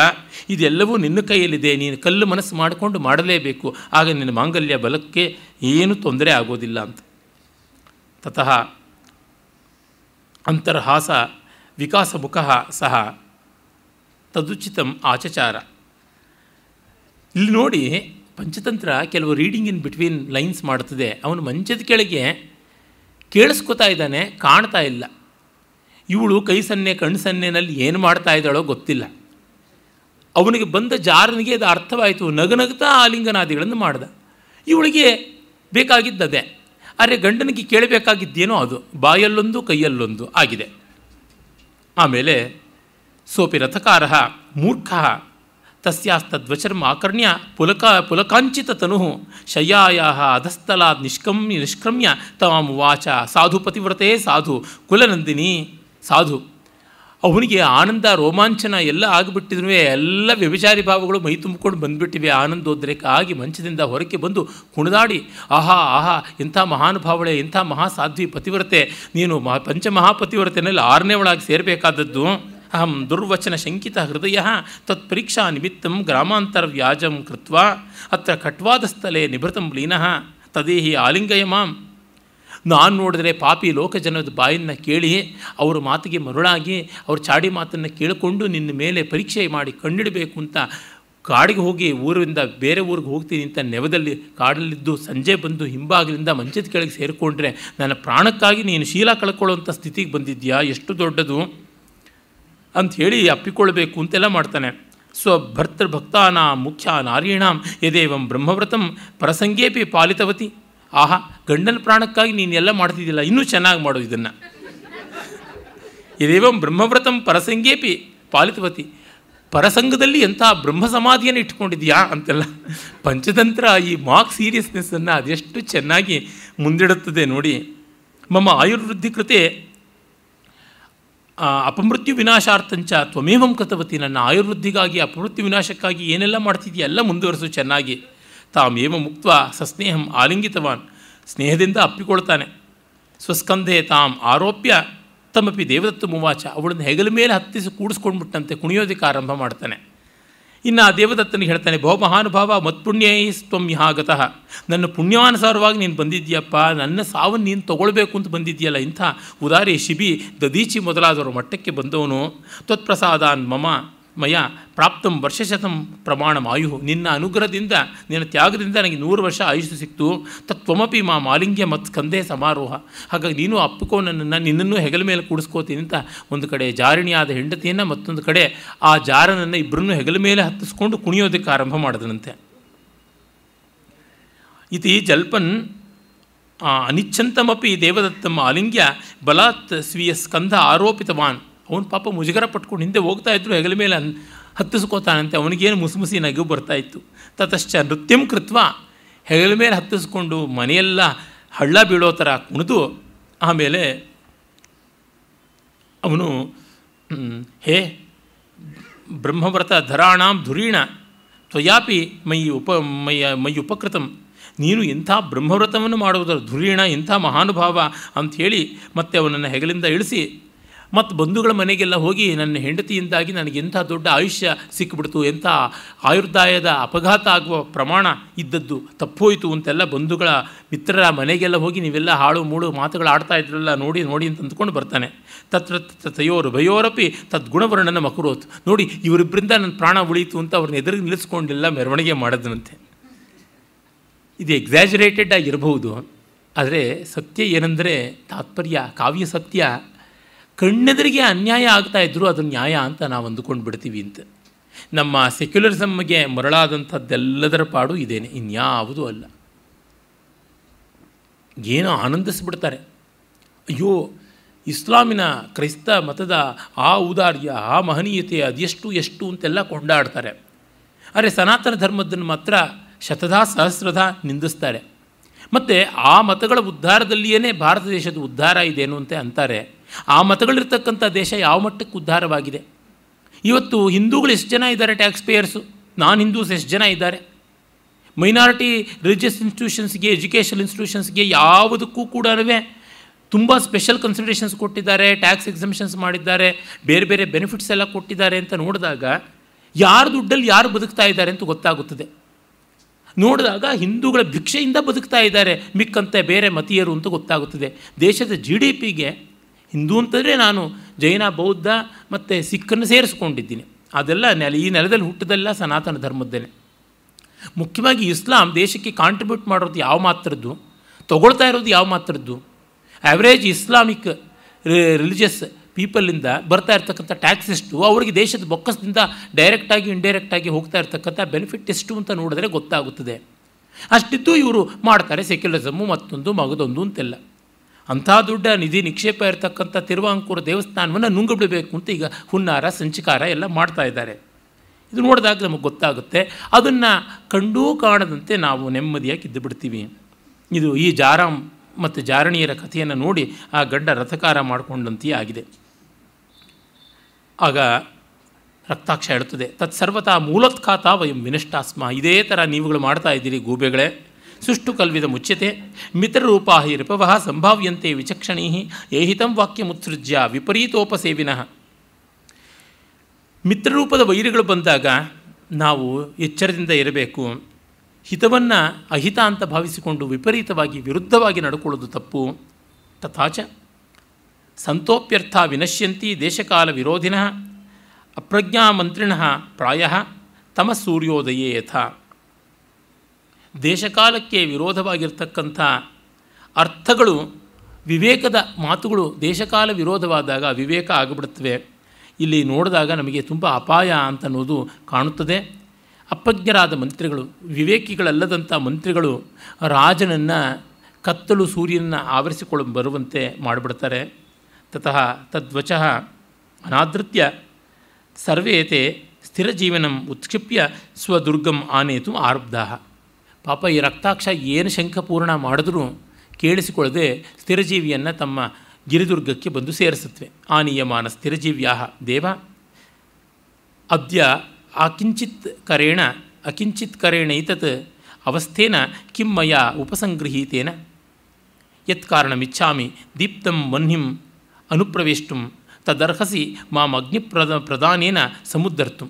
ಇದೆಲ್ಲವೂ ನಿನ್ನ ಕೈಯಲ್ಲಿದೆ. ನೀನು ಕಲ್ಲು ಮನಸ್ಸು ಮಾಡಿಕೊಂಡು ಮಾಡಲೇಬೇಕು. ಆಗ ನಿನ್ನ ಮಾಂಗಲ್ಯ ಬಲಕ್ಕೆ ಏನೂ ತೊಂದರೆ ಆಗೋದಿಲ್ಲ ಅಂತ. ತತಃ ಅಂತರ್ಹಾಸ ವಿಕಾಸಮುಖ ಸಹ ತದುಚಿತಂ ಆಚಚಾರ. ಇಲ್ಲಿ ನೋಡಿ ಪಂಚತಂತ್ರ ಕೆಲವು ರೀಡಿಂಗ್ ಇನ್ ಬಿಟ್ವೀನ್ ಲೈನ್ಸ್ ಮಾಡುತ್ತದೆ. ಅವನು ಮಂಚದ ಕೆಳಗೆ ಕೇಳಿಸ್ಕೊತಾ ಇದ್ದಾನೆ, ಕಾಣ್ತಾ ಇಲ್ಲ. ಇವಳು ಕೈ ಸನ್ನೆ, ಕಣ್ಣು ಸನ್ನೆನಲ್ಲಿ ಏನು ಮಾಡ್ತಾ ಇದ್ದಾಳೋ ಗೊತ್ತಿಲ್ಲ. ಅವನಿಗೆ ಬಂದ ಜಾರನಿಗೆ ಅದು ಅರ್ಥವಾಯಿತು. ನಗನಗ್ತಾ ಆಲಿಂಗನಾದಿಗಳನ್ನು ಮಾಡ್ದ. ಇವಳಿಗೆ ಬೇಕಾಗಿದ್ದದೆ. ಆದರೆ ಗಂಡನಿಗೆ ಕೇಳಬೇಕಾಗಿದ್ದೇನೋ ಅದು, ಬಾಯಲ್ಲೊಂದು ಕೈಯಲ್ಲೊಂದು ಆಗಿದೆ. ಆಮೇಲೆ ಸೋಪಿ ರಥಕಾರ ಮೂರ್ಖ ತಸ್ಯಾಸ್ತದ್ವಚರ್ಮ ಆಕರ್ಣ್ಯ ಪುಲಕ ಪುಲಕಾಂಚಿತ ತನು ಶಯ್ಯಾಯ ಅಧಸ್ಥಲಾದ್ ನಿಷ್ಕಮ್ಯ ನಿಷ್ಕ್ರಮ್ಯ ತಮಾಂ ವಾಚ ಸಾಧು ಪತಿವ್ರತೆ ಸಾಧು ಕುಲನಂದಿನಿ ಸಾಧು. ಅವನಿಗೆ ಆನಂದ, ರೋಮಾಂಚನ ಎಲ್ಲ ಆಗಿಬಿಟ್ಟಿದ್ರೂ ಎಲ್ಲ ವ್ಯಭಿಚಾರಿ ಭಾವಗಳು ಮೈ ತುಂಬಿಕೊಂಡು ಬಂದುಬಿಟ್ಟಿವೆ. ಆನಂದೋದ್ರೇಕ ಆಗಿ ಮಂಚದಿಂದ ಹೊರಕ್ಕೆ ಬಂದು ಕುಣಿದಾಡಿ, ಆಹಾ ಆಹಾ, ಇಂಥ ಮಹಾನುಭಾವಳೆ, ಇಂಥ ಮಹಾಸಾಧ್ವಿ ಪತಿವ್ರತೆ, ನೀನು ಮಹಾ ಪಂಚಮಹಾಪತಿವ್ರತೆಯಲ್ಲಿ ಆರನೇ ಒಳಗೆ ಸೇರಬೇಕಾದದ್ದು. ಅಹಂ ದುರ್ವಚನ ಶಂಕಿತ ಹೃದಯ, ತತ್ಪರೀಕ್ಷಾ ನಿಮಿತ್ತಂ ಗ್ರಾಮಾಂತರ ವ್ಯಾಜಂ ಕೃತ್ವ, ಅತ್ರ ಕಟ್ವಾದ ಸ್ಥಳೇ ನಿಭೃತಂ ಲೀನಃ, ತದೇಹಿ ಆಲಿಂಗಯ ಮಾಂ ನಾನು ನೋಡಿದ್ರೆ ಪಾಪಿ ಲೋಕಜನದ ಬಾಯನ್ನು ಕೇಳಿ ಅವರ ಮಾತಿಗೆ ಮರುಳಾಗಿ ಅವ್ರ ಚಾಡಿ ಮಾತನ್ನು ಕೇಳಿಕೊಂಡು ನಿನ್ನ ಮೇಲೆ ಪರೀಕ್ಷೆ ಮಾಡಿ ಕಂಡಿಡಬೇಕು ಅಂತ ಕಾಡಿಗೆ ಹೋಗಿ ಊರಿಂದ ಬೇರೆ ಊರಿಗೆ ಹೋಗ್ತೀನಿ ಅಂತ ನೆವದಲ್ಲಿ ಕಾಡಲ್ಲಿದ್ದು ಸಂಜೆ ಬಂದು ಹಿಂಬಾಗಲಿಂದ ಮಂಚದ ಕೆಳಗೆ ಸೇರಿಕೊಂಡ್ರೆ ನನ್ನ ಪ್ರಾಣಕ್ಕಾಗಿ ನೀನು ಶೀಲ ಕಳ್ಕೊಳ್ಳೋಂಥ ಸ್ಥಿತಿಗೆ ಬಂದಿದ್ಯಾ ಎಷ್ಟು ದೊಡ್ಡದು? ಅಂತ ಹೇಳಿ ಅಪ್ಪಿಕೊಳ್ಬೇಕು ಅಂತೆಲ್ಲ ಮಾಡ್ತಾನೆ. ಸ್ವಭರ್ತೃಭಕ್ತಾನಾಂ ಮುಖ್ಯ ನಾರೀಣಾಂ ಯದೇವಂ ಬ್ರಹ್ಮವ್ರತಂ ಪರಸಂಗೇಪಿ ಪಾಲಿತವತಿ. ಆಹಾ, ಗಂಡನ ಪ್ರಾಣಕ್ಕಾಗಿ ನೀನೆಲ್ಲ ಮಾಡ್ತಿದ್ದಿಲ್ಲ, ಇನ್ನೂ ಚೆನ್ನಾಗಿ ಮಾಡು ಇದನ್ನು. ಇದೇವಂ ಬ್ರಹ್ಮವ್ರತಂ ಪರಸಂಗೇಪಿ, ಪಾಲಿತವತಿ. ಪರಸಂಗದಲ್ಲಿ ಎಂಥ ಬ್ರಹ್ಮ ಸಮಾಧಿಯನ್ನು ಇಟ್ಕೊಂಡಿದ್ಯಾ ಅಂತೆಲ್ಲ. ಪಂಚತಂತ್ರ ಈ ಮಾಕ್ ಸೀರಿಯಸ್ನೆಸ್ಸನ್ನು ಅದೆಷ್ಟು ಚೆನ್ನಾಗಿ ಮುಂದಿಡುತ್ತದೆ ನೋಡಿ. ಮಮ್ಮ ಆಯುರ್ವೃದ್ಧಿ ಕೃತೆ ಅಪಮೃತ್ಯು ವಿನಾಶಾರ್ಥಂಚ ತ್ವಮೇವಂ ಕೃತವತಿ ನನ್ನ ಆಯುರ್ವೃದ್ಧಿಗಾಗಿ, ಅಪಮೃತ್ಯು ವಿನಾಶಕ್ಕಾಗಿ ಏನೆಲ್ಲ ಮಾಡ್ತಿದ್ಯಾ ಎಲ್ಲ ಮುಂದುವರಿಸು ಚೆನ್ನಾಗಿ. ತಾಮೇವ ಮುಕ್ತ ಸಸ್ನೇಹಂ ಆಲಿಂಗಿತವಾನ್. ಸ್ನೇಹದಿಂದ ಅಪ್ಪಿಕೊಳ್ತಾನೆ. ಸ್ವಸ್ಕಂಧೆ ತಾಮ್ ಆರೋಪ್ಯ. ತಮ್ಮಪಿ ದೇವದತ್ತು ಮುವಾಚ. ಅವಳನ್ನು ಹೆಗಲ ಮೇಲೆ ಹತ್ತಿಸಿ ಕೂಡಿಸ್ಕೊಂಡ್ಬಿಟ್ಟಂತೆ ಕುಣಿಯೋದಕ್ಕೆ ಆರಂಭ ಮಾಡ್ತಾನೆ. ಇನ್ನು ಆ ದೇವದತ್ತನಿಗೆ ಹೇಳ್ತಾನೆ ಬಹು ಮಹಾನುಭಾವ ಮತ್ಪುಣ್ಯೈ ತ್ವಂ ಯಹಾಗತಃ ನನ್ನ ಪುಣ್ಯಾನುಸಾರವಾಗಿ ನೀನು ಬಂದಿದ್ದೀಯಪ್ಪ. ನನ್ನ ಸಾವನ್ನು ನೀನು ತೊಗೊಳ್ಬೇಕು ಅಂತ ಬಂದಿದ್ದೀಯಲ್ಲ ಇಂಥ ಉದಾರಿ ಶಿಬಿ ದದೀಚಿ ಮೊದಲಾದವರು ಮಟ್ಟಕ್ಕೆ ಬಂದವನು. ತ್ವತ್ಪ್ರಸಾದಾನ್ ಮಮ. ಮಯ ಪ್ರಾಪ್ತಂ ವರ್ಷಶತಂ ಪ್ರಮಾಣ ಆಯು ನಿನ್ನ ಅನುಗ್ರಹದಿಂದ, ನಿನ್ನ ತ್ಯಾಗದಿಂದ ನನಗೆ ನೂರು ವರ್ಷ ಆಯುಷು ಸಿಕ್ತು. ತತ್ವಮಪಿ ಮಾ ಮಾಲಿಂಗ್ಯ ಮತ್ತು ಕಂದೇ ಸಮಾರೋಹ. ಹಾಗಾಗಿ ನೀನು ಅಪ್ಪಿಕೋ ನನ್ನನ್ನು ನಿನ್ನನ್ನು ಹೆಗಲ ಮೇಲೆ ಕೂಡಿಸ್ಕೋತೀನಿ ಅಂತ ಒಂದು ಕಡೆ ಜಾರಿಣಿಯಾದ ಹೆಂಡತಿಯನ್ನು ಮತ್ತೊಂದು ಕಡೆ ಆ ಜಾರನನ್ನು ಇಬ್ಬರನ್ನು ಹೆಗಲ ಮೇಲೆ ಹತ್ತಿಸ್ಕೊಂಡು ಕುಣಿಯೋದಕ್ಕೆ ಆರಂಭ ಮಾಡಿದನಂತೆ. ಇತಿ ಜಲ್ಪನ್ ಅನಿಚ್ಛಂತಮಪಿ ದೇವದತ್ತಮ್ಮ ಆಲಿಂಗ್ಯ ಬಲಾತ್ ಸ್ವೀಯ ಸ್ಕಂಧ ಆರೋಪಿತವಾನ್. ಅವನು ಪಾಪ ಮುಜುಗರ ಪಟ್ಕೊಂಡು ಹಿಂದೆ ಹೋಗ್ತಾ ಇದ್ರು, ಹೆಗಲ ಮೇಲೆ ಅನ್, ಹತ್ತಿಸ್ಕೋತಾನಂತೆ. ಅವನಿಗೇನು ಮುಸುಮುಸಿ ನಗು ಬರ್ತಾ ಇತ್ತು. ತತಶ್ಚ ನೃತ್ಯಂ ಕೃತ್ವ. ಹೆಗಲ ಮೇಲೆ ಹತ್ತಿಸ್ಕೊಂಡು ಮನೆಯೆಲ್ಲ ಹಳ್ಳ ಬೀಳೋ ಥರ ಕುಣಿದು ಆಮೇಲೆ ಅವನು ಹೇ, ಬ್ರಹ್ಮವ್ರತ ಧರಾಣಾಂ ಧುರೀಣ. ತ್ವಯಾಪಿ ಮೈ ಉಪ, ಮೈ ಮೈ ಉಪಕೃತಂ. ನೀನು ಇಂಥ ಬ್ರಹ್ಮವ್ರತವನ್ನು ಮಾಡುವುದರ ಧುರೀಣ, ಇಂಥ ಮಹಾನುಭಾವ ಅಂಥೇಳಿ ಮತ್ತೆ ಅವನನ್ನು ಹೆಗಲಿಂದ ಇಳಿಸಿ ಮತ್ತು ಬಂಧುಗಳ ಮನೆಗೆಲ್ಲ ಹೋಗಿ ನನ್ನ ಹೆಂಡತಿಯಿಂದಾಗಿ ನನಗೆ ಎಂಥ ದೊಡ್ಡ ಆಯುಷ್ಯ ಸಿಕ್ಕಿಬಿಡ್ತು ಎಂಥ ಆಯುರ್ದಾಯದ ಅಪಘಾತ ಆಗುವ ಪ್ರಮಾಣ ಇದ್ದದ್ದು, ತಪ್ಪೋಯಿತು ಅಂತೆಲ್ಲ ಬಂಧುಗಳ ಮಿತ್ರರ ಮನೆಗೆಲ್ಲ ಹೋಗಿ ನೀವೆಲ್ಲ ಹಾಳು ಮೂಳು ಮಾತುಗಳು ಆಡ್ತಾ ಇದ್ರಲ್ಲ, ನೋಡಿ ನೋಡಿ ಅಂತ ಅಂದ್ಕೊಂಡು ಬರ್ತಾನೆ. ತತ್ರ ತಯೋರು ಭಯೋರಪಿ ತದ್ಗುಣವರ್ಣನ ಮಕರೋತ್. ನೋಡಿ, ಇವರಿಬ್ಬರಿಂದ ನನ್ನ ಪ್ರಾಣ ಉಳಿಯಿತು ಅಂತ ಅವ್ರನ್ನ ಎದುರಿಗೆ ನಿಲ್ಲಿಸ್ಕೊಂಡಿಲ್ಲ, ಮೆರವಣಿಗೆ ಮಾಡಿದ್ರಂತೆ ಇದು ಎಕ್ಸಾಜರೇಟೆಡ್ ಆಗಿರಬಹುದು. ಆದರೆ ಸತ್ಯ ಏನೆಂದರೆ ತಾತ್ಪರ್ಯ, ಕಾವ್ಯ ಸತ್ಯ ಕಣ್ಣೆದರಿಗೆ ಅನ್ಯಾಯ ಆಗ್ತಾ ಇದ್ದರೂ ಅದು ನ್ಯಾಯ ಅಂತ ನಾವು ಅಂದುಕೊಂಡು ಬಿಡ್ತೀವಿ ಅಂತ. ನಮ್ಮ ಸೆಕ್ಯುಲರಿಸಮ್ಗೆ ಮರಳಾದಂಥದ್ದೆಲ್ಲದರ ಪಾಡು ಇದೇನೆ, ಇನ್ಯಾವುದೂ ಅಲ್ಲ. ಏನೋ ಆನಂದಿಸ್ಬಿಡ್ತಾರೆ. ಅಯ್ಯೋ, ಇಸ್ಲಾಮಿನ ಕ್ರೈಸ್ತ ಮತದ ಆ ಔದಾರ್ಯ, ಆ ಮಹನೀಯತೆ ಅದೆಷ್ಟು ಎಷ್ಟು ಅಂತೆಲ್ಲ ಕೊಂಡಾಡ್ತಾರೆ. ಅರೆ ಸನಾತನ ಧರ್ಮದನ್ನು ಮಾತ್ರ ಶತಧಾ ಸಹಸ್ರಧ ನಿಂದಿಸ್ತಾರೆ. ಮತ್ತು ಆ ಮತಗಳ ಉದ್ಧಾರದಲ್ಲಿಯೇ ಭಾರತ ದೇಶದ ಉದ್ಧಾರ ಇದೇನು ಅಂತ ಅಂತಾರೆ. ಆ ಮತಗಳಿರ್ತಕ್ಕಂಥ ದೇಶ ಯಾವ ಮಟ್ಟಕ್ಕೆ ಉದ್ಧಾರವಾಗಿದೆ? ಇವತ್ತು ಹಿಂದೂಗಳು ಎಷ್ಟು ಜನ ಇದ್ದಾರೆ ಟ್ಯಾಕ್ಸ್ ಪೇಯರ್ಸು ನಾನ್ ಹಿಂದೂಸ್ ಎಷ್ಟು ಜನ ಇದ್ದಾರೆ? ಮೈನಾರಿಟಿ ರಿಲಿಜಿಯಸ್ ಇನ್ಸ್ಟಿಟ್ಯೂಷನ್ಸ್ಗೆ ಎಜುಕೇಷನ್ ಇನ್ಸ್ಟಿಟ್ಯೂಷನ್ಸ್ಗೆ ಯಾವುದಕ್ಕೂ ಕೂಡ ತುಂಬ ಸ್ಪೆಷಲ್ ಕನ್ಸಿಡರೇಷನ್ಸ್ ಕೊಟ್ಟಿದ್ದಾರೆ ಟ್ಯಾಕ್ಸ್ ಎಕ್ಸಮ್ಷನ್ಸ್ ಮಾಡಿದ್ದಾರೆ, ಬೇರೆ ಬೇರೆ ಬೆನಿಫಿಟ್ಸ್ ಎಲ್ಲ ಕೊಟ್ಟಿದ್ದಾರೆ ಅಂತ ನೋಡಿದಾಗ ಯಾರು ದುಡ್ಡಲ್ಲಿ ಯಾರು ಬದುಕ್ತಾ ಇದ್ದಾರೆ ಅಂತ ಗೊತ್ತಾಗುತ್ತದೆ. ನೋಡಿದಾಗ ಹಿಂದೂಗಳ ಭಿಕ್ಷೆಯಿಂದ ಬದುಕ್ತಾ ಇದ್ದಾರೆ ಮಿಕ್ಕಂತೆ ಬೇರೆ ಮತೀಯರು ಅಂತ ಗೊತ್ತಾಗುತ್ತದೆ. ದೇಶದ ಜಿ ಡಿ ಪಿಗೆ ಹಿಂದೂ ಅಂತಂದರೆ ನಾನು ಜೈನ, ಬೌದ್ಧ ಮತ್ತು ಸಿಖ್ಖನ್ನು ಸೇರಿಸ್ಕೊಂಡಿದ್ದೀನಿ. ಅದೆಲ್ಲ ನೆಲ, ಈ ನೆಲದಲ್ಲಿ ಹುಟ್ಟಿದೆಲ್ಲ ಸನಾತನ ಧರ್ಮದ್ದೇನೆ. ಮುಖ್ಯವಾಗಿ ಇಸ್ಲಾಂ ದೇಶಕ್ಕೆ ಕಾಂಟ್ರಿಬ್ಯೂಟ್ ಮಾಡೋದು ಯಾವ ಮಾತ್ರದ್ದು, ತಗೊಳ್ತಾ ಇರೋದು ಯಾವ ಮಾತ್ರದ್ದು? ಆ್ಯಾವ್ರೇಜ್ ಇಸ್ಲಾಮಿಕ್ ರಿಲಿಜಿಯಸ್ ಪೀಪಲಿಂದ ಬರ್ತಾ ಇರ್ತಕ್ಕಂಥ ಟ್ಯಾಕ್ಸ್ ಎಷ್ಟು? ಅವರಿಗೆ ದೇಶದ ಬೊಕ್ಕಸದಿಂದ ಡೈರೆಕ್ಟಾಗಿ ಇಂಡೈರೆಕ್ಟಾಗಿ ಹೋಗ್ತಾ ಇರ್ತಕ್ಕಂಥ ಬೆನಿಫಿಟ್ ಎಷ್ಟು ಅಂತ ನೋಡಿದ್ರೆ ಗೊತ್ತಾಗುತ್ತದೆ. ಅಷ್ಟಿದ್ದು ಇವರು ಮಾಡ್ತಾರೆ ಸೆಕ್ಯುಲರಿಸಮು ಮತ್ತೊಂದು, ಮಗದೊಂದು ಅಂತೆಲ್ಲ. ಅಂಥ ದೊಡ್ಡ ನಿಧಿ ನಿಕ್ಷೇಪ ಇರತಕ್ಕಂಥ ತಿರುವಾಂಕೂರು ದೇವಸ್ಥಾನವನ್ನು ನುಂಗಿಬಿಡಬೇಕು ಅಂತ ಈಗ ಹುನ್ನಾರ, ಸಂಚಿಕಾರ ಎಲ್ಲ ಮಾಡ್ತಾ ಇದ್ದಾರೆ. ಇದು ನೋಡಿದಾಗ ನಮಗೆ ಗೊತ್ತಾಗುತ್ತೆ, ಅದನ್ನು ಕಂಡೂ ಕಾಣದಂತೆ ನಾವು ನೆಮ್ಮದಿಯಾಗಿ ಇದ್ದು ಬಿಡ್ತೀವಿ. ಇದು ಈ ಜಾರಾಮ್ ಮತ್ತು ಜಾರಣಿಯರ ಕಥೆಯನ್ನು ನೋಡಿ ಆ ಗಡ್ಡ ರಥಕಾರ ಮಾಡಿಕೊಂಡಂತೆಯೇ ಆಗಿದೆ. ಆಗ ರಕ್ತಾಕ್ಷ ಹೇಳುತ್ತದೆ, ತತ್ಸರ್ವತಾ ಮೂಲೋತ್ಖಾತ ವಯಂ ವಿನಷ್ಟಾಸ್ಮ, ಇದೇ ಥರ ನೀವುಗಳು ಮಾಡ್ತಾ ಇದ್ದೀರಿ ಗೂಬೆಗಳೇ. ಸುಷ್ಟು ಕಲ್ವಿದ ಮುಚ್ಯತೆ ಮಿತ್ರರೂಪ ಹಿ ರಿಪವಃ ಸಂಭಾವ್ಯಂತೆ ವಿಚಕ್ಷಣೀ ಏಹಿತಂ ವಾಕ್ಯಮುತ್ಸೃಜ್ಯ ವಿಪರೀತೋಪಸೇವಿನಃ. ಮಿತ್ರರೂಪದ ವೈರಿಗಳು ಬಂದಾಗ ನಾವು ಎಚ್ಚರದಿಂದ ಇರಬೇಕು. ಹಿತವನ್ನು ಅಹಿತ ಅಂತ ಭಾವಿಸಿಕೊಂಡು ವಿಪರೀತವಾಗಿ ವಿರುದ್ಧವಾಗಿ ನಡ್ಕೊಳ್ಳೋದು ತಪ್ಪು. ತಥಾಚ ಸಂತೋಪ್ಯರ್ಥ ವಿನಶ್ಯಂತಿ ದೇಶಕಾಲ ವಿರೋಧಿನಃ, ಅಪ್ರಜ್ಞಾಮಂತ್ರಿಣ ಪ್ರಾಯ ತಮ ಸೂರ್ಯೋದಯೇ ಯಥ ದೇಶಕಾಲಕ್ಕೆ ವಿರೋಧವಾಗಿರ್ತಕ್ಕಂಥ ಅರ್ಥಗಳು, ವಿವೇಕದ ಮಾತುಗಳು ದೇಶಕಾಲ ವಿರೋಧವಾದಾಗ ವಿವೇಕ ಆಗಿಬಿಡುತ್ತವೆ. ಇಲ್ಲಿ ನೋಡಿದಾಗ ನಮಗೆ ತುಂಬ ಅಪಾಯ ಅಂತನ್ನೋದು ಕಾಣುತ್ತದೆ. ಅಪಜ್ಞರಾದ ಮಂತ್ರಿಗಳು, ವಿವೇಕಿಗಳಲ್ಲದಂಥ ಮಂತ್ರಿಗಳು ರಾಜನನ್ನು, ಕತ್ತಲು ಸೂರ್ಯನನ್ನು ಆವರಿಸಿಕೊಳ್ಳ ಬರುವಂತೆ ಮಾಡಿಬಿಡ್ತಾರೆ. ತತಃ ತದ್ವಚ ಅನಾದೃತ್ಯ ಸರ್ವೇತೆ ಸ್ಥಿರಜೀವನಂ ಉತ್ಕ್ಷಿಪ್ಯ ಸ್ವದುರ್ಗಂ ಆನೇತು ಆರಬ್ಧ ಪಾಪ ಈ ರಕ್ತಾಕ್ಷ ಏನು ಶಂಖಪೂರ್ಣ ಮಾಡಿದ್ರೂ ಕೇಳಿಸಿಕೊಳ್ಳದೆ ಸ್ಥಿರಜೀವಿಯನ್ನು ತಮ್ಮ ಗಿರಿದುರ್ಗಕ್ಕೆ ಬಂದು ಸೇರಿಸುತ್ತವೆ. ಆನೀಯಮಾನ ಸ್ಥಿರಜೀವ್ಯಾಹ ದೇವ. ಅದ್ಯ ಅಕಿಂಚಿತ್ ಕರೆಣ, ಅಕಿಂಚಿತ್ ಕರೇಣೈತತ್ ಅವಸ್ಥೇನ ಕಿಂ ಮಯ ಉಪಸಂಗೃಹೀತೇನ. ಯತ್ಕಾರಣಮಿಚ್ಛಾಮಿ ದೀಪ್ತಂ ವಹ್ನಿಂ ಅನುಪ್ರವೇಷ್ಟು ತದರ್ಹಸಿ ಮಾಂ ಅಗ್ನಿಪ್ರದ ಪ್ರಧಾನೇನ ಸಮುದ್ಧರ್ತು.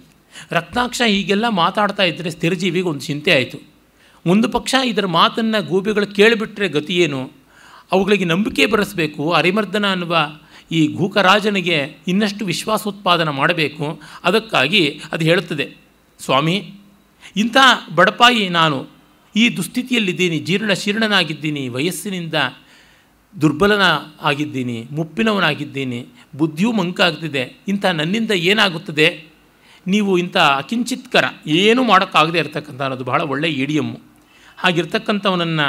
ರಕ್ತಾಕ್ಷ ಹೀಗೆಲ್ಲ ಮಾತಾಡ್ತಾ ಇದ್ದರೆ ಸ್ಥಿರಜೀವಿಗೆ ಒಂದು ಚಿಂತೆ ಆಯಿತು. ಒಂದು ಪಕ್ಷ ಇದರ ಮಾತನ್ನು ಗೂಬೆಗಳು ಕೇಳಿಬಿಟ್ರೆ ಗತಿ ಏನು ಅವುಗಳಿಗೆ ನಂಬಿಕೆ ಬರೆಸಬೇಕು, ಅರಿಮರ್ದನ ಅನ್ನುವ ಈ ಗೂಕರಾಜನಿಗೆ ಇನ್ನಷ್ಟು ವಿಶ್ವಾಸೋತ್ಪಾದನ ಮಾಡಬೇಕು. ಅದಕ್ಕಾಗಿ ಅದು ಹೇಳುತ್ತದೆ, ಸ್ವಾಮಿ, ಇಂಥ ಬಡಪಾಯಿ ನಾನು ಈ ದುಸ್ಥಿತಿಯಲ್ಲಿದ್ದೀನಿ, ಜೀರ್ಣ ಶೀರ್ಣನಾಗಿದ್ದೀನಿ, ವಯಸ್ಸಿನಿಂದ ದುರ್ಬಲನ ಆಗಿದ್ದೀನಿ, ಮುಪ್ಪಿನವನಾಗಿದ್ದೀನಿ, ಬುದ್ಧಿಯೂ ಮಂಕಾಗ್ತಿದೆ, ಇಂಥ ನನ್ನಿಂದ ಏನಾಗುತ್ತದೆ? ನೀವು ಇಂಥ ಅಕಿಂಚಿತ್ಕರ, ಏನೂ ಮಾಡೋಕ್ಕಾಗದೇ ಇರತಕ್ಕಂಥ ಅನ್ನೋದು ಬಹಳ ಒಳ್ಳೆಯ ಇಡಿಯಮ್ಮು. ಹಾಗಿರ್ತಕ್ಕಂಥವನನ್ನು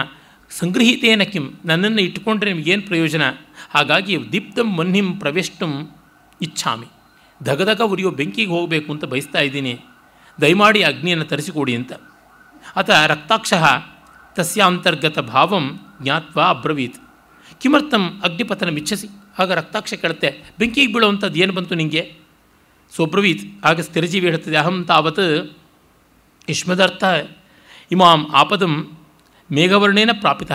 ಸಂಗ್ರಹಿತೇನ ಕಿಂ, ನನ್ನನ್ನು ಇಟ್ಟುಕೊಂಡ್ರೆ ನಿಮಗೇನು ಪ್ರಯೋಜನ? ಹಾಗಾಗಿ ದೀಪ್ತಂ ಮನ್ಹಿಂ ಪ್ರವೇಷ್ಟಂ ಇಚ್ಛಾಮಿ. ಧಗಧಗ ಉರಿಯೋ ಬೆಂಕಿಗೆ ಹೋಗಬೇಕು ಅಂತ ಬಯಸ್ತಾ ಇದ್ದೀನಿ. ದಯಮಾಡಿ ಅಗ್ನಿಯನ್ನು ತರಿಸಿಕೊಡಿ ಅಂತ. ಅತ ರಕ್ತಾಕ್ಷ ತಸ್ಯಾಂತರ್ಗತ ಭಾವಂ ಜ್ಞಾತ್ವ ಅಬ್ರವೀತ್. ಕಿಮರ್ಥಂ ಅಗ್ನಿಪತನ ಮಿಚ್ಛಸಿ. ಆಗ ರಕ್ತಾಕ್ಷ ಕೇಳುತ್ತೆ, ಬೆಂಕಿಗೆ ಬೀಳುವಂಥದ್ದು ಏನು ಬಂತು ನಿಮಗೆ ಸೋಬ್ರವೀತ್ ಆಗ ಸ್ಥಿರಜೀವಿ ಹೇಳ್ತದೆ, ಅಹಂ ತಾವತ್ ಯುಷ್ಮದರ್ಥ ಇಮಾಂ ಆಪದಂ ಮೇಘವರ್ಣೇನ ಪ್ರಾಪಿತ.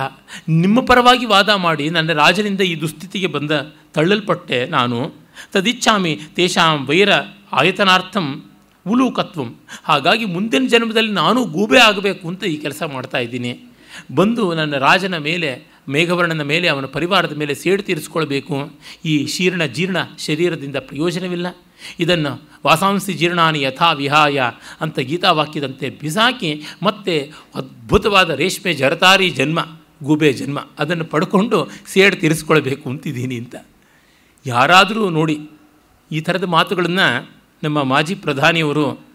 ನಿಮ್ಮ ಪರವಾಗಿ ವಾದ ಮಾಡಿ ನನ್ನ ರಾಜನಿಂದ ಈ ದುಸ್ಥಿತಿಗೆ ಬಂದ ತಳ್ಳಲ್ಪಟ್ಟೆ ನಾನು. ತದಿಚ್ಛಾಮಿ ತೇಷಾಂ ವೈರ ಆಯತನಾರ್ಥಂ ಉಲೂಕತ್ವಂ. ಹಾಗಾಗಿ ಮುಂದಿನ ಜನ್ಮದಲ್ಲಿ ನಾನು ಗೂಬೆ ಆಗಬೇಕು ಅಂತ ಈ ಕೆಲಸ ಮಾಡ್ತಾ ಇದ್ದೀನಿ. ಬಂದು ನನ್ನ ರಾಜನ ಮೇಲೆ, ಮೇಘವರ್ಣನ ಮೇಲೆ, ಅವನ ಪರಿವಾರದ ಮೇಲೆ ಸೇಡು ತೀರಿಸ್ಕೊಳ್ಬೇಕು. ಈ ಶೀರ್ಣ ಜೀರ್ಣ ಶರೀರದಿಂದ ಪ್ರಯೋಜನವಿಲ್ಲ. ಇದನ್ನು ವಾಸಾಂಸಿ ಜೀರ್ಣಾನಿ ಯಥಾ ವಿಹಾಯ ಅಂತ ಗೀತಾವಾಕ್ಯದಂತೆ ಬಿಸಾಕಿ ಮತ್ತೆ ಅದ್ಭುತವಾದ ರೇಷ್ಮೆ ಜರತಾರಿ ಜನ್ಮ, ಗೂಬೆ ಜನ್ಮ ಅದನ್ನು ಪಡ್ಕೊಂಡು ಸೇಡ್ ತೀರಿಸ್ಕೊಳ್ಬೇಕು ಅಂತಿದ್ದೀನಿ ಅಂತ. ಯಾರಾದರೂ ನೋಡಿ ಈ ಥರದ ಮಾತುಗಳನ್ನು ನಮ್ಮ ಮಾಜಿ ಪ್ರಧಾನಿಯವರು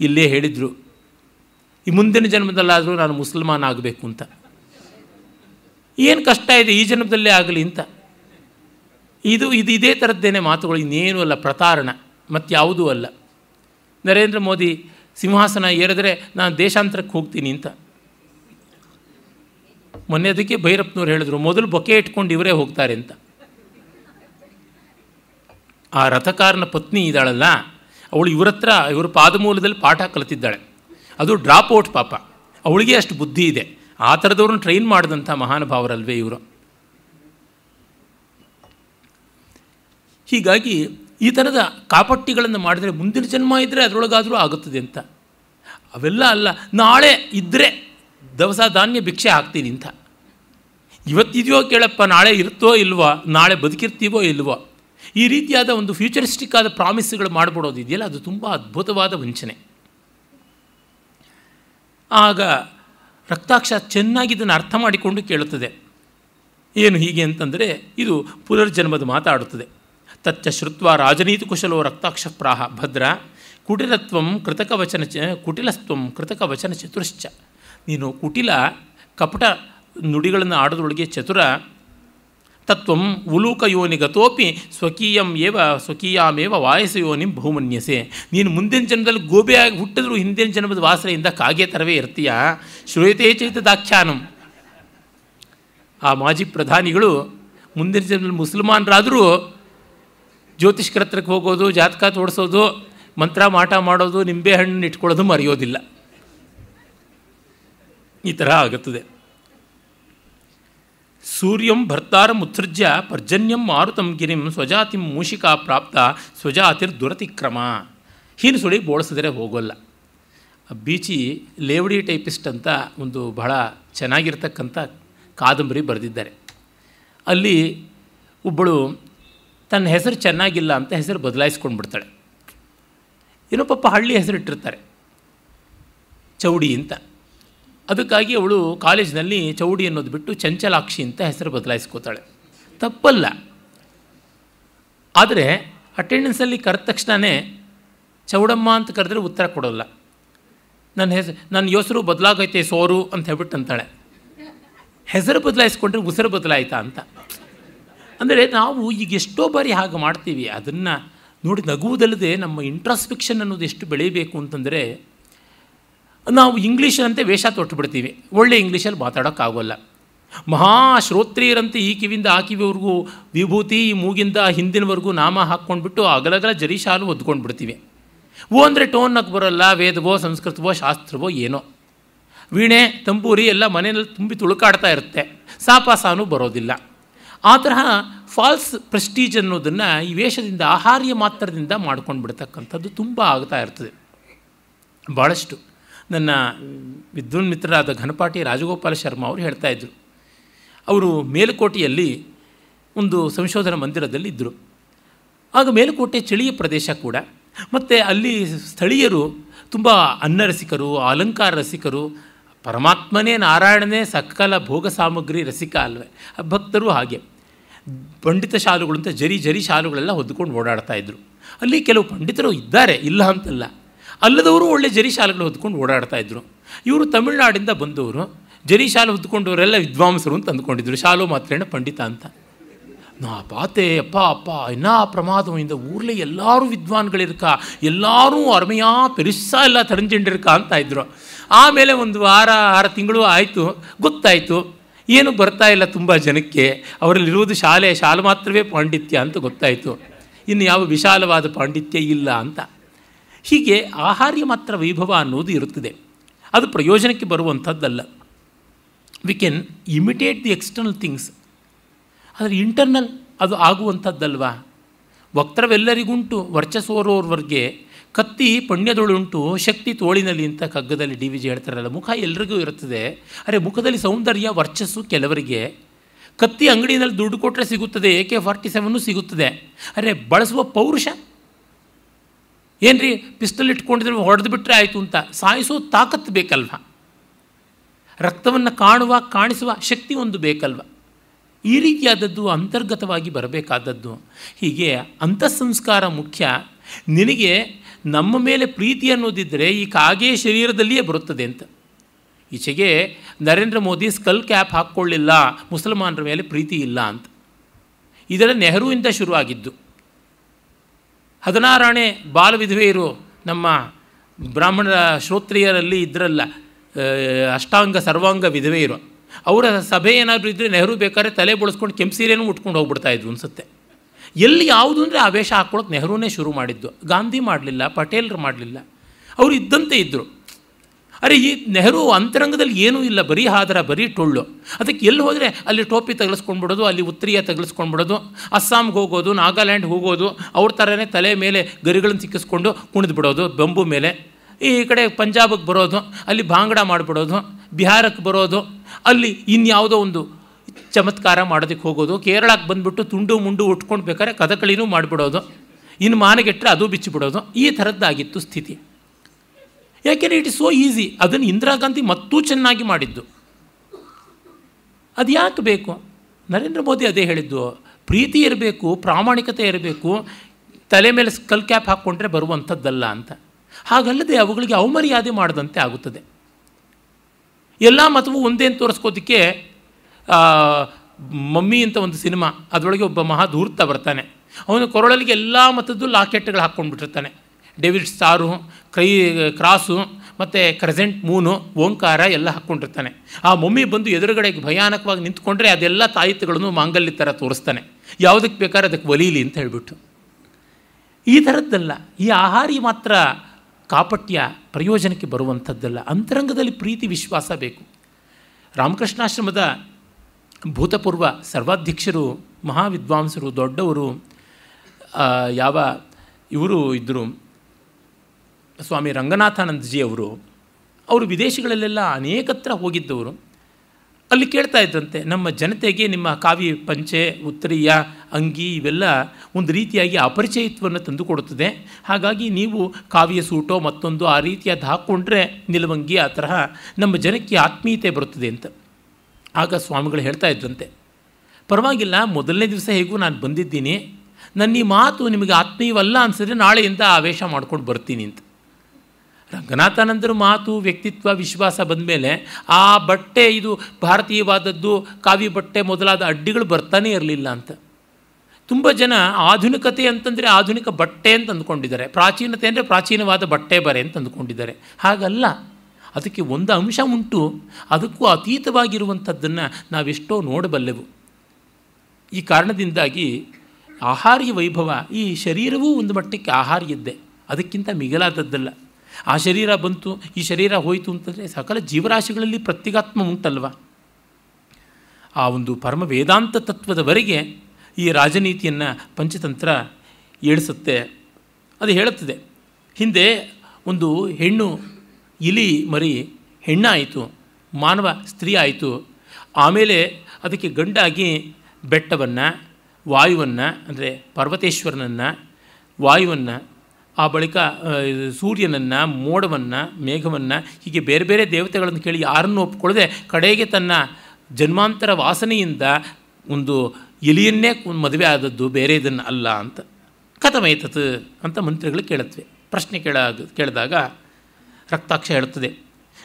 ಇಲ್ಲೇ ಹೇಳಿದರು. ಈ ಮುಂದಿನ ಜನ್ಮದಲ್ಲಾದರೂ ನಾನು ಮುಸಲ್ಮಾನ ಆಗಬೇಕು ಅಂತ. ಏನು ಕಷ್ಟ ಇದೆ ಈ ಜನ್ಮದಲ್ಲೇ ಆಗಲಿ ಅಂತ. ಇದು ಇದು ಇದೇ ಥರದ್ದೇನೆ ಮಾತುಗಳು, ಇನ್ನೇನು ಅಲ್ಲ, ಪ್ರತಾರಣ. ಮತ್ತಾವುದೂ ಅಲ್ಲ. ನರೇಂದ್ರ ಮೋದಿ ಸಿಂಹಾಸನ ಏರಿದ್ರೆ ನಾನು ದೇಶಾಂತರಕ್ಕೆ ಹೋಗ್ತೀನಿ ಅಂತ. ಮೊನ್ನೆ ಅದಕ್ಕೆ ಭೈರಪ್ಪನವ್ರು ಹೇಳಿದ್ರು, ಮೊದಲು ಬೊಕೆ ಇಟ್ಕೊಂಡು ಇವರೇ ಹೋಗ್ತಾರೆ ಅಂತ. ಆ ರಥಕಾರನ ಪತ್ನಿ ಇದ್ದಾಳಲ್ಲ, ಅವಳು ಇವರ ಹತ್ರ, ಇವರ ಪಾದಮೂಲದಲ್ಲಿ ಪಾಠ ಕಲಿತಿದ್ದಾಳೆ. ಅದು ಡ್ರಾಪ್ ಔಟ್ ಪಾಪ. ಅವಳಿಗೆ ಅಷ್ಟು ಬುದ್ಧಿ ಇದೆ. ಆ ಥರದವ್ರನ್ನ ಟ್ರೈನ್ ಮಾಡಿದಂಥ ಮಹಾನುಭಾವರಲ್ವೇ ಇವರು. ಹೀಗಾಗಿ ಈ ಥರದ ಕಾಪಟ್ಟಿಗಳನ್ನು ಮಾಡಿದರೆ ಮುಂದಿನ ಜನ್ಮ ಇದ್ದರೆ ಅದರೊಳಗಾದರೂ ಆಗುತ್ತದೆ ಅಂತ. ಅವೆಲ್ಲ ಅಲ್ಲ, ನಾಳೆ ಇದ್ದರೆ ದವಸ ಧಾನ್ಯ ಭಿಕ್ಷೆ ಹಾಕ್ತೀನಿ ಅಂತ. ಇವತ್ತಿದೆಯೋ ಕೇಳಪ್ಪ, ನಾಳೆ ಇರುತ್ತೋ ಇಲ್ವೋ, ನಾಳೆ ಬದುಕಿರ್ತೀವೋ ಇಲ್ವೋ, ಈ ರೀತಿಯಾದ ಒಂದು ಫ್ಯೂಚರಿಸ್ಟಿಕ್ ಆದ ಪ್ರಾಮಿಸ್ಗಳು ಮಾಡಿಬಿಡೋದು ಇದೆಯಲ್ಲ, ಅದು ತುಂಬ ಅದ್ಭುತವಾದ ವಂಚನೆ. ಆಗ ರಕ್ತಾಕ್ಷ ಚೆನ್ನಾಗಿ ಇದನ್ನು ಅರ್ಥ ಮಾಡಿಕೊಂಡು ಕೇಳುತ್ತದೆ. ಏನು ಹೀಗೆ ಅಂತಂದರೆ, ಇದು ಪುನರ್ಜನ್ಮದ ಮಾತಾಡುತ್ತದೆ. ತಚ್ಚ ಶ್ರುತ್ವ ರಕ್ತಾಕ್ಷ ಪ್ರಾಹ ಭದ್ರ ಕುಟಿಲತ್ವಂ ಕೃತಕವಚನ ಚ ಕುಟಿಲತ್ವಂ ಕೃತಕವಚನ ಚತುರಶ್ಚ. ನೀನು ಕುಟಿಲ ಕಪಟ ನುಡಿಗಳನ್ನು ಆಡೋದ್ರೊಳಗೆ ಚತುರ ತತ್ವಂ ಉಲೂಕ ಯೋನಿಗತೋಪಿ ಸ್ವಕೀಯಂ ಏವ, ಸ್ವಕೀಯಾಮೇವ ವಾಯಸ ಯೋನಿ ಬಹುಮನ್ಯಸೆ. ನೀನು ಮುಂದಿನ ಜನ್ಮದಲ್ಲಿ ಗೋಬೆಯಾಗಿ ಹುಟ್ಟಿದ್ರು ಹಿಂದಿನ ಜನ್ಮದ ವಾಸನೆಯಿಂದ ಕಾಗೆ ಥರವೇ ಇರ್ತೀಯ. ಶ್ರೂಯತೆ ಚೈತದಾಖ್ಯಾನಂ ಆ ಮಾಜಿ ಪ್ರಧಾನಿಗಳು ಮುಂದಿನ ಜನ್ಮದಲ್ಲಿ ಮುಸಲ್ಮಾನರಾದರೂ ಜ್ಯೋತಿಷ್ಕರ ಹತ್ರಕ್ಕೆ ಹೋಗೋದು, ಜಾತಕ ತೋಡಿಸೋದು ಮಂತ್ರ ಮಾಟ ಮಾಡೋದು ನಿಂಬೆಹಣ್ಣು ಇಟ್ಕೊಳ್ಳೋದು ಮರೆಯೋದಿಲ್ಲ. ಈ ಥರ ಆಗುತ್ತದೆ. ಸೂರ್ಯಂ ಭರ್ತಾರ ಉತ್ಸೃಜ್ಯ ಪರ್ಜನ್ಯಂ ಮಾರುತಂ ಗಿರಿಂ ಸ್ವಜಾತಿ ಮೂಷಿಕಾ ಪ್ರಾಪ್ತ ಸ್ವಜಾತಿರ್ ದುರತಿಕ್ರಮ. ಹೀನು ಸುಳಿ ಬೋಳಿಸಿದ್ರೆ ಹೋಗೋಲ್ಲ. ಬೀಚಿ ಲೇವಡಿ ಟೈಪಿಸ್ಟ್ ಅಂತ ಒಂದು ಬಹಳ ಚೆನ್ನಾಗಿರ್ತಕ್ಕಂಥ ಕಾದಂಬರಿ ಬರೆದಿದ್ದಾರೆ. ಅಲ್ಲಿ ಒಬ್ಬಳು ತನ್ನ ಹೆಸರು ಚೆನ್ನಾಗಿಲ್ಲ ಅಂತ ಹೆಸರು ಬದಲಾಯಿಸ್ಕೊಂಡು ಬಿಡ್ತಾಳೆ ಏನೋ ಪಾಪ ಹಳ್ಳಿ ಹೆಸರಿಟ್ಟಿರ್ತಾರೆ. ಚೌಡಿ ಅಂತ. ಅದಕ್ಕಾಗಿ ಅವಳು ಕಾಲೇಜಿನಲ್ಲಿ ಚೌಡಿ ಅನ್ನೋದು ಬಿಟ್ಟು ಚಂಚಲಾಕ್ಷಿ ಅಂತ ಹೆಸರು ಬದಲಾಯಿಸ್ಕೋತಾಳೆ. ತಪ್ಪಲ್ಲ. ಆದರೆ ಅಟೆಂಡೆನ್ಸಲ್ಲಿ ಕರೆದ ತಕ್ಷಣವೇ ಚೌಡಮ್ಮ ಅಂತ ಕರೆದ್ರೆ ಉತ್ತರ ಕೊಡೋಲ್ಲ. ನನ್ನ ಹೆಸರು ನನ್ನ ಹೆಸರು ಬದಲಾಗೈತೆ ಸೋರು ಅಂತ ಹೇಳ್ಬಿಟ್ಟು ಅಂತಾಳೆ. ಹೆಸರು ಬದಲಾಯಿಸ್ಕೊಂಡ್ರೆ ಉಸಿರು ಬದಲಾಯಿತಾ ಅಂತ. ಅಂದರೆ ನಾವು ಈಗ ಎಷ್ಟೋ ಬಾರಿ ಹಾಗೆ ಮಾಡ್ತೀವಿ, ಅದನ್ನು ನೋಡಿ ನಗುವುದಲ್ಲದೆ ನಮ್ಮ ಇಂಟ್ರಾಸ್ಪೆಕ್ಷನ್ ಅನ್ನೋದು ಎಷ್ಟು ಬೆಳೀಬೇಕು ಅಂತಂದರೆ, ನಾವು ಇಂಗ್ಲೀಷಂತೆ ವೇಷ ತೊಟ್ಟುಬಿಡ್ತೀವಿ ಒಳ್ಳೆ ಇಂಗ್ಲೀಷಲ್ಲಿ ಮಾತಾಡೋಕ್ಕಾಗೋಲ್ಲ. ಮಹಾ ಶ್ರೋತ್ರಿಯರಂತೆ ಈ ಕಿವಿಯಿಂದ ಆ ಕಿವಿವರೆಗೂ ವಿಭೂತಿ ಈ ಮೂಗಿಂದ ಹಿಂದಿನವರೆಗೂ ನಾಮ ಹಾಕ್ಕೊಂಡ್ಬಿಟ್ಟು ಅಗಲಗಲ ಜರಿಶಾಲು ಶಾಲು ಹೊದ್ಕೊಂಡು ಬಿಡ್ತೀವಿ ಓ ಅಂದರೆ ಟೋನ್ನಾಗಿ ಬರೋಲ್ಲ, ವೇದವೋ ಸಂಸ್ಕೃತವೋ ಶಾಸ್ತ್ರವೋ ಏನೋ. ವೀಣೆ, ತಂಬೂರಿ ಎಲ್ಲ ಮನೆಯಲ್ಲಿ ತುಂಬಿ ತುಳುಕಾಡ್ತಾ ಇರುತ್ತೆ. ಸಾಪಾಸಾನು ಬರೋದಿಲ್ಲ. ಆ ತರಹ ಫಾಲ್ಸ್ ಪ್ರೆಸ್ಟೀಜ್ ಅನ್ನೋದನ್ನು ಈ ವೇಷದಿಂದ, ಆಹಾರ್ಯ ಮಾತ್ರದಿಂದ ಮಾಡ್ಕೊಂಡು ಬಿಡ್ತಕ್ಕಂಥದ್ದು ತುಂಬ ಆಗ್ತಾ ಇರ್ತದೆ. ಭಾಳಷ್ಟು ನನ್ನ ವಿದ್ವನ್ ಮಿತ್ರರಾದ ಘನಪಾಟಿ ರಾಜಗೋಪಾಲ ಶರ್ಮಾ ಅವರು ಇದ್ದರು ಅವರು ಮೇಲುಕೋಟೆಯಲ್ಲಿ ಒಂದು ಸಂಶೋಧನಾ ಮಂದಿರದಲ್ಲಿ ಇದ್ದರು ಆಗ ಮೇಲುಕೋಟೆ ಚಳಿಯ ಪ್ರದೇಶ ಕೂಡ. ಮತ್ತು ಅಲ್ಲಿ ಸ್ಥಳೀಯರು ತುಂಬ ಅನ್ನರಸಿಕರು ಅಲಂಕಾರ ರಸಿಕರು ಪರಮಾತ್ಮನೇ ನಾರಾಯಣನೇ ಸಕಲ ಭೋಗ ಸಾಮಗ್ರಿ ರಸಿಕ ಅಲ್ವೇ? ಭಕ್ತರು ಹಾಗೆ. ಪಂಡಿತ ಶಾಲುಗಳು ಅಂತ ಜರಿ ಜರಿ ಶಾಲುಗಳೆಲ್ಲ ಹೊದ್ಕೊಂಡು ಓಡಾಡ್ತಾ ಇದ್ದರು ಅಲ್ಲಿ ಕೆಲವು ಪಂಡಿತರು ಇದ್ದಾರೆ, ಇಲ್ಲ ಅಂತಲ್ಲ. ಅಲ್ಲದವರು ಒಳ್ಳೆ ಜರಿ ಶಾಲೆಗಳು ಹೊದ್ಕೊಂಡು ಓಡಾಡ್ತಾ ಇದ್ದರು ಇವರು ತಮಿಳುನಾಡಿಂದ ಬಂದವರು, ಜರಿ ಶಾಲೆ ಹೊದ್ಕೊಂಡವರೆಲ್ಲ ವಿದ್ವಾಂಸರು ಅಂತ ಅಂದ್ಕೊಂಡಿದ್ರು, ಶಾಲು ಮಾತ್ರೇಣ ಪಂಡಿತ ಅಂತ. ನಾ ಪಾತೆ, ಅಪ್ಪ ಅಪ್ಪ, ಇನ್ನೂ ಪ್ರಮಾದವಿಂದ ಊರಲ್ಲಿ ಎಲ್ಲರೂ ವಿದ್ವಾನ್ಗಳಿರ್ಕ, ಎಲ್ಲರೂ ಅರ್ಮಯಾ ಪೆರಿಸಾ ಎಲ್ಲ ತರಂಜಿಂಡಿರ್ಕ ಅಂತ ಇದ್ರು. ಆಮೇಲೆ ಒಂದು ವಾರ, ಆರು ತಿಂಗಳು ಆಯಿತು, ಗೊತ್ತಾಯಿತು. ಏನು ಬರ್ತಾ ಇಲ್ಲ ತುಂಬ ಜನಕ್ಕೆ. ಅವರಲ್ಲಿರುವುದು ಶಾಲೆ ಶಾಲೆ ಮಾತ್ರವೇ ಪಾಂಡಿತ್ಯ ಅಂತ ಗೊತ್ತಾಯಿತು. ಇನ್ನು ಯಾವ ವಿಶಾಲವಾದ ಪಾಂಡಿತ್ಯ ಇಲ್ಲ ಅಂತ. ಹೀಗೆ ಆಹಾರ್ಯ ಮಾತ್ರ ವೈಭವ ಅನ್ನೋದು ಇರುತ್ತದೆ. ಅದು ಪ್ರಯೋಜನಕ್ಕೆ ಬರುವಂಥದ್ದಲ್ಲ. We can imitate the external things ಆದರೆ ಇಂಟರ್ನಲ್ ಅದು ಆಗುವಂಥದ್ದಲ್ವಾ? ವಕ್ತರವೆಲ್ಲರಿಗುಂಟು ವರ್ಚಸ್ವರೋರ್ವರ್ಗೆ ಕತ್ತಿ ಪಣ್ಯದೊಳುಂಟು ಶಕ್ತಿ ತೋಳಿನಲ್ಲಿ ಅಂತ ಕಗ್ಗದಲ್ಲಿ ಡಿ ವಿ ಜಿ ಹೇಳ್ತಾರಲ್ಲ, ಮುಖ ಎಲ್ರಿಗೂ ಇರುತ್ತದೆ. ಅರೆ ಮುಖದಲ್ಲಿ ಸೌಂದರ್ಯ, ವರ್ಚಸ್ಸು ಕೆಲವರಿಗೆ. ಕತ್ತಿ ಅಂಗಡಿಯಲ್ಲಿ ದುಡ್ಡು ಕೊಟ್ಟರೆ ಸಿಗುತ್ತದೆ, ಎ ಕೆ ಫಾರ್ಟಿ ಸೆವೆನ್ನು ಸಿಗುತ್ತದೆ. ಅರೆ ಬಳಸುವ ಪೌರುಷ? ಏನ್ರಿ, ಪಿಸ್ತಲ್ ಇಟ್ಕೊಂಡಿದ್ರೆ ಹೊಡೆದು ಬಿಟ್ಟರೆ ಆಯಿತು ಅಂತ. ಸಾಯಿಸೋ ತಾಕತ್ತು ಬೇಕಲ್ವ? ರಕ್ತವನ್ನು ಕಾಣುವ, ಕಾಣಿಸುವ ಶಕ್ತಿ ಒಂದು ಬೇಕಲ್ವ? ಈ ರೀತಿಯಾದದ್ದು ಅಂತರ್ಗತವಾಗಿ ಬರಬೇಕಾದದ್ದು. ಹೀಗೆ ಅಂತಃಸಂಸ್ಕಾರ ಮುಖ್ಯ. ನಿನಗೆ ನಮ್ಮ ಮೇಲೆ ಪ್ರೀತಿ ಅನ್ನೋದಿದ್ದರೆ ಈ ಕಾಗೆ ಶರೀರದಲ್ಲಿಯೇ ಬರುತ್ತದೆ ಅಂತ. ಈಚೆಗೆ ನರೇಂದ್ರ ಮೋದಿ ಸ್ಕಲ್ ಕ್ಯಾಪ್ ಹಾಕ್ಕೊಳ್ಳಿಲ್ಲ, ಮುಸಲ್ಮಾನರ ಮೇಲೆ ಪ್ರೀತಿ ಇಲ್ಲ ಅಂತ. ಇದೆಲ್ಲ ನೆಹರುವಿಂದ ಶುರುವಾಗಿದ್ದು. ಹದಿನಾರಾಣೆ ಬಾಲ ವಿಧವೆಯರು ನಮ್ಮ ಬ್ರಾಹ್ಮಣರ ಶ್ರೋತ್ರಿಯರಲ್ಲಿ ಇದ್ರಲ್ಲ ಅಷ್ಟಾಂಗ ಸರ್ವಾಂಗ ವಿಧವೆಯರು. ಅವರ ಸಭೆ ಏನಾದರೂ ಇದ್ದರೆ ನೆಹರು ಬೇಕಾದ್ರೆ ತಲೆ ಬಳಸ್ಕೊಂಡು ಕೆಂಪ್ಸೀರೇನೂ ಉಟ್ಕೊಂಡು ಹೋಗ್ಬಿಡ್ತಾಯಿದ್ರು ಅನಿಸುತ್ತೆ. ಎಲ್ಲಿ ಯಾವುದು ಅಂದರೆ ಆ ವೇಷ ಹಾಕ್ಕೊಳ್ಳೋಕೆ ನೆಹರೂನೇ ಶುರು ಮಾಡಿದ್ದು. ಗಾಂಧಿ ಮಾಡಲಿಲ್ಲ, ಪಟೇಲ್ರು ಮಾಡಲಿಲ್ಲ. ಅವರು ಇದ್ದಂತೆ ಇದ್ದರು ಅರೆ ಈ ನೆಹರು ಅಂತರಂಗದಲ್ಲಿ ಏನೂ ಇಲ್ಲ, ಬರೀ ಹಾದರ, ಬರೀ ಟೊಳ್ಳು. ಅದಕ್ಕೆ ಎಲ್ಲಿ ಹೋದರೆ ಅಲ್ಲಿ ಟೋಪಿ ತಗಲಿಸ್ಕೊಂಡ್ಬಿಡೋದು ಅಲ್ಲಿ ಉತ್ತರಿಯ ತಗಲಿಸ್ಕೊಂಡ್ಬಿಡೋದು ಅಸ್ಸಾಂಗೆ ಹೋಗೋದು, ನಾಗಾಲ್ಯಾಂಡ್ ಹೋಗೋದು, ಅವ್ರ ಥರನೇ ತಲೆ ಮೇಲೆ ಗರಿಗಳನ್ನು ಸಿಕ್ಕಿಸ್ಕೊಂಡು ಕುಣಿದು ಬಿಡೋದು ಬೆಂಬು ಮೇಲೆ. ಈ ಕಡೆ ಪಂಜಾಬಕ್ಕೆ ಬರೋದು, ಅಲ್ಲಿ ಭಾಂಗಡ ಮಾಡಿಬಿಡೋದು ಬಿಹಾರಕ್ಕೆ ಬರೋದು, ಅಲ್ಲಿ ಇನ್ಯಾವುದೋ ಒಂದು ಚಮತ್ಕಾರ ಮಾಡೋದಕ್ಕೆ ಹೋಗೋದು, ಕೇರಳಕ್ಕೆ ಬಂದುಬಿಟ್ಟು ತುಂಡು ಮುಂಡು ಉಟ್ಕೊಂಡು ಬೇಕಾದ್ರೆ ಕದಕಳಿನೂ ಮಾಡಿಬಿಡೋದು, ಇನ್ನು ಮಾನಗೆಟ್ಟರೆ ಅದು ಬಿಚ್ಚಿಬಿಡೋದು, ಈ ಥರದ್ದಾಗಿತ್ತು ಸ್ಥಿತಿ. ಯಾಕೆಂದರೆ ಇಟ್ ಇಸ್ ಸೋ ಈಸಿ ಅದನ್ನು ಇಂದಿರಾ ಗಾಂಧಿ ಮತ್ತೂ ಚೆನ್ನಾಗಿ ಮಾಡಿದ್ದು. ಅದು ಯಾಕೆ ಬೇಕು? ನರೇಂದ್ರ ಮೋದಿ ಅದೇ ಹೇಳಿದ್ದು, ಪ್ರೀತಿ ಇರಬೇಕು, ಪ್ರಾಮಾಣಿಕತೆ ಇರಬೇಕು, ತಲೆ ಮೇಲೆ ಸ್ಕಲ್ ಕ್ಯಾಪ್ ಹಾಕ್ಕೊಂಡ್ರೆ ಬರುವಂಥದ್ದಲ್ಲ ಅಂತ. ಹಾಗಲ್ಲದೆ ಅವುಗಳಿಗೆ ಅವಮರ್ಯಾದೆ ಮಾಡದಂತೆ ಆಗುತ್ತದೆ. ಎಲ್ಲ ಮತವು ಒಂದೇ ತೋರಿಸ್ಕೋದಕ್ಕೆ ಮಮ್ಮಿ ಅಂತ ಒಂದು ಸಿನಿಮಾ, ಅದರೊಳಗೆ ಒಬ್ಬ ಮಹಾ ಧೂರ್ತ ಬರ್ತಾನೆ. ಅವನು ಕೊರಳಲ್ಲಿಗೆ ಎಲ್ಲ ಮತದ್ದು ಲಾಕೆಟ್ಗಳು ಹಾಕ್ಕೊಂಡ್ಬಿಟ್ಟಿರ್ತಾನೆ. ಡೇವಿಡ್ ಸ್ಟಾರು ಕೈ ಕ್ರಾಸು ಮತ್ತು ಕ್ರೆಸೆಂಟ್ ಮೂನು ಓಂಕಾರ ಎಲ್ಲ ಹಾಕ್ಕೊಂಡಿರ್ತಾನೆ. ಆ ಮಮ್ಮಿ ಬಂದು ಎದುರುಗಡೆಗೆ ಭಯಾನಕವಾಗಿ ನಿಂತ್ಕೊಂಡ್ರೆ ಅದೆಲ್ಲ ತಾಯಿತುಗಳನ್ನು ಮಾಂಗಲ್ಯ ಥರ ತೋರಿಸ್ತಾನೆ. ಯಾವುದಕ್ಕೆ ಬೇಕಾದ್ರೆ ಅದಕ್ಕೆ ಒಲೀಲಿ ಅಂತ ಹೇಳಿಬಿಟ್ಟು. ಈ ಥರದ್ದಲ್ಲ, ಈ ಆಹಾರಿ ಮಾತ್ರ ಕಾಪಟ್ಯ ಪ್ರಯೋಜನಕ್ಕೆ ಬರುವಂಥದ್ದಲ್ಲ. ಅಂತರಂಗದಲ್ಲಿ ಪ್ರೀತಿ, ವಿಶ್ವಾಸ ಬೇಕು. ರಾಮಕೃಷ್ಣಾಶ್ರಮದ ಭೂತಪೂರ್ವ ಸರ್ವಾಧ್ಯಕ್ಷರು, ಮಹಾವಿದ್ವಾಂಸರು, ದೊಡ್ಡವರು ಯಾವ ಇವರು ಇದ್ದರು ಸ್ವಾಮಿ ರಂಗನಾಥಾನಂದಜಿ ಅವರು ಅವರು ವಿದೇಶಗಳಲ್ಲೆಲ್ಲ ಅನೇಕತ್ರ ಹೋಗಿದ್ದವರು. ಅಲ್ಲಿ ಕೇಳ್ತಾ ಇದ್ದಂತೆ ನಮ್ಮ ಜನತೆಗೆ ನಿಮ್ಮ ಕಾವಿ ಪಂಚೆ, ಉತ್ತರೀಯ, ಅಂಗಿ ಇವೆಲ್ಲ ಒಂದು ರೀತಿಯಾಗಿ ಅಪರಿಚಯತ್ವವನ್ನು ತಂದುಕೊಡುತ್ತದೆ. ಹಾಗಾಗಿ ನೀವು ಕಾವ್ಯ ಸೂಟೋ ಮತ್ತೊಂದು ಆ ರೀತಿಯಾದ ಹಾಕ್ಕೊಂಡ್ರೆ ನಿಲುವಂಗಿ ಆ ತರಹ ನಮ್ಮ ಜನಕ್ಕೆ ಆತ್ಮೀಯತೆ ಬರುತ್ತದೆ ಅಂತ. ಆಗ ಸ್ವಾಮಿಗಳು ಹೇಳ್ತಾ ಇದ್ದಂತೆ ಪರವಾಗಿಲ್ಲ, ಮೊದಲನೇ ದಿವಸ ಹೇಗೂ ನಾನು ಬಂದಿದ್ದೀನಿ. ನನ್ನ ಈ ಮಾತು ನಿಮಗೆ ಆತ್ಮೀಯವಲ್ಲ ಅನಿಸಿದ್ರೆ ನಾಳೆಯಿಂದ ಆವೇಶ ಮಾಡ್ಕೊಂಡು ಬರ್ತೀನಿ ಅಂತ. ರಂಗನಾಥಾನಂದರ ಮಾತು, ವ್ಯಕ್ತಿತ್ವ, ವಿಶ್ವಾಸ ಬಂದ ಮೇಲೆ ಆ ಬಟ್ಟೆ ಇದು ಭಾರತೀಯವಾದದ್ದು ಕಾವಿ ಬಟ್ಟೆ ಮೊದಲಾದ ಅಡ್ಡಿಗಳು ಬರ್ತಾನೇ ಇರಲಿಲ್ಲ ಅಂತ. ತುಂಬ ಜನ ಆಧುನಿಕತೆ ಅಂತಂದರೆ ಆಧುನಿಕ ಬಟ್ಟೆ ಅಂತ ಅಂದ್ಕೊಂಡಿದ್ದಾರೆ ಪ್ರಾಚೀನತೆ ಅಂದರೆ ಪ್ರಾಚೀನವಾದ ಬಟ್ಟೆ ಬರೆ ಅಂತ ಅಂದ್ಕೊಂಡಿದ್ದಾರೆ ಹಾಗಲ್ಲ. ಅದಕ್ಕೆ ಒಂದು ಅಂಶ ಉಂಟು. ಅದಕ್ಕೂ ಅತೀತವಾಗಿರುವಂಥದ್ದನ್ನು ನಾವೆಷ್ಟೋ ನೋಡಬಲ್ಲೆವು. ಈ ಕಾರಣದಿಂದಾಗಿ ಆಹಾರ್ಯ ವೈಭವ, ಈ ಶರೀರವೂ ಒಂದು ಮಟ್ಟಕ್ಕೆ ಆಹಾರ್ಯದ್ದೇ. ಅದಕ್ಕಿಂತ ಮಿಗಿಲಾದದ್ದಲ್ಲ. ಆ ಶರೀರ ಬಂತು, ಈ ಶರೀರ ಹೋಯಿತು ಅಂತಂದರೆ ಸಕಲ ಜೀವರಾಶಿಗಳಲ್ಲಿ ಪ್ರತ್ಯೇಗಾತ್ಮ ಉಂಟಲ್ವ. ಆ ಒಂದು ಪರಮ ವೇದಾಂತ ತತ್ವದವರೆಗೆ ಈ ರಾಜನೀತಿಯನ್ನು ಪಂಚತಂತ್ರ ಏಳಿಸುತ್ತೆ. ಅದು ಹೇಳುತ್ತದೆ, ಹಿಂದೆ ಒಂದು ಹೆಣ್ಣು ಇಲಿ ಮರಿ ಹೆಣ್ಣಾಯಿತು, ಮಾನವ ಸ್ತ್ರೀ ಆಯಿತು. ಆಮೇಲೆ ಅದಕ್ಕೆ ಗಂಡಾಗಿ ಬೆಟ್ಟವನ್ನು, ವಾಯುವನ್ನು, ಅಂದರೆ ಪರ್ವತೇಶ್ವರನನ್ನು, ವಾಯುವನ್ನು, ಆ ಬಳಿಕ ಸೂರ್ಯನನ್ನು, ಮೋಡವನ್ನು, ಮೇಘವನ್ನು, ಹೀಗೆ ಬೇರೆ ಬೇರೆ ದೇವತೆಗಳನ್ನು ಕೇಳಿ ಯಾರನ್ನು ಒಪ್ಪಿಕೊಳ್ಳದೆ ಕಡೆಗೆ ತನ್ನ ಜನ್ಮಾಂತರ ವಾಸನೆಯಿಂದ ಒಂದು ಎಲಿಯನ್ನೇ ಮದುವೆ ಆದದ್ದು ಬೇರೆ ಇದನ್ನು ಅಲ್ಲ ಅಂತ. ಕಥಮೈತತ್ ಅಂತ ಮಂತ್ರಿಗಳು ಕೇಳತ್ವೆ. ಪ್ರಶ್ನೆ ಕೇಳ ಕೇಳಿದಾಗ ರಕ್ತಾಕ್ಷ ಹೇಳುತ್ತದೆ.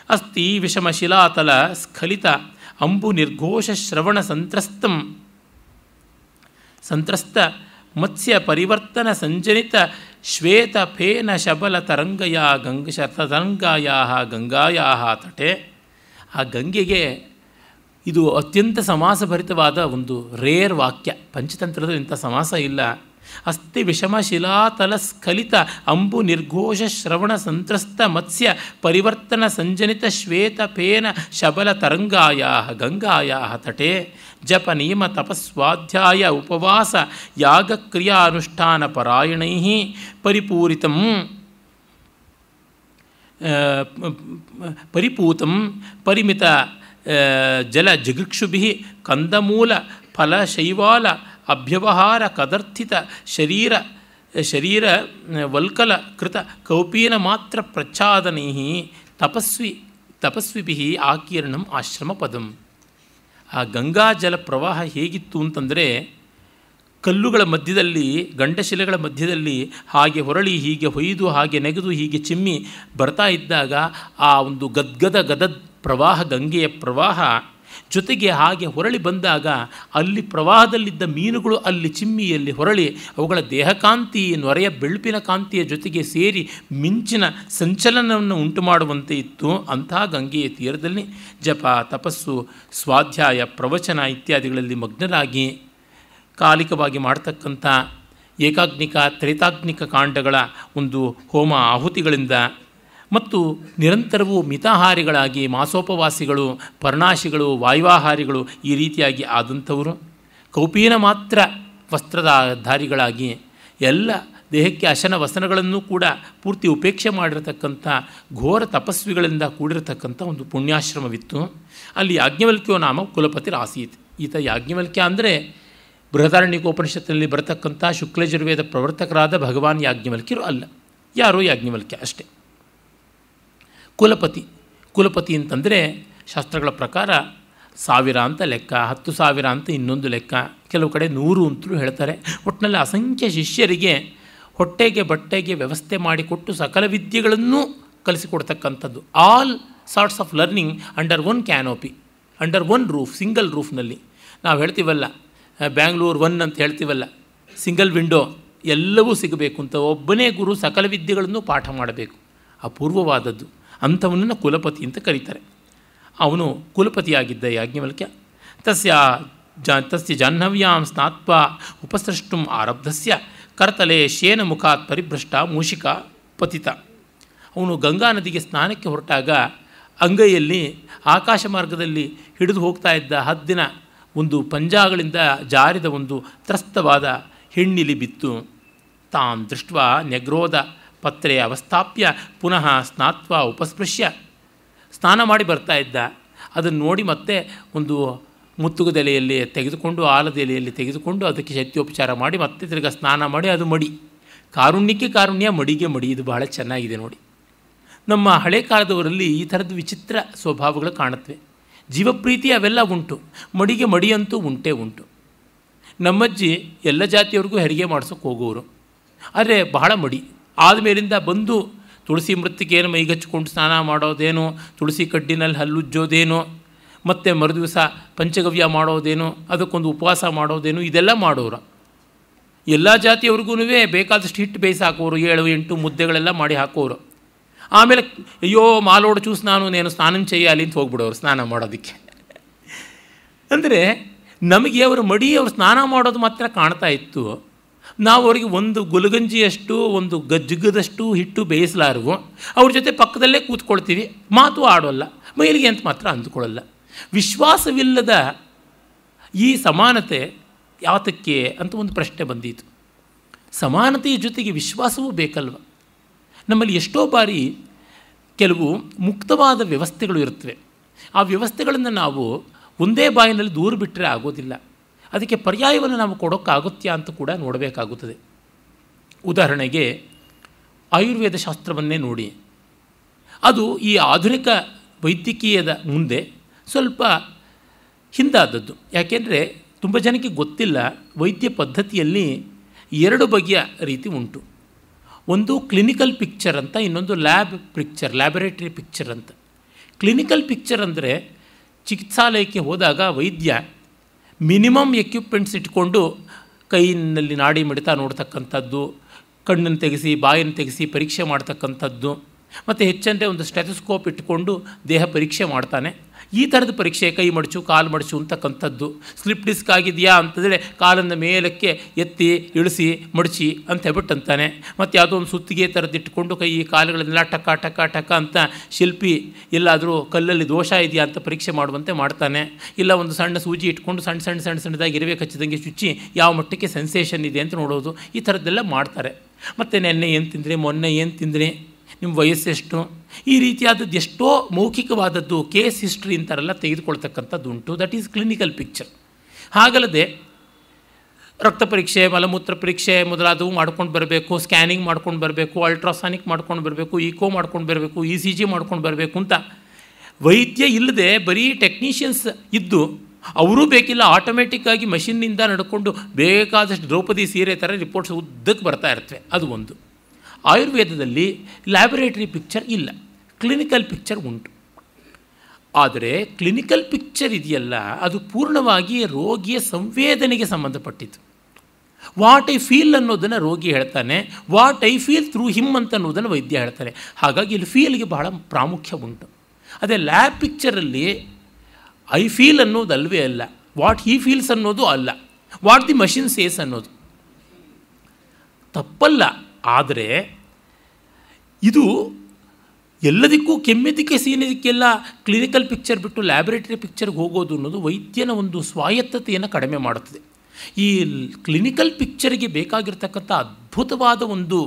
ಅಸ್ತಿ ವಿಷಮ ಶಿಲಾತಲ ಸ್ಖಲಿತ ಅಂಬು ನಿರ್ಘೋಷ ಶ್ರವಣ ಸಂತ್ರಸ್ತಂ. ಸಂತ್ರಸ್ತ ಮತ್ಸ್ಯ ಪರಿವರ್ತನ ಸಂಜನಿತ ಶ್ವೇತ ಫೇನ ಶಬಲ ತರಂಗಯ ಗಂಗ ತರಂಗಾಯ ಗಂಗಾಯಾ ತಟೆ. ಆ ಗಂಗೆಗೆ ಇದು ಅತ್ಯಂತ ಸಮಾಸಭರಿತವಾದ ಒಂದು ರೇರ್ ವಾಕ್ಯ. ಪಂಚತಂತ್ರದ ಇಂಥ ಸಮಾಸ ಇಲ್ಲ. ಅಸ್ತಿ ವಿಷಮ ಶಿಲಾತಲ ಸ್ಖಲಿತ ಅಂಬು ನಿರ್ಘೋಷ ಶ್ರವಣ ಸಂತ್ರಸ್ತ ಮತ್ಸ್ಯ ಪರಿವರ್ತನ ಸಂಜನಿತ ಶ್ವೇತ ಫೇನ ಶಬಲ ತರಂಗಾಯ ಗಂಗಾಯ ತಟೆ ಜಪ ನಿಯಮ ತಪಸ್ವಾಧ್ಯಾಯ ಉಪವಾಸ ಯಾಗಕ್ರಿಯಾನುಷ್ಠಾನ ಪರಾಯಣೈ ಪರಿಪೂರಿತ ಪರಿಪೂತ ಪರಿಮಿತ ಜಲ ಜಿಗೃಕ್ಷುಭಿ ಕಂದಮೂಲ ಫಲ ಶೈವಾಲ ಅಭ್ಯವಹಾರ ಕದರ್ಥಿತ ಶರೀರ ಶರೀರ, ವಲ್ಕಲ ಕೃತ ಕೌಪೀನ ಮಾತ್ರ ಪ್ರಚ್ಛಾದನೈ ತಪಸ್ವಿ ತಪಸ್ವಿಭಿ ಆಕೀರ್ಣಂ ಆಶ್ರಮ ಪದಂ. ಆ ಗಂಗಾಜಲ ಪ್ರವಾಹ ಹೇಗಿತ್ತು ಅಂತಂದರೆ ಕಲ್ಲುಗಳ ಮಧ್ಯದಲ್ಲಿ, ಗಂಡಶಿಲೆಗಳ ಮಧ್ಯದಲ್ಲಿ ಹಾಗೆ ಹೊರಳಿ, ಹೀಗೆ ಹೊಯ್ದು, ಹಾಗೆ ನೆಗೆದು, ಹೀಗೆ ಚಿಮ್ಮಿ ಬರ್ತಾ ಇದ್ದಾಗ ಆ ಒಂದು ಗದ್ಗದ ಗದದ್ ಪ್ರವಾಹ, ಗಂಗೆಯ ಪ್ರವಾಹ ಜೊತೆಗೆ ಹಾಗೆ ಹೊರಳಿ ಬಂದಾಗ ಅಲ್ಲಿ ಪ್ರವಾಹದಲ್ಲಿದ್ದ ಮೀನುಗಳು ಅಲ್ಲಿ ಚಿಮ್ಮಿಯಲ್ಲಿ ಹೊರಳಿ ಅವುಗಳ ದೇಹಕಾಂತಿ ನೊರೆಯ ಬೆಳಪಿನ ಕಾಂತಿಯ ಜೊತೆಗೆ ಸೇರಿ ಮಿಂಚಿನ ಸಂಚಲನವನ್ನು ಉಂಟು ಮಾಡುವಂತೆ ಇತ್ತು. ಅಂತಹ ಗಂಗೆಯ ತೀರದಲ್ಲಿ ಜಪ, ತಪಸ್ಸು, ಸ್ವಾಧ್ಯಾಯ, ಪ್ರವಚನ ಇತ್ಯಾದಿಗಳಲ್ಲಿ ಮಗ್ನರಾಗಿ ಕಾಲಿಕವಾಗಿ ಮಾಡ್ತಕ್ಕಂಥ ಏಕಾಗ್ನಿಕ, ತ್ರೈತಾಗ್ನಿಕ ಕಾಂಡಗಳ ಒಂದು ಹೋಮ ಆಹುತಿಗಳಿಂದ ಮತ್ತು ನಿರಂತರವೂ ಮಿತಾಹಾರಿಗಳಾಗಿ ಮಾಸೋಪವಾಸಿಗಳು, ಪರ್ಣಾಶಿಗಳು, ವಾಯುವಾಹಾರಿಗಳು ಈ ರೀತಿಯಾಗಿ ಆದಂಥವರು. ಕೌಪೀನ ಮಾತ್ರ ವಸ್ತ್ರದ ಧಾರಿಗಳಾಗಿ ಎಲ್ಲ ದೇಹಕ್ಕೆ ಅಶನ ವಸನಗಳನ್ನು ಕೂಡ ಪೂರ್ತಿ ಉಪೇಕ್ಷೆ ಮಾಡಿರತಕ್ಕಂಥ ಘೋರ ತಪಸ್ವಿಗಳಿಂದ ಕೂಡಿರತಕ್ಕಂಥ ಒಂದು ಪುಣ್ಯಾಶ್ರಮವಿತ್ತು. ಅಲ್ಲಿ ಯಾಜ್ಞವಲ್ಕ್ಯೋ ನಾಮ ಕುಲಪತಿರಾಸೀತ್ ಈತ ಯಾಜ್ಞವಲ್ಕ್ಯ ಅಂದರೆ ಬೃಹದಾರಣ್ಯಕೋಪನಿಷತ್ತಿನಲ್ಲಿ ಬರತಕ್ಕಂಥ ಶುಕ್ಲಜುರ್ವೇದ ಪ್ರವರ್ತಕರಾದ ಭಗವಾನ್ ಯಾಜ್ಞವಲ್ಕ್ಯರು ಅಲ್ಲ. ಯಾರೋ ಯಾಜ್ಞವಲ್ಕ್ಯ ಅಷ್ಟೇ. ಕುಲಪತಿ. ಕುಲಪತಿ ಅಂತಂದರೆ ಶಾಸ್ತ್ರಗಳ ಪ್ರಕಾರ ಸಾವಿರ ಅಂತ ಲೆಕ್ಕ, ಹತ್ತು ಸಾವಿರ ಅಂತ ಇನ್ನೊಂದು ಲೆಕ್ಕ, ಕೆಲವು ಕಡೆ ನೂರು ಅಂತಲೂ ಹೇಳ್ತಾರೆ. ಒಟ್ಟಿನಲ್ಲಿ ಅಸಂಖ್ಯ ಶಿಷ್ಯರಿಗೆ ಹೊಟ್ಟೆಗೆ ಬಟ್ಟೆಗೆ ವ್ಯವಸ್ಥೆ ಮಾಡಿಕೊಟ್ಟು ಸಕಲ ವಿದ್ಯೆಗಳನ್ನು ಕಲಿಸಿಕೊಡ್ತಕ್ಕಂಥದ್ದು. All sorts of learning under one canopy under one roof single ರೂಫ್ನಲ್ಲಿ ನಾವು ಹೇಳ್ತೀವಲ್ಲ ಬ್ಯಾಂಗ್ಳೂರ್ ಒನ್ ಅಂತ ಹೇಳ್ತೀವಲ್ಲ ಸಿಂಗಲ್ ವಿಂಡೋ ಎಲ್ಲವೂ ಸಿಗಬೇಕು ಅಂತ ಒಬ್ಬನೇ ಗುರು ಸಕಲ ವಿದ್ಯೆಗಳನ್ನು ಪಾಠ ಮಾಡಬೇಕು. ಅಪೂರ್ವವಾದದ್ದು. ಅಂಥವನನ್ನು ಕುಲಪತಿ ಅಂತ ಕರೀತಾರೆ. ಅವನು ಕುಲಪತಿಯಾಗಿದ್ದ ಯಾಜ್ಞವಲ್ಕ್ಯ, ತಸ್ಯ ಜ, ತಸ್ಯ ಜಾಹ್ನವ್ಯಾಂ ಸ್ನಾತ್ವ ಉಪಸೃಷ್ಟು ಆರಬ್ಧಸ್ಯ, ಕರ್ತಲೆ ಶೇನ ಮುಖಾತ್ ಪರಿಭ್ರಷ್ಟ ಮೂಷಿಕ ಪತಿತ. ಅವನು ಗಂಗಾ ನದಿಗೆ ಸ್ನಾನಕ್ಕೆ ಹೊರಟಾಗ ಅಂಗೈಯಲ್ಲಿ ಆಕಾಶ ಮಾರ್ಗದಲ್ಲಿ ಹಿಡಿದು ಹೋಗ್ತಾ ಇದ್ದ ಹದ್ದಿನ ಒಂದು ಪಂಜಾಗಳಿಂದ ಜಾರಿದ ಒಂದು ತ್ರಸ್ತವಾದ ಹೆಣ್ಣಿಲಿ ಬಿತ್ತು. ತಾಂ ದೃಷ್ಟ ನ್ಯಗ್ರೋಧ ಪತ್ರೆ ಅವಸ್ಥಾಪ್ಯ ಪುನಃ ಸ್ನಾತ್ವ ಉಪಸ್ಪೃಶ್ಯ. ಸ್ನಾನ ಮಾಡಿ ಬರ್ತಾ ಇದ್ದ. ಅದನ್ನು ನೋಡಿ ಮತ್ತೆ ಒಂದು ಮುತ್ತುಗದೆಲೆಯಲ್ಲಿ ತೆಗೆದುಕೊಂಡು ಆಲದೆಲೆಯಲ್ಲಿ ತೆಗೆದುಕೊಂಡು ಅದಕ್ಕೆ ಶೈತ್ಯೋಪಚಾರ ಮಾಡಿ ಮತ್ತೆ ತಿರ್ಗಿ ಸ್ನಾನ ಮಾಡಿ ಅದು ಮಡಿ. ಕಾರುಣ್ಯಕ್ಕೆ ಕಾರುಣ್ಯ, ಮಡಿಗೆ ಮಡಿ. ಇದು ಬಹಳ ಚೆನ್ನಾಗಿದೆ ನೋಡಿ. ನಮ್ಮ ಹಳೆ ಕಾಲದವರಲ್ಲಿ ಈ ಥರದ ವಿಚಿತ್ರ ಸ್ವಭಾವಗಳು ಕಾಣುತ್ತವೆ. ಜೀವಪ್ರೀತಿ ಅವೆಲ್ಲ ಉಂಟು. ಮಡಿಗೆ ಮಡಿಯಂತೂ ಉಂಟೇ ಉಂಟು. ನಮ್ಮಜ್ಜಿ ಎಲ್ಲ ಜಾತಿಯವ್ರಿಗೂ ಹೆರಿಗೆ ಮಾಡಿಸೋಕೆ ಹೋಗೋರು ಆದರೆ ಬಹಳ ಮಡಿ. ಆದಮೇಲಿಂದ ಬಂದು ತುಳಸಿ ಮೃತ್ತಿಗೆಯನ್ನು ಮೈಗಚ್ಚಿಕೊಂಡು ಸ್ನಾನ ಮಾಡೋದೇನು? ತುಳಸಿ ಕಡ್ಡಿನಲ್ಲಿ ಹಲ್ಲುಜ್ಜೋದೇನು ಮತ್ತು ಮರುದಿವಸ ಪಂಚಗವ್ಯ ಮಾಡೋದೇನು? ಅದಕ್ಕೊಂದು ಉಪವಾಸ ಮಾಡೋದೇನು? ಇದೆಲ್ಲ ಮಾಡೋರು. ಎಲ್ಲ ಜಾತಿಯವ್ರಿಗೂ ಬೇಕಾದಷ್ಟು ಹಿಟ್ಟು ಬೇಯಿಸಿ ಹಾಕೋರು ಏಳು, ಎಂಟು ಮುದ್ದೆಗಳೆಲ್ಲ ಮಾಡಿ ಹಾಕೋರು. ಆಮೇಲೆ, ಅಯ್ಯೋ, ಮಾಲೋಡು ಚೂಸ್ ನಾನು, ನೇನು ಸ್ನಾನ ಚೆಯ್ಯಾಲಿ ಅಂತ ಹೋಗ್ಬಿಡೋರು ಸ್ನಾನ ಮಾಡೋದಕ್ಕೆ. ಅಂದರೆ ನಮಗೆ ಅವರು ಮಡಿ ಅವರು ಸ್ನಾನ ಮಾಡೋದು ಮಾತ್ರ ಕಾಣ್ತಾ ಇತ್ತು. ನಾವು ಅವರಿಗೆ ಒಂದು ಗುಲಗಂಜಿಯಷ್ಟು, ಒಂದು ಗಜ್ಜಗದಷ್ಟು ಹಿಟ್ಟು ಬೇಯಿಸಲಾರವು. ಅವ್ರ ಜೊತೆ ಪಕ್ಕದಲ್ಲೇ ಕೂತ್ಕೊಳ್ತೀವಿ. ಮಾತು ಆಡೋಲ್ಲ. ಮೈಲಿಗೆ ಅಂತ ಮಾತ್ರ ಅಂದುಕೊಳ್ಳಲ್ಲ. ವಿಶ್ವಾಸವಿಲ್ಲದ ಈ ಸಮಾನತೆ ಯಾತಕ್ಕೆ ಅಂತ ಒಂದು ಪ್ರಶ್ನೆ ಬಂದಿತ್ತು ಸಮಾನತೆಯ ಜೊತೆಗೆ ವಿಶ್ವಾಸವೂ ಬೇಕಲ್ವ? ನಮ್ಮಲ್ಲಿ ಎಷ್ಟೋ ಬಾರಿ ಕೆಲವು ಮುಕ್ತವಾದ ವ್ಯವಸ್ಥೆಗಳು ಇರುತ್ತವೆ. ಆ ವ್ಯವಸ್ಥೆಗಳನ್ನು ನಾವು ಒಂದೇ ಬಾಯಿನಲ್ಲಿ ದೂರ ಬಿಟ್ಟರೆ ಆಗೋದಿಲ್ಲ. ಅದಕ್ಕೆ ಪರ್ಯಾಯವನ್ನು ನಾವು ಕೊಡೋಕ್ಕಾಗುತ್ತೆ ಅಂತ ಕೂಡ ನೋಡಬೇಕಾಗುತ್ತದೆ. ಉದಾಹರಣೆಗೆ ಆಯುರ್ವೇದ ಶಾಸ್ತ್ರವನ್ನೇ ನೋಡಿ. ಅದು ಈ ಆಧುನಿಕ ವೈದ್ಯಕೀಯದ ಮುಂದೆ ಸ್ವಲ್ಪ ಹಿಂದಾದದ್ದು. ಯಾಕೆಂದರೆ ತುಂಬ ಜನಕ್ಕೆ ಗೊತ್ತಿಲ್ಲ ವೈದ್ಯ ಪದ್ಧತಿಯಲ್ಲಿ ಎರಡು ಬಗೆಯ ರೀತಿ ಉಂಟು. ಒಂದು ಕ್ಲಿನಿಕಲ್ ಪಿಕ್ಚರ್ ಅಂತ, ಇನ್ನೊಂದು ಲ್ಯಾಬ್ ಪಿಕ್ಚರ್, ಲ್ಯಾಬೊರೇಟರಿ ಪಿಕ್ಚರ್ ಅಂತ. ಕ್ಲಿನಿಕಲ್ ಪಿಕ್ಚರ್ ಅಂದರೆ ಚಿಕಿತ್ಸಾಲಯಕ್ಕೆ ಹೋದಾಗ ವೈದ್ಯ ಮಿನಿಮಮ್ ಎಕ್ವಿಪ್ಮೆಂಟ್ಸ್ ಇಟ್ಕೊಂಡು ಕೈನಲ್ಲಿ ನಾಡಿ ಮಿಡಿತ ನೋಡ್ತಕ್ಕಂಥದ್ದು, ಕಣ್ಣನ್ನು ತೆಗೆಸಿ, ಬಾಯನ್ನು ತೆಗೆಸಿ ಪರೀಕ್ಷೆ ಮಾಡ್ತಕ್ಕಂಥದ್ದು, ಮತ್ತು ಹೆಚ್ಚಂದರೆ ಒಂದು ಸ್ಟೆಥೋಸ್ಕೋಪ್ ಇಟ್ಕೊಂಡು ದೇಹ ಪರೀಕ್ಷೆ ಮಾಡ್ತಾನೆ. ಈ ಥರದ ಪರೀಕ್ಷೆ ಕೈ ಮಡಚು, ಕಾಲು ಮಡಚು ಅಂತಕ್ಕಂಥದ್ದು. ಸ್ಲಿಪ್ ಡಿಸ್ಕ್ ಆಗಿದೆಯಾ ಅಂತಂದರೆ ಕಾಲನ್ನು ಮೇಲಕ್ಕೆ ಎತ್ತಿ, ಇಳಿಸಿ, ಮಡಚಿ ಅಂತ ಹೇಳ್ಬಿಟ್ಟು ಅಂತಾನೆ. ಮತ್ತು ಯಾವುದೋ ಒಂದು ಸುತ್ತಿಗೆ ಥರದ್ದು ಇಟ್ಕೊಂಡು ಕೈ ಕಾಲುಗಳನ್ನೆಲ್ಲ ಟಕ ಟಕ ಟಕ ಅಂತ ಶಿಲ್ಪಿ ಎಲ್ಲಾದರೂ ಕಲ್ಲಲ್ಲಿ ದೋಷ ಇದೆಯಾ ಅಂತ ಪರೀಕ್ಷೆ ಮಾಡುವಂತೆ ಮಾಡ್ತಾನೆ. ಇಲ್ಲ ಒಂದು ಸಣ್ಣ ಸೂಜಿ ಇಟ್ಕೊಂಡು ಸಣ್ಣ ಸಣ್ಣ ಸಣ್ಣ ಸಣ್ಣದಾಗಿ ಇರುವೆ ಹಚ್ಚಿದಂಗೆ ಚುಚ್ಚಿ ಯಾವ ಮಟ್ಟಕ್ಕೆ ಸೆನ್ಸೇಷನ್ ಇದೆ ಅಂತ ನೋಡೋದು. ಈ ಥರದ್ದೆಲ್ಲ ಮಾಡ್ತಾರೆ. ಮತ್ತು ನೆನ್ನೆ ಏನು ತಿಂದ್ರಿ, ಮೊನ್ನೆ ಏನು ತಿಂದ್ರಿ, ನಿಮ್ಮ ವಯಸ್ಸೆಷ್ಟು? ಈ ರೀತಿಯಾದದ್ದು ಎಷ್ಟೋ ಮೌಖಿಕವಾದದ್ದು ಕೇಸ್ ಹಿಸ್ಟ್ರಿ ಅಂತಾರೆಲ್ಲ, ತೆಗೆದುಕೊಳ್ತಕ್ಕಂಥದ್ದು ಉಂಟು. ದಟ್ ಈಸ್ ಕ್ಲಿನಿಕಲ್ ಪಿಕ್ಚರ್ ಹಾಗಲ್ಲದೆ ರಕ್ತ ಪರೀಕ್ಷೆ, ಮಲಮೂತ್ರ ಪರೀಕ್ಷೆ ಮೊದಲಾದವು ಮಾಡ್ಕೊಂಡು ಬರಬೇಕು ಸ್ಕ್ಯಾನಿಂಗ್ ಮಾಡ್ಕೊಂಡು ಬರಬೇಕು ಅಲ್ಟ್ರಾಸಾನಿಕ್ ಮಾಡ್ಕೊಂಡು ಬರಬೇಕು ಈಕೋ ಮಾಡ್ಕೊಂಡು ಬರಬೇಕು ಇ ಸಿ ಜಿ ಮಾಡ್ಕೊಂಡು ಬರಬೇಕು ಅಂತ. ವೈದ್ಯ ಇಲ್ಲದೆ ಬರೀ ಟೆಕ್ನಿಷಿಯನ್ಸ್ ಇದ್ದು ಅವರೂ ಬೇಕಿಲ್ಲ ಆಟೋಮೆಟಿಕ್ಕಾಗಿ ಮಷಿನ್ನಿಂದ ನಡ್ಕೊಂಡು ಬೇಕಾದಷ್ಟು ದ್ರೌಪದಿ ಸೀರೆ ಥರ ರಿಪೋರ್ಟ್ಸ್ ಉದ್ದಕ್ಕೆ ಬರ್ತಾ ಇರ್ತವೆ. ಅದು ಒಂದು. ಆಯುರ್ವೇದದಲ್ಲಿ ಲ್ಯಾಬೊರೇಟರಿ ಪಿಕ್ಚರ್ ಇಲ್ಲ. ಕ್ಲಿನಿಕಲ್ ಪಿಕ್ಚರ್ ಉಂಟು. ಆದರೆ ಕ್ಲಿನಿಕಲ್ ಪಿಕ್ಚರ್ ಇದೆಯಲ್ಲ, ಅದು ಪೂರ್ಣವಾಗಿ ರೋಗಿಯ ಸಂವೇದನೆಗೆ ಸಂಬಂಧಪಟ್ಟಿತ್ತು ವಾಟ್ ಐ ಫೀಲ್ ಅನ್ನೋದನ್ನು ರೋಗಿ ಹೇಳ್ತಾನೆ what I feel through him ಅಂತ ಅನ್ನೋದನ್ನು ವೈದ್ಯ ಹೇಳ್ತಾರೆ. ಹಾಗಾಗಿ ಇಲ್ಲಿ ಫೀಲ್ಗೆ ಬಹಳ ಪ್ರಾಮುಖ್ಯ ಉಂಟು. ಅದೇ ಲ್ಯಾಬ್ ಪಿಕ್ಚರಲ್ಲಿ ಐ ಫೀಲ್ ಅನ್ನೋದು ಅಲ್ವೇ ಅಲ್ಲ ವಾಟ್ ಹೀ ಫೀಲ್ಸ್ ಅನ್ನೋದು ಅಲ್ಲ ವಾಟ್ ದಿ ಮಷಿನ್ ಸೇಸ್ ಅನ್ನೋದು. ತಪ್ಪಲ್ಲ, ಆದರೆ ಇದು ಎಲ್ಲದಕ್ಕೂ ಕೆಮ್ಮೆದಕ್ಕೆ ಸೀನಿದಕ್ಕೆಲ್ಲ ಕ್ಲಿನಿಕಲ್ ಪಿಕ್ಚರ್ ಬಿಟ್ಟು ಲ್ಯಾಬೊರೇಟರಿ ಪಿಕ್ಚರ್ಗೆ ಹೋಗೋದು ಅನ್ನೋದು ವೈದ್ಯನ ಒಂದು ಸ್ವಾಯತ್ತತೆಯನ್ನು ಕಡಿಮೆ ಮಾಡುತ್ತದೆ. ಈ ಕ್ಲಿನಿಕಲ್ ಪಿಕ್ಚರ್ಗೆ ಬೇಕಾಗಿರ್ತಕ್ಕಂಥ ಅದ್ಭುತವಾದ ಒಂದು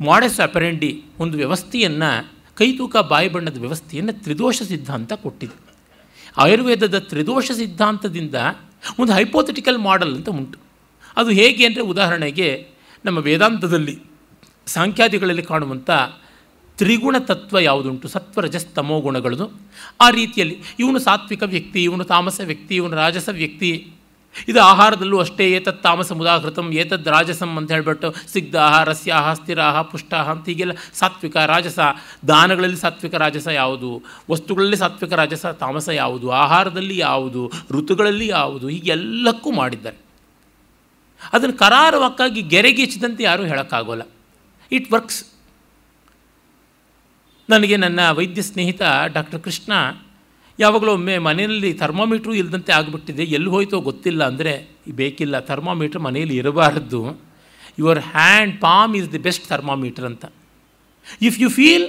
ಮಾಡೆಸ್ ಅಪರೆಂಡಿ ಒಂದು ವ್ಯವಸ್ಥೆಯನ್ನು ಕೈತೂಕ ಬಾಯಿ ಬಣ್ಣದ ವ್ಯವಸ್ಥೆಯನ್ನು ತ್ರಿದೋಷ ಸಿದ್ಧಾಂತ ಕೊಟ್ಟಿದೆ. ಆಯುರ್ವೇದದ ತ್ರಿದೋಷ ಸಿದ್ಧಾಂತದಿಂದ ಒಂದು ಹೈಪೋಥೆಟಿಕಲ್ ಮಾಡೆಲ್ ಅಂತ ಉಂಟು. ಅದು ಹೇಗೆ ಅಂದರೆ ಉದಾಹರಣೆಗೆ ನಮ್ಮ ವೇದಾಂತದಲ್ಲಿ ಸಾಂಖ್ಯಾದಿಗಳಲ್ಲಿ ಕಾಣುವಂಥ ತ್ರಿಗುಣ ತತ್ವ ಯಾವುದುಂಟು? ಸತ್ವ ರಜಸ್ ತಮೋ ಗುಣಗಳದು. ಆ ರೀತಿಯಲ್ಲಿ ಇವನು ಸಾತ್ವಿಕ ವ್ಯಕ್ತಿ, ಇವನು ತಾಮಸ ವ್ಯಕ್ತಿ, ಇವನು ರಾಜಸ ವ್ಯಕ್ತಿ. ಇದು ಆಹಾರದಲ್ಲೂ ಅಷ್ಟೇ, ಏತತ್ ತಾಮಸ ಮುದಾಹೃತಂ ಏತದ್ ರಾಜಸಂ ಅಂತ ಹೇಳ್ಬಿಟ್ಟು ಸಿಗ್ಧಾಹ ರಸ್ಯಾಹ, ಸ್ಥಿರಾಹ, ಪುಷ್ಟಾಹ ಅಂತ ಹೀಗೆಲ್ಲ ಸಾತ್ವಿಕ ರಾಜಸ. ದಾನಗಳಲ್ಲಿ ಸಾತ್ವಿಕ ರಾಜಸ ಯಾವುದು? ವಸ್ತುಗಳಲ್ಲಿ ಸಾತ್ವಿಕ ರಾಜಸ, ತಾಮಸ ಯಾವುದು? ಆಹಾರದಲ್ಲಿ ಯಾವುದು? ಋತುಗಳಲ್ಲಿ ಯಾವುದು? ಹೀಗೆಲ್ಲಕ್ಕೂ ಮಾಡಿದ್ದಾರೆ. ಅದನ್ನು ಕರಾರವಕ್ಕಾಗಿ ಗೆರೆಗೀಚಿದಂತೆ ಯಾರೂ ಹೇಳೋಕ್ಕಾಗೋಲ್ಲ. ಇಟ್ ವರ್ಕ್ಸ್ ನನಗೆ ನನ್ನ ವೈದ್ಯ ಸ್ನೇಹಿತ ಡಾಕ್ಟರ್ ಕೃಷ್ಣ ಯಾವಾಗಲೂ ಒಮ್ಮೆ ಮನೆಯಲ್ಲಿ ಥರ್ಮಾಮೀಟ್ರು ಇಲ್ಲದಂತೆ ಆಗಿಬಿಟ್ಟಿದೆ, ಎಲ್ಲಿ ಹೋಯ್ತೋ ಗೊತ್ತಿಲ್ಲ ಅಂದರೆ, ಬೇಕಿಲ್ಲ, ಥರ್ಮಾಮೀಟ್ರ್ ಮನೆಯಲ್ಲಿ ಇರಬಾರ್ದು. Your hand palm is the best thermometer ಅಂತ. If you feel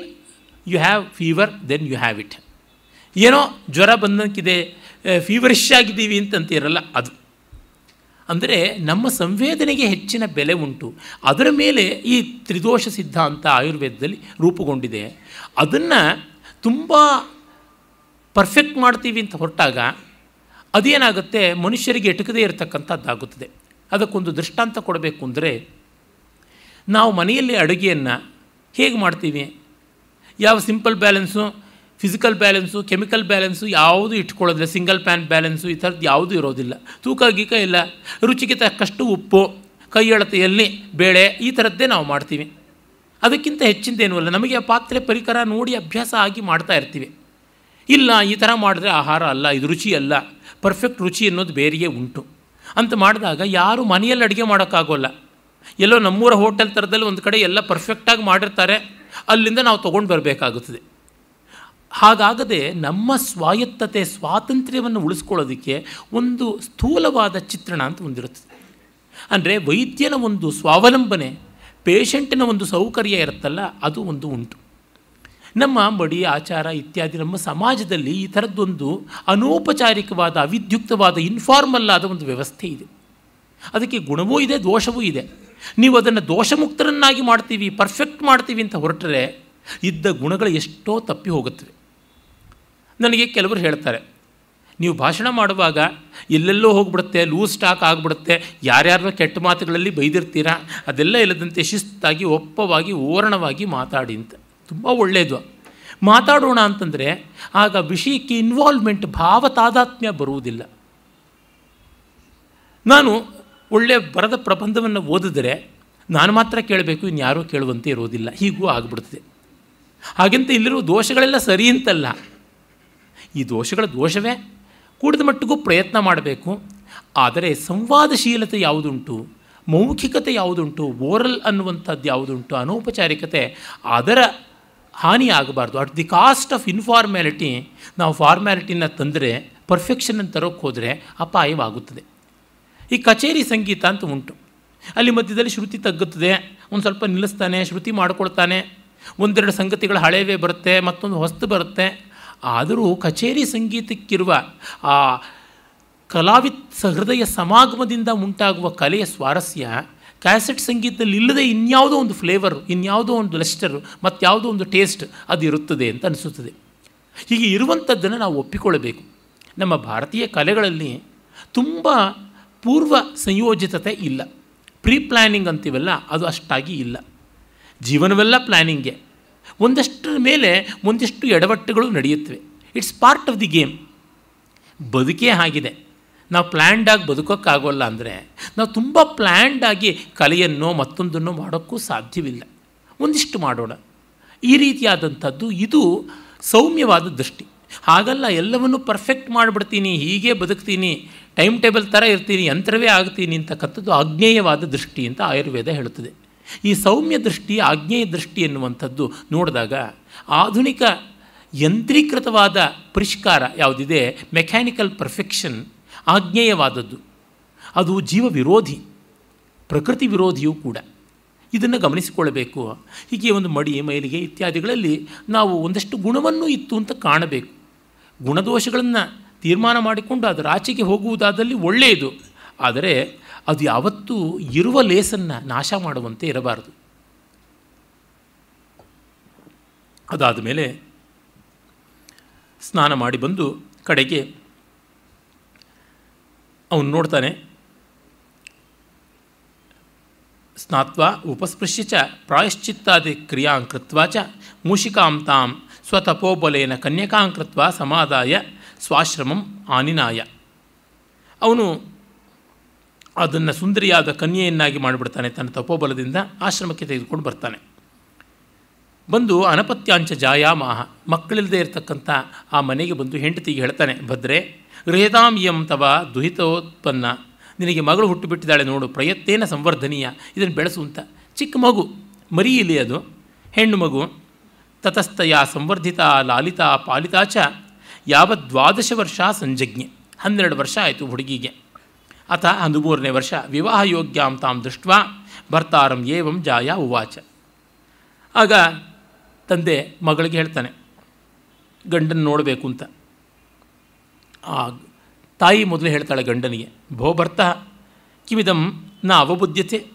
you have fever then you have it ಏನೋ ಜ್ವರ ಬಂದಂಕಿದೆ ಫೀವರಿಶ್ ಆಗಿದ್ದೀವಿ ಅಂತಂತೀರಲ್ಲ ಅದು. ಅಂದರೆ ನಮ್ಮ ಸಂವೇದನೆಗೆ ಹೆಚ್ಚಿನ ಬೆಲೆ ಉಂಟು. ಅದರ ಮೇಲೆ ಈ ತ್ರಿದೋಷ ಸಿದ್ಧಾಂತ ಆಯುರ್ವೇದದಲ್ಲಿ ರೂಪುಗೊಂಡಿದೆ. ಅದನ್ನು ತುಂಬ ಪರ್ಫೆಕ್ಟ್ ಮಾಡ್ತೀವಿ ಅಂತ ಹೊರಟಾಗ ಅದೇನಾಗುತ್ತೆ? ಮನುಷ್ಯರಿಗೆ ಎಟಕದೇ ಇರತಕ್ಕಂಥದ್ದಾಗುತ್ತದೆ. ಅದಕ್ಕೊಂದು ದೃಷ್ಟಾಂತ ಕೊಡಬೇಕು ಅಂದರೆ ನಾವು ಮನೆಯಲ್ಲಿ ಅಡುಗೆಯನ್ನು ಹೇಗೆ ಮಾಡ್ತೀವಿ? ಯಾವ simple balance physical balance chemical balance ಯಾವುದೂ ಇಟ್ಕೊಳ್ಳೋದಿಲ್ಲ. ಸಿಂಗಲ್ ಪ್ಯಾನ್ ಬ್ಯಾಲೆನ್ಸು ಈ ಥರದ್ದು ಯಾವುದೂ ಇರೋದಿಲ್ಲ. ತೂಕ ಗೀಕ ಇಲ್ಲ. ರುಚಿಗೆ ತಕ್ಕಷ್ಟು ಉಪ್ಪು ಕೈ ಅಳತೆಯಲ್ಲಿ ಬೇಳೆ ಈ ಥರದ್ದೇ ನಾವು ಮಾಡ್ತೀವಿ. ಅದಕ್ಕಿಂತ ಹೆಚ್ಚಿಂದೇನೂ ಅಲ್ಲ, ನಮಗೆ ಆ ಪಾತ್ರೆ ಪರಿಕರ ನೋಡಿ ಅಭ್ಯಾಸ ಆಗಿ ಮಾಡ್ತಾ ಇರ್ತೀವಿ. ಇಲ್ಲ, ಈ ಥರ ಮಾಡಿದ್ರೆ ಆಹಾರ ಅಲ್ಲ, ಇದು ರುಚಿ ಅಲ್ಲ ಪರ್ಫೆಕ್ಟ್ ರುಚಿ ಅನ್ನೋದು ಬೇರೆಯೇ ಉಂಟು. ಅಂತ ಮಾಡಿದಾಗ ಯಾರು ಮನೆಯಲ್ಲಿ ಅಡುಗೆ ಮಾಡೋಕ್ಕಾಗೋಲ್ಲ. ಎಲ್ಲೋ ನಮ್ಮೂರ ಹೋಟೆಲ್ ಥರದಲ್ಲಿ ಒಂದು ಕಡೆ ಎಲ್ಲ ಪರ್ಫೆಕ್ಟಾಗಿ ಮಾಡಿರ್ತಾರೆ, ಅಲ್ಲಿಂದ ನಾವು ತೊಗೊಂಡು ಬರಬೇಕಾಗುತ್ತದೆ. ಹಾಗಾಗದೆ ನಮ್ಮ ಸ್ವಾಯತ್ತತೆ, ಸ್ವಾತಂತ್ರ್ಯವನ್ನು ಉಳಿಸ್ಕೊಳ್ಳೋದಕ್ಕೆ ಒಂದು ಸ್ಥೂಲವಾದ ಚಿತ್ರಣ ಅಂತ ಒಂದಿರುತ್ತದೆ. ಅಂದರೆ ವೈದ್ಯನ ಒಂದು ಸ್ವಾವಲಂಬನೆ, ಪೇಷಂಟಿನ ಒಂದು ಸೌಕರ್ಯ ಇರುತ್ತಲ್ಲ, ಅದು ಒಂದು ಉಂಟು. ನಮ್ಮ ಬಡಿ ಆಚಾರ ಇತ್ಯಾದಿ ನಮ್ಮ ಸಮಾಜದಲ್ಲಿ ಈ ಥರದ್ದೊಂದು ಅನೌಪಚಾರಿಕವಾದ, ಅವಿದ್ಯುಕ್ತವಾದ ಇನ್ಫಾರ್ಮಲ್ ಆದ ಒಂದು ವ್ಯವಸ್ಥೆ ಇದೆ. ಅದಕ್ಕೆ ಗುಣವೂ ಇದೆ, ದೋಷವೂ ಇದೆ. ನೀವು ಅದನ್ನು ದೋಷಮುಕ್ತರನ್ನಾಗಿ ಮಾಡ್ತೀವಿ, ಪರ್ಫೆಕ್ಟ್ ಮಾಡ್ತೀವಿ ಅಂತ ಹೊರಟರೆ ಇದ್ದ ಗುಣಗಳು ಎಷ್ಟೋ ತಪ್ಪಿ ಹೋಗುತ್ತವೆ. ನನಗೆ ಕೆಲವರು ಹೇಳ್ತಾರೆ, ನೀವು ಭಾಷಣ ಮಾಡುವಾಗ ಎಲ್ಲೆಲ್ಲೋ ಹೋಗ್ಬಿಡುತ್ತೆ, ಲೂಸ್ ಸ್ಟಾಕ್ ಆಗಿಬಿಡುತ್ತೆ, ಯಾರ್ಯಾರನ್ನೋ ಕೆಟ್ಟ ಮಾತುಗಳಲ್ಲಿ ಬೈದಿರ್ತೀರಾ, ಅದೆಲ್ಲ ಇಲ್ಲದಂತೆ ಶಿಸ್ತಾಗಿ, ಒಪ್ಪವಾಗಿ, ಓರಣವಾಗಿ ಮಾತಾಡಿ ಅಂತ. ತುಂಬ ಒಳ್ಳೆಯದು ಮಾತಾಡೋಣ ಅಂತಂದರೆ ಆಗ ವಿಷಯಕ್ಕೆ ಇನ್ವಾಲ್ವ್ಮೆಂಟ್ ಭಾವ ತಾದಾತ್ಮ್ಯ ಬರುವುದಿಲ್ಲ. ನಾನು ಒಳ್ಳೆಯ ಬರದ ಪ್ರಬಂಧವನ್ನು ಓದಿದರೆ ನಾನು ಮಾತ್ರ ಕೇಳಬೇಕು ಇನ್ಯಾರೂ ಕೇಳುವಂತೆ ಇರೋದಿಲ್ಲ. ಹೀಗೂ ಆಗಿಬಿಡ್ತದೆ ಹಾಗೆಂತ ಇಲ್ಲಿರುವ ದೋಷಗಳೆಲ್ಲ ಸರಿ ಅಂತಲ್ಲ. ಈ ದೋಷಗಳ ದೋಷವೇ? ಕೂಡಿದ ಮಟ್ಟಿಗೂ ಪ್ರಯತ್ನ ಮಾಡಬೇಕು. ಆದರೆ ಸಂವಾದಶೀಲತೆ ಯಾವುದುಂಟು? ಮೌಖಿಕತೆ ಯಾವುದುಂಟು? ಓರಲ್ ಅನ್ನುವಂಥದ್ದು ಯಾವುದುಂಟು? ಅನೌಪಚಾರಿಕತೆ, ಅದರ ಹಾನಿ ಆಗಬಾರ್ದು at the cost of informality, ನಾವು ಫಾರ್ಮ್ಯಾಲಿಟಿನ ತಂದರೆ ಪರ್ಫೆಕ್ಷನನ್ನು ತರೋಕ್ಕೆ ಹೋದರೆ ಅಪಾಯವಾಗುತ್ತದೆ. ಈ ಕಚೇರಿ ಸಂಗೀತ ಅಂತ ಉಂಟು. ಅಲ್ಲಿ ಮಧ್ಯದಲ್ಲಿ ಶ್ರುತಿ ತಗ್ಗುತ್ತದೆ. ಒಂದು ಸ್ವಲ್ಪ ನಿಲ್ಲಿಸ್ತಾನೆ, ಶ್ರುತಿ ಮಾಡಿಕೊಳ್ತಾನೆ. ಒಂದೆರಡು ಸಂಗತಿಗಳು ಹಳೆಯವೇ ಬರುತ್ತೆ, ಮತ್ತೊಂದು ಹೊಸ್ತು ಬರುತ್ತೆ. ಆದರೂ ಕಚೇರಿ ಸಂಗೀತಕ್ಕಿರುವ ಆ ಕಲಾವಿತ್ ಸಹೃದಯ ಸಮಾಗಮದಿಂದ ಉಂಟಾಗುವ ಕಲೆಯ ಸ್ವಾರಸ್ಯ ಕ್ಯಾಸೆಟ್ ಸಂಗೀತದಲ್ಲಿ ಇಲ್ಲದೆ ಇನ್ಯಾವುದೋ ಒಂದು ಫ್ಲೇವರ್, ಇನ್ಯಾವುದೋ ಒಂದು ಲೆಸ್ಟರ್ ಮತ್ತು ಯಾವುದೋ ಒಂದು ಟೇಸ್ಟ್ ಅದು ಇರುತ್ತದೆ ಅಂತ ಅನಿಸುತ್ತದೆ. ಹೀಗೆ ಇರುವಂಥದ್ದನ್ನು ನಾವು ಒಪ್ಪಿಕೊಳ್ಳಬೇಕು. ನಮ್ಮ ಭಾರತೀಯ ಕಲೆಗಳಲ್ಲಿ ತುಂಬ ಪೂರ್ವ ಸಂಯೋಜಿತತೆ ಇಲ್ಲ. ಪ್ರೀ ಪ್ಲ್ಯಾನಿಂಗ್ ಅಂತೀವಲ್ಲ, ಅದು ಅಷ್ಟಾಗಿ ಇಲ್ಲ. ಜೀವನವೆಲ್ಲ ಪ್ಲ್ಯಾನಿಂಗೆ ಒಂದಷ್ಟರ ಮೇಲೆ ಒಂದಿಷ್ಟು ಎಡವಟ್ಟುಗಳು ನಡೆಯುತ್ತವೆ. It's part of the game ಬದುಕೇ ಆಗಿದೆ. ನಾವು ಪ್ಲ್ಯಾಂಡಾಗಿ ಬದುಕೋಕ್ಕಾಗೋಲ್ಲ ಅಂದರೆ ನಾವು ತುಂಬ ಪ್ಲ್ಯಾಂಡಾಗಿ ಕಲೆಯನ್ನು ಮತ್ತೊಂದನ್ನು ಮಾಡೋಕ್ಕೂ ಸಾಧ್ಯವಿಲ್ಲ. ಒಂದಿಷ್ಟು ಮಾಡೋಣ. ಈ ರೀತಿಯಾದಂಥದ್ದು ಇದು ಸೌಮ್ಯವಾದ ದೃಷ್ಟಿ. ಹಾಗಲ್ಲ, ಎಲ್ಲವನ್ನು ಪರ್ಫೆಕ್ಟ್ ಮಾಡಿಬಿಡ್ತೀನಿ, ಹೀಗೆ ಬದುಕ್ತೀನಿ ಟೈಮ್ ಟೇಬಲ್ ಥರ ಇರ್ತೀನಿ, ಯಂತ್ರವೇ ಆಗ್ತೀನಿ ಅಂತಕ್ಕಂಥದ್ದು ಅಜ್ಞೇಯವಾದ ದೃಷ್ಟಿ ಅಂತ ಆಯುರ್ವೇದ ಹೇಳುತ್ತದೆ. ಈ ಸೌಮ್ಯ ದೃಷ್ಟಿ ಆಜ್ಞೇಯ ದೃಷ್ಟಿ ಎನ್ನುವಂಥದ್ದು ನೋಡಿದಾಗ ಆಧುನಿಕ ಯಂತ್ರೀಕೃತವಾದ ಪರಿಷ್ಕಾರ ಯಾವುದಿದೆ? ಮೆಕ್ಯಾನಿಕಲ್ ಪರ್ಫೆಕ್ಷನ್ ಆಜ್ಞೇಯವಾದದ್ದು. ಅದು ಜೀವ ವಿರೋಧಿ ಪ್ರಕೃತಿ ವಿರೋಧಿಯೂ ಕೂಡ. ಇದನ್ನು ಗಮನಿಸಿಕೊಳ್ಳಬೇಕು. ಹೀಗೆ ಒಂದು ಮಡಿ, ಮೈಲಿಗೆ ಇತ್ಯಾದಿಗಳಲ್ಲಿ ನಾವು ಒಂದಷ್ಟು ಗುಣವನ್ನು ಇತ್ತು ಅಂತ ಕಾಣಬೇಕು. ಗುಣದೋಷಗಳನ್ನು ತೀರ್ಮಾನ ಮಾಡಿಕೊಂಡು ಅದರ ಆಚೆಗೆ ಹೋಗುವುದಾದಲ್ಲಿ ಒಳ್ಳೆಯದು. ಆದರೆ ಅದು ಯಾವತ್ತೂ ಇರುವ ಲೇಸನ್ನು ನಾಶ ಮಾಡುವಂತೆ ಇರಬಾರದು. ಅದಾದ ಮೇಲೆ ಸ್ನಾನ ಮಾಡಿ ಬಂದು ಕಡೆಗೆ ಅವನು ನೋಡ್ತಾನೆ, ಸ್ನಾತ್ವ ಉಪಸ್ಪೃಶ್ಯ ಚ ಪ್ರಾಯಶ್ಚಿತ್ತಾದಿ ಕ್ರಿಯಾಂ ಕೃತ್ವ ಚ ಮೂಷಿಕಾಂ ತಾಂ ಸ್ವತಪೋಬಲೇನ ಕನ್ಯಕಾಂ ಕೃತ್ವ ಸಮಾದಾಯ ಸ್ವಾಶ್ರಮಂ ಆನಿನಾಯ. ಅವನು ಅದನ್ನು ಸುಂದರಿಯಾದ ಕನ್ಯೆಯನ್ನಾಗಿ ಮಾಡಿಬಿಡ್ತಾನೆ ತನ್ನ ತಪೋಬಲದಿಂದ ಆಶ್ರಮಕ್ಕೆ ತೆಗೆದುಕೊಂಡು ಬರ್ತಾನೆ. ಬಂದು ಅನಪತ್ಯಾಂಚ ಜಾಯಾಮಾಹ, ಮಕ್ಕಳಿಲ್ಲದೆ ಇರತಕ್ಕಂಥ ಆ ಮನೆಗೆ ಬಂದು ಹೆಂಡತಿಗೆ ಹೇಳ್ತಾನೆ, ಭದ್ರೆ ಎಂ ತವ ದುಹಿತೋತ್ಪನ್ನ. ನಿನಗೆ ಮಗಳು ಹುಟ್ಟುಬಿಟ್ಟಿದ್ದಾಳೆ ನೋಡು, ಪ್ರಯತ್ನೇನ ಸಂವರ್ಧನೀಯ, ಇದನ್ನು ಬೆಳೆಸು ಅಂತ. ಚಿಕ್ಕ ಮಗು ಮರಿಯಿಲಿ ಅದು. ಹೆಣ್ಣು ಮಗು, ತತಸ್ಥಯ ಸಂವರ್ಧಿತ ಲಾಲಿತಾ ಪಾಲಿತಾ ಚ. ಯಾವ ದ್ವಾದಶ ವರ್ಷ ಸಂಜಜ್ಞೆ. ಹನ್ನೆರಡು ವರ್ಷ ಆಯಿತು ಹುಡುಗಿಗೆ. ಅಥ ಹದಿಮೂರನೇ ವರ್ಷ ವಿವಾಹ ಯೋಗ್ಯಾಂ ತಾಂ ದೃಷ್ಟ ಭರ್ತಾರಂ ಏವಂ ಜಾಯ ಉವಾಚ ಆಗ ತಂದೆ ಮಗಳಿಗೆ ಹೇಳ್ತಾನೆ, ಗಂಡನ ನೋಡಬೇಕು ಅಂತ ಆ ತಾಯಿ ಮೊದಲು ಹೇಳ್ತಾಳೆ ಗಂಡನಿಗೆ, ಭೋ ಭರ್ತ, ಕಿಮಿದಂ ನ ಅವಬುದ್ಧತೆ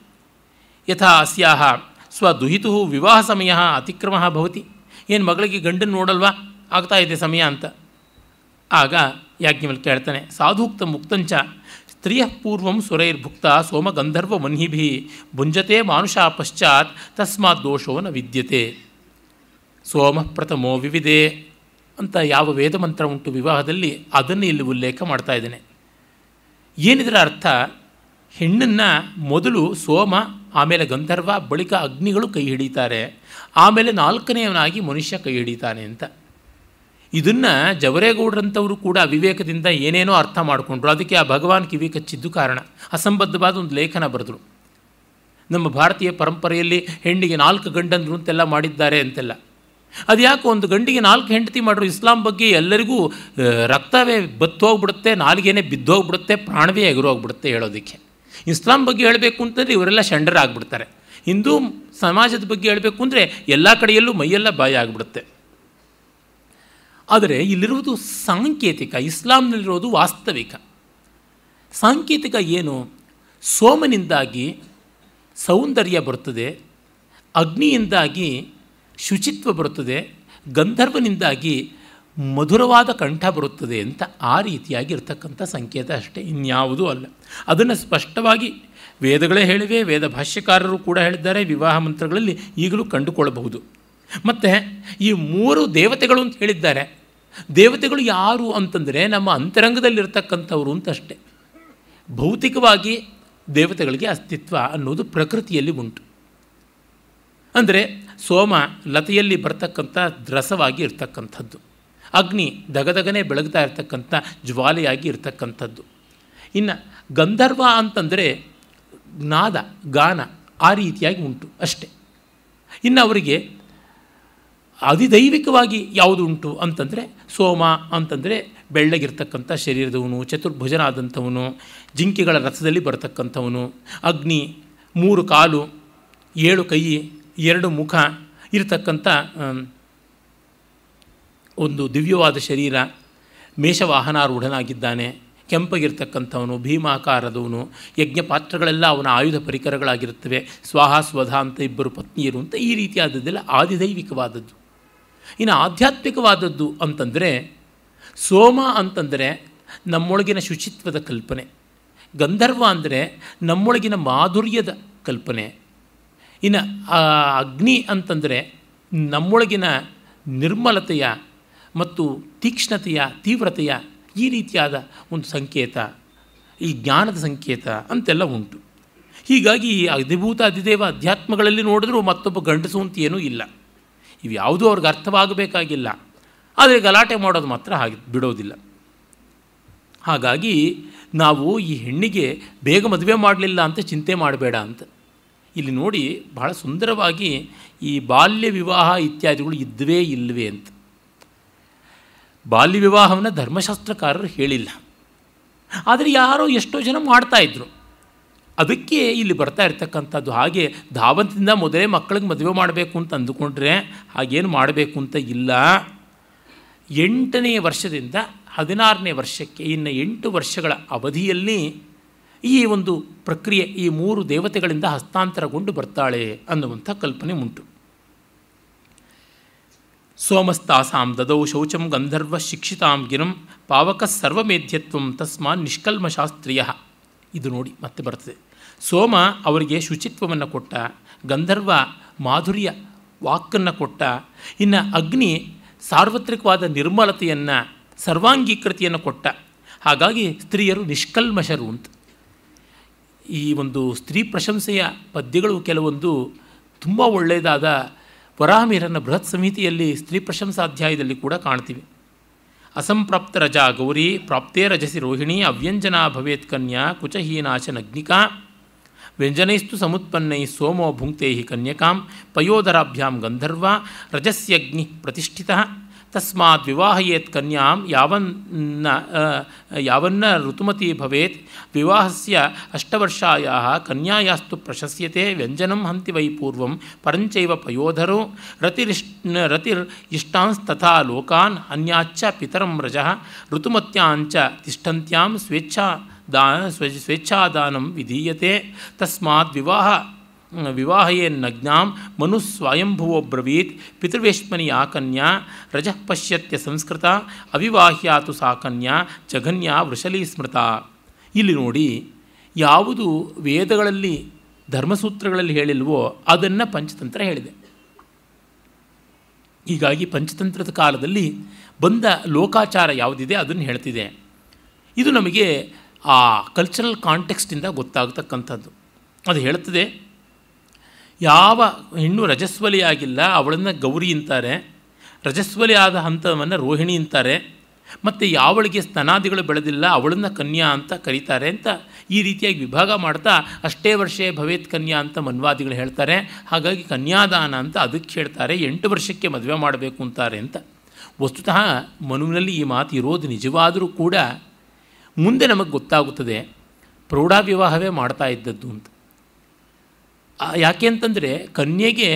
ಯಥಾ ಅಸ್ಯಾಹ ಸ್ವದುಹಿತು ವಿವಾಹ ಸಮಯ ಅತಿಕ್ರಮ ಭವತಿ. ಏನು ಮಗಳಿಗೆ ಗಂಡನ ನೋಡಲ್ವಾ? ಆಗ್ತಾ ಇದೆ ಸಮಯ ಅಂತ. ಆಗ ಯಾಜ್ಞವಲ್ಲಿ ಕೇಳ್ತಾನೆ ಸಾಧೂಕ್ತ ಮುಕ್ತಂಚ ಸ್ತ್ರೀಯ ಪೂರ್ವಂ ಸುರೈರ್ಭುಕ್ತ ಸೋಮ ಗಂಧರ್ವ ಮನ್ಹಿಭಿ ಭುಂಜತೆ ಮಾನುಷ ಪಶ್ಚಾತ್ ತಸ್ಮಾತ್ ದೋಷೋ ನ ವಿದ್ಯತೆ. ಸೋಮ ಪ್ರಥಮೋ ವಿವಿಧೆ ಅಂತ ಯಾವ ವೇದ ಮಂತ್ರ ಉಂಟು ವಿವಾಹದಲ್ಲಿ ಅದನ್ನು ಇಲ್ಲಿ ಉಲ್ಲೇಖ ಮಾಡ್ತಾ ಇದ್ದೇನೆ. ಏನಿದರ ಅರ್ಥ? ಹೆಣ್ಣನ್ನು ಮೊದಲು ಸೋಮ, ಆಮೇಲೆ ಗಂಧರ್ವ, ಬಳಿಕ ಅಗ್ನಿಗಳು ಕೈ ಹಿಡಿತಾರೆ. ಆಮೇಲೆ ನಾಲ್ಕನೆಯವನಾಗಿ ಮನುಷ್ಯ ಕೈ ಹಿಡಿತಾನೆ ಅಂತ. ಇದನ್ನು ಜವರೇಗೌಡ್ರಂಥವರು ಕೂಡ ವಿವೇಕದಿಂದ ಏನೇನೋ ಅರ್ಥ ಮಾಡಿಕೊಂಡ್ರು. ಅದಕ್ಕೆ ಆ ಭಗವಾನ್ ಕಿವಿ ಕಚ್ಚಿದ್ದು ಕಾರಣ. ಅಸಂಬದ್ಧವಾದ ಒಂದು ಲೇಖನ ಬರೆದರು. ನಮ್ಮ ಭಾರತೀಯ ಪರಂಪರೆಯಲ್ಲಿ ಹೆಣ್ಣಿಗೆ ನಾಲ್ಕು ಗಂಡಂದ್ರು ಅಂತೆಲ್ಲ ಮಾಡಿದ್ದಾರೆ ಅಂತೆಲ್ಲ. ಅದು ಯಾಕೆ ಒಂದು ಗಂಡಿಗೆ ನಾಲ್ಕು ಹೆಂಡತಿ ಮಾಡಿದ್ರು ಇಸ್ಲಾಂ ಬಗ್ಗೆ ಎಲ್ಲರಿಗೂ ರಕ್ತವೇ ಬತ್ತೋಗ್ಬಿಡುತ್ತೆ, ನಾಲಿಗೆನೇ ಬಿದ್ದೋಗ್ಬಿಡುತ್ತೆ, ಪ್ರಾಣವೇ ಎಗರೋಗ್ಬಿಡುತ್ತೆ ಹೇಳೋದಕ್ಕೆ. ಇಸ್ಲಾಂ ಬಗ್ಗೆ ಹೇಳಬೇಕು ಅಂತಂದರೆ ಇವರೆಲ್ಲ ಷಂಡರಾಗ್ಬಿಡ್ತಾರೆ. ಹಿಂದೂ ಸಮಾಜದ ಬಗ್ಗೆ ಹೇಳಬೇಕು ಅಂದರೆ ಎಲ್ಲ ಕಡೆಯಲ್ಲೂ ಮೈಯೆಲ್ಲ ಬಾಯಿ ಆಗಿಬಿಡುತ್ತೆ ಆದರೆ ಇಲ್ಲಿರುವುದು ಸಾಂಕೇತಿಕ ಇಸ್ಲಾಂನಲ್ಲಿರೋದು ವಾಸ್ತವಿಕ. ಸಾಂಕೇತಿಕ ಏನು? ಸೋಮನಿಂದಾಗಿ ಸೌಂದರ್ಯ ಬರುತ್ತದೆ, ಅಗ್ನಿಯಿಂದಾಗಿ ಶುಚಿತ್ವ ಬರುತ್ತದೆ, ಗಂಧರ್ವನಿಂದಾಗಿ ಮಧುರವಾದ ಕಂಠ ಬರುತ್ತದೆ ಅಂತ ಆ ರೀತಿಯಾಗಿ ಇರ್ತಕ್ಕಂಥ ಸಂಕೇತ ಅಷ್ಟೇ, ಇನ್ಯಾವುದೂ ಅಲ್ಲ. ಅದನ್ನು ಸ್ಪಷ್ಟವಾಗಿ ವೇದಗಳೇ ಹೇಳಿವೆ, ವೇದ ಭಾಷ್ಯಕಾರರು ಕೂಡ ಹೇಳಿದ್ದಾರೆ, ವಿವಾಹ ಮಂತ್ರಗಳಲ್ಲಿ ಈಗಲೂ ಕಂಡುಕೊಳ್ಳಬಹುದು. ಮತ್ತು ಈ ಮೂರು ದೇವತೆಗಳು ಅಂತ ಹೇಳಿದ್ದಾರೆ. ದೇವತೆಗಳು ಯಾರು ಅಂತಂದರೆ ನಮ್ಮ ಅಂತರಂಗದಲ್ಲಿರ್ತಕ್ಕಂಥವ್ರು ಅಂತಷ್ಟೇ ಭೌತಿಕವಾಗಿ ದೇವತೆಗಳಿಗೆ ಅಸ್ತಿತ್ವ ಅನ್ನೋದು ಪ್ರಕೃತಿಯಲ್ಲಿ ಉಂಟು. ಅಂದರೆ ಸೋಮ ಲತೆಯಲ್ಲಿ ಬರ್ತಕ್ಕಂಥ ದ್ರಸವಾಗಿ ಇರ್ತಕ್ಕಂಥದ್ದು. ಅಗ್ನಿ ದಗದಗನೆ ಬೆಳಗ್ತಾ ಇರ್ತಕ್ಕಂಥ ಜ್ವಾಲೆಯಾಗಿ ಇರ್ತಕ್ಕಂಥದ್ದು. ಇನ್ನು ಗಂಧರ್ವ ಅಂತಂದರೆ ನಾದ, ಗಾನ ಆ ರೀತಿಯಾಗಿ ಉಂಟು ಅಷ್ಟೆ. ಇನ್ನು ಅವರಿಗೆ ಅಧಿದೈವಿಕವಾಗಿ ಯಾವುದು ಉಂಟು ಅಂತಂದರೆ ಸೋಮ ಅಂತಂದರೆ ಬೆಳ್ಳಗಿರ್ತಕ್ಕಂಥ ಶರೀರದವನು, ಚತುರ್ಭುಜನಾದಂಥವನು, ಜಿಂಕೆಗಳ ರಥದಲ್ಲಿ ಬರತಕ್ಕಂಥವನು, ಅಗ್ನಿ, ಮೂರು ಕಾಲು, ಏಳು ಕೈ, ಎರಡು ಮುಖ ಇರತಕ್ಕಂಥ ಒಂದು ದಿವ್ಯವಾದ ಶರೀರ, ಮೇಷವಾಹನಾರೂಢನಾಗಿದ್ದಾನೆ, ಕೆಂಪಗಿರ್ತಕ್ಕಂಥವನು, ಭೀಮಾಕಾರದವನು ಯಜ್ಞ ಪಾತ್ರಗಳೆಲ್ಲ ಅವನ ಆಯುಧ ಪರಿಕರಗಳಾಗಿರುತ್ತವೆ ಸ್ವಾಹ ಸ್ವಧ ಅಂತ ಇಬ್ಬರು ಪತ್ನಿಯರು ಅಂತ ಈ ರೀತಿಯಾದದ್ದೆಲ್ಲ ಆದಿದೈವಿಕವಾದದ್ದು. ಇನ್ನು ಆಧ್ಯಾತ್ಮಿಕವಾದದ್ದು ಅಂತಂದರೆ ಸೋಮ ಅಂತಂದರೆ ನಮ್ಮೊಳಗಿನ ಶುಚಿತ್ವದ ಕಲ್ಪನೆ. ಗಂಧರ್ವ ಅಂದರೆ ನಮ್ಮೊಳಗಿನ ಮಾಧುರ್ಯದ ಕಲ್ಪನೆ. ಇನ್ನು ಅಗ್ನಿ ಅಂತಂದರೆ ನಮ್ಮೊಳಗಿನ ನಿರ್ಮಲತೆಯ ಮತ್ತು ತೀಕ್ಷ್ಣತೆಯ, ತೀವ್ರತೆಯ ಈ ರೀತಿಯಾದ ಒಂದು ಸಂಕೇತ, ಈ ಜ್ಞಾನದ ಸಂಕೇತ ಅಂತೆಲ್ಲ ಉಂಟು. ಹೀಗಾಗಿ ಈ ಅಧಿಭೂತ, ಅಧಿದೇವ ಅಧ್ಯಾತ್ಮಗಳಲ್ಲಿ ನೋಡಿದ್ರೂ ಮತ್ತೊಬ್ಬ ಗಂಡಸು ಅಂತ ಏನೂ ಇಲ್ಲ. ಇವು ಯಾವುದೂ ಅವ್ರಿಗೆ ಅರ್ಥವಾಗಬೇಕಾಗಿಲ್ಲ. ಆದರೆ ಗಲಾಟೆ ಮಾಡೋದು ಮಾತ್ರ ಹಾಗೆ ಬಿಡೋದಿಲ್ಲ. ಹಾಗಾಗಿ ನಾವು ಈ ಹೆಣ್ಣಿಗೆ ಬೇಗ ಮದುವೆ ಮಾಡಲಿಲ್ಲ ಅಂತ ಚಿಂತೆ ಮಾಡಬೇಡ ಅಂತ. ಇಲ್ಲಿ ನೋಡಿ ಬಹಳ ಸುಂದರವಾಗಿ ಈ ಬಾಲ್ಯ ವಿವಾಹ ಇತ್ಯಾದಿಗಳು ಇದ್ವೇ ಇಲ್ಲವೇ ಅಂತ. ಬಾಲ್ಯ ವಿವಾಹವನ್ನು ಧರ್ಮಶಾಸ್ತ್ರಕಾರರು ಹೇಳಿಲ್ಲ. ಆದರೆ ಯಾರೋ ಎಷ್ಟೋ ಜನ ಮಾಡ್ತಾಯಿದ್ರು ಅದಕ್ಕೆ ಇಲ್ಲಿ ಬರ್ತಾ ಇರ್ತಕ್ಕಂಥದ್ದು ಹಾಗೆ ಧಾವಂತದಿಂದ ಮೊದಲೇ ಮಕ್ಕಳಿಗೆ ಮದುವೆ ಮಾಡಬೇಕು ಅಂತ ಅಂದುಕೊಂಡ್ರೆ ಹಾಗೇನು ಮಾಡಬೇಕು ಅಂತ ಇಲ್ಲ. ಎಂಟನೇ ವರ್ಷದಿಂದ ಹದಿನಾರನೇ ವರ್ಷಕ್ಕೆ, ಇನ್ನು ಎಂಟು ವರ್ಷಗಳ ಅವಧಿಯಲ್ಲಿ ಈ ಒಂದು ಪ್ರಕ್ರಿಯೆ, ಈ ಮೂರು ದೇವತೆಗಳಿಂದ ಹಸ್ತಾಂತರಗೊಂಡು ಬರ್ತಾಳೆ ಅನ್ನುವಂಥ ಕಲ್ಪನೆ ಉಂಟು. ಸೋಮಸ್ತಾಸಾಂ ದದೌ ಶೌಚಂ ಗಂಧರ್ವ ಶಿಕ್ಷಿತಾಂ ಗಿರಂ ಪಾವಕ ಸರ್ವಮೇಧ್ಯತ್ವಂ ತಸ್ಮಾನ್ ನಿಷ್ಕಲ್ಮಶಾಸ್ತ್ರೀಯ. ಇದು ನೋಡಿ ಮತ್ತೆ ಬರ್ತದೆ. ಸೋಮ ಅವರಿಗೆ ಶುಚಿತ್ವವನ್ನು ಕೊಟ್ಟ, ಗಂಧರ್ವ ಮಾಧುರ್ಯ ವಾಕನ್ನು ಕೊಟ್ಟ, ಇನ್ನು ಅಗ್ನಿ ಸಾರ್ವತ್ರಿಕವಾದ ನಿರ್ಮಲತೆಯನ್ನು, ಸರ್ವಾಂಗೀಕೃತಿಯನ್ನು ಕೊಟ್ಟ. ಹಾಗಾಗಿ ಸ್ತ್ರೀಯರು ನಿಷ್ಕಲ್ಮಶರು ಅಂತ. ಈ ಒಂದು ಸ್ತ್ರೀ ಪ್ರಶಂಸೆಯ ಪದ್ಯಗಳು ಕೆಲವೊಂದು ತುಂಬ ಒಳ್ಳೆಯದಾದ ವರಾಹಮೀರನ್ನು ಬೃಹತ್ ಸಮಿತಿಯಲ್ಲಿ ಸ್ತ್ರೀ ಪ್ರಶಂಸಾಧ್ಯಾಯದಲ್ಲಿ ಕೂಡ ಕಾಣ್ತೀವಿ. ಅಸಂಪ್ರಾಪ್ತ ರಜಾ ಗೌರಿ, ಪ್ರಾಪ್ತೇ ರಜಸಿ ರೋಹಿಣಿ, ಅವ್ಯಂಜನಾ ಭವೇತ್ ಕನ್ಯಾ ಕುಚಹೀನಾಶ व्यंजनस्तु समुत्पन्न सोमो भुंक्ते ही कन्यकां पयोदराभ्यां गन्धर्वा रजस्यग्नि प्रतिष्ठि तस्मा विवाहयेत् कन्यां यावन्न यावन्न ऋतुमती विवाह से अष्टवर्षायाः कन्यायास्तु प्रशस्यते। व्यञ्जनं हन्ति वै पूर्व परंच पयोधरो। रतिरिष् लोकान् अन्याच्च पितरं रज। ऋतुमत्याञ्च तिष्ठन्त्यां स्वेच्छा ತಿಷ್ಠಂತ್ಯಾಂ ಸ್ವ ಸ್ವೇಚ್ಛಾದಾನಂ ವಿಧೀಯತೆ. ತಸ್ಮಾತ್ ವಿವಾಹ ವಿವಾಹಯೇನ್ನಜ್ಞಾಂ ಮನು ಸ್ವಯಂಭುವೋ ಬ್ರವೀತ್ ಪಿತೃವೇಶ್ಮನಿ ಆ ಕನ್ಯಾ ರಜಃ ಪಶ್ಯತ್ಯ ಸಂಸ್ಕೃತ ಅವಿವಾಹ್ಯಾತು ಸಾ ಕನ್ಯಾ ಜಘನ್ಯ ವೃಷಲೀ ಸ್ಮೃತ. ಇಲ್ಲಿ ನೋಡಿ ಯಾವುದು ವೇದಗಳಲ್ಲಿ ಧರ್ಮಸೂತ್ರಗಳಲ್ಲಿ ಹೇಳಿಲ್ವೋ ಅದನ್ನು ಪಂಚತಂತ್ರ ಹೇಳಿದೆ. ಹೀಗಾಗಿ ಪಂಚತಂತ್ರದ ಕಾಲದಲ್ಲಿ ಬಂದ ಲೋಕಾಚಾರ ಯಾವುದಿದೆ ಅದನ್ನು ಹೇಳ್ತಿದೆ. ಇದು ನಮಗೆ ಆ ಕಲ್ಚರಲ್ ಕಾಂಟೆಕ್ಸ್ಟಿಂದ ಗೊತ್ತಾಗತಕ್ಕಂಥದ್ದು. ಅದು ಹೇಳ್ತದೆ, ಯಾವ ಹೆಣ್ಣು ರಜಸ್ವಲಿ ಆಗಿಲ್ಲ, ಅವಳನ್ನು ಗೌರಿ ಅಂತಾರೆ, ರಜಸ್ವಲಿ ಆದ ಹಂತವನ್ನು ರೋಹಿಣಿ ಅಂತಾರೆ, ಮತ್ತು ಯಾವಳಿಗೆ ಸ್ತನಾದಿಗಳು ಬೆಳೆದಿಲ್ಲ, ಅವಳನ್ನು ಕನ್ಯಾ ಅಂತ ಕರೀತಾರೆ ಅಂತ ಈ ರೀತಿಯಾಗಿ ವಿಭಾಗ ಮಾಡ್ತಾ ಅಷ್ಟೇ ವರ್ಷೇ ಭವೇತ್ ಕನ್ಯಾ ಅಂತ ಮನ್ವಾದಿಗಳು ಹೇಳ್ತಾರೆ. ಹಾಗಾಗಿ ಕನ್ಯಾದಾನ ಅಂತ ಅದಕ್ಕೆ ಹೇಳ್ತಾರೆ, ಎಂಟು ವರ್ಷಕ್ಕೆ ಮದುವೆ ಮಾಡಬೇಕು ಅಂತಾರೆ ಅಂತ. ವಸ್ತುತಃ ಮನುವಿನಲ್ಲಿ ಈ ಮಾತು ಇರೋದು ನಿಜವಾದರೂ ಕೂಡ ಮುಂದೆ ನಮಗೆ ಗೊತ್ತಾಗುತ್ತದೆ ಪ್ರೌಢಾವಿವಾಹವೇ ಮಾಡ್ತಾ ಇದ್ದದ್ದು ಅಂತ. ಯಾಕೆ ಅಂತಂದರೆ ಕನ್ಯೆಗೆ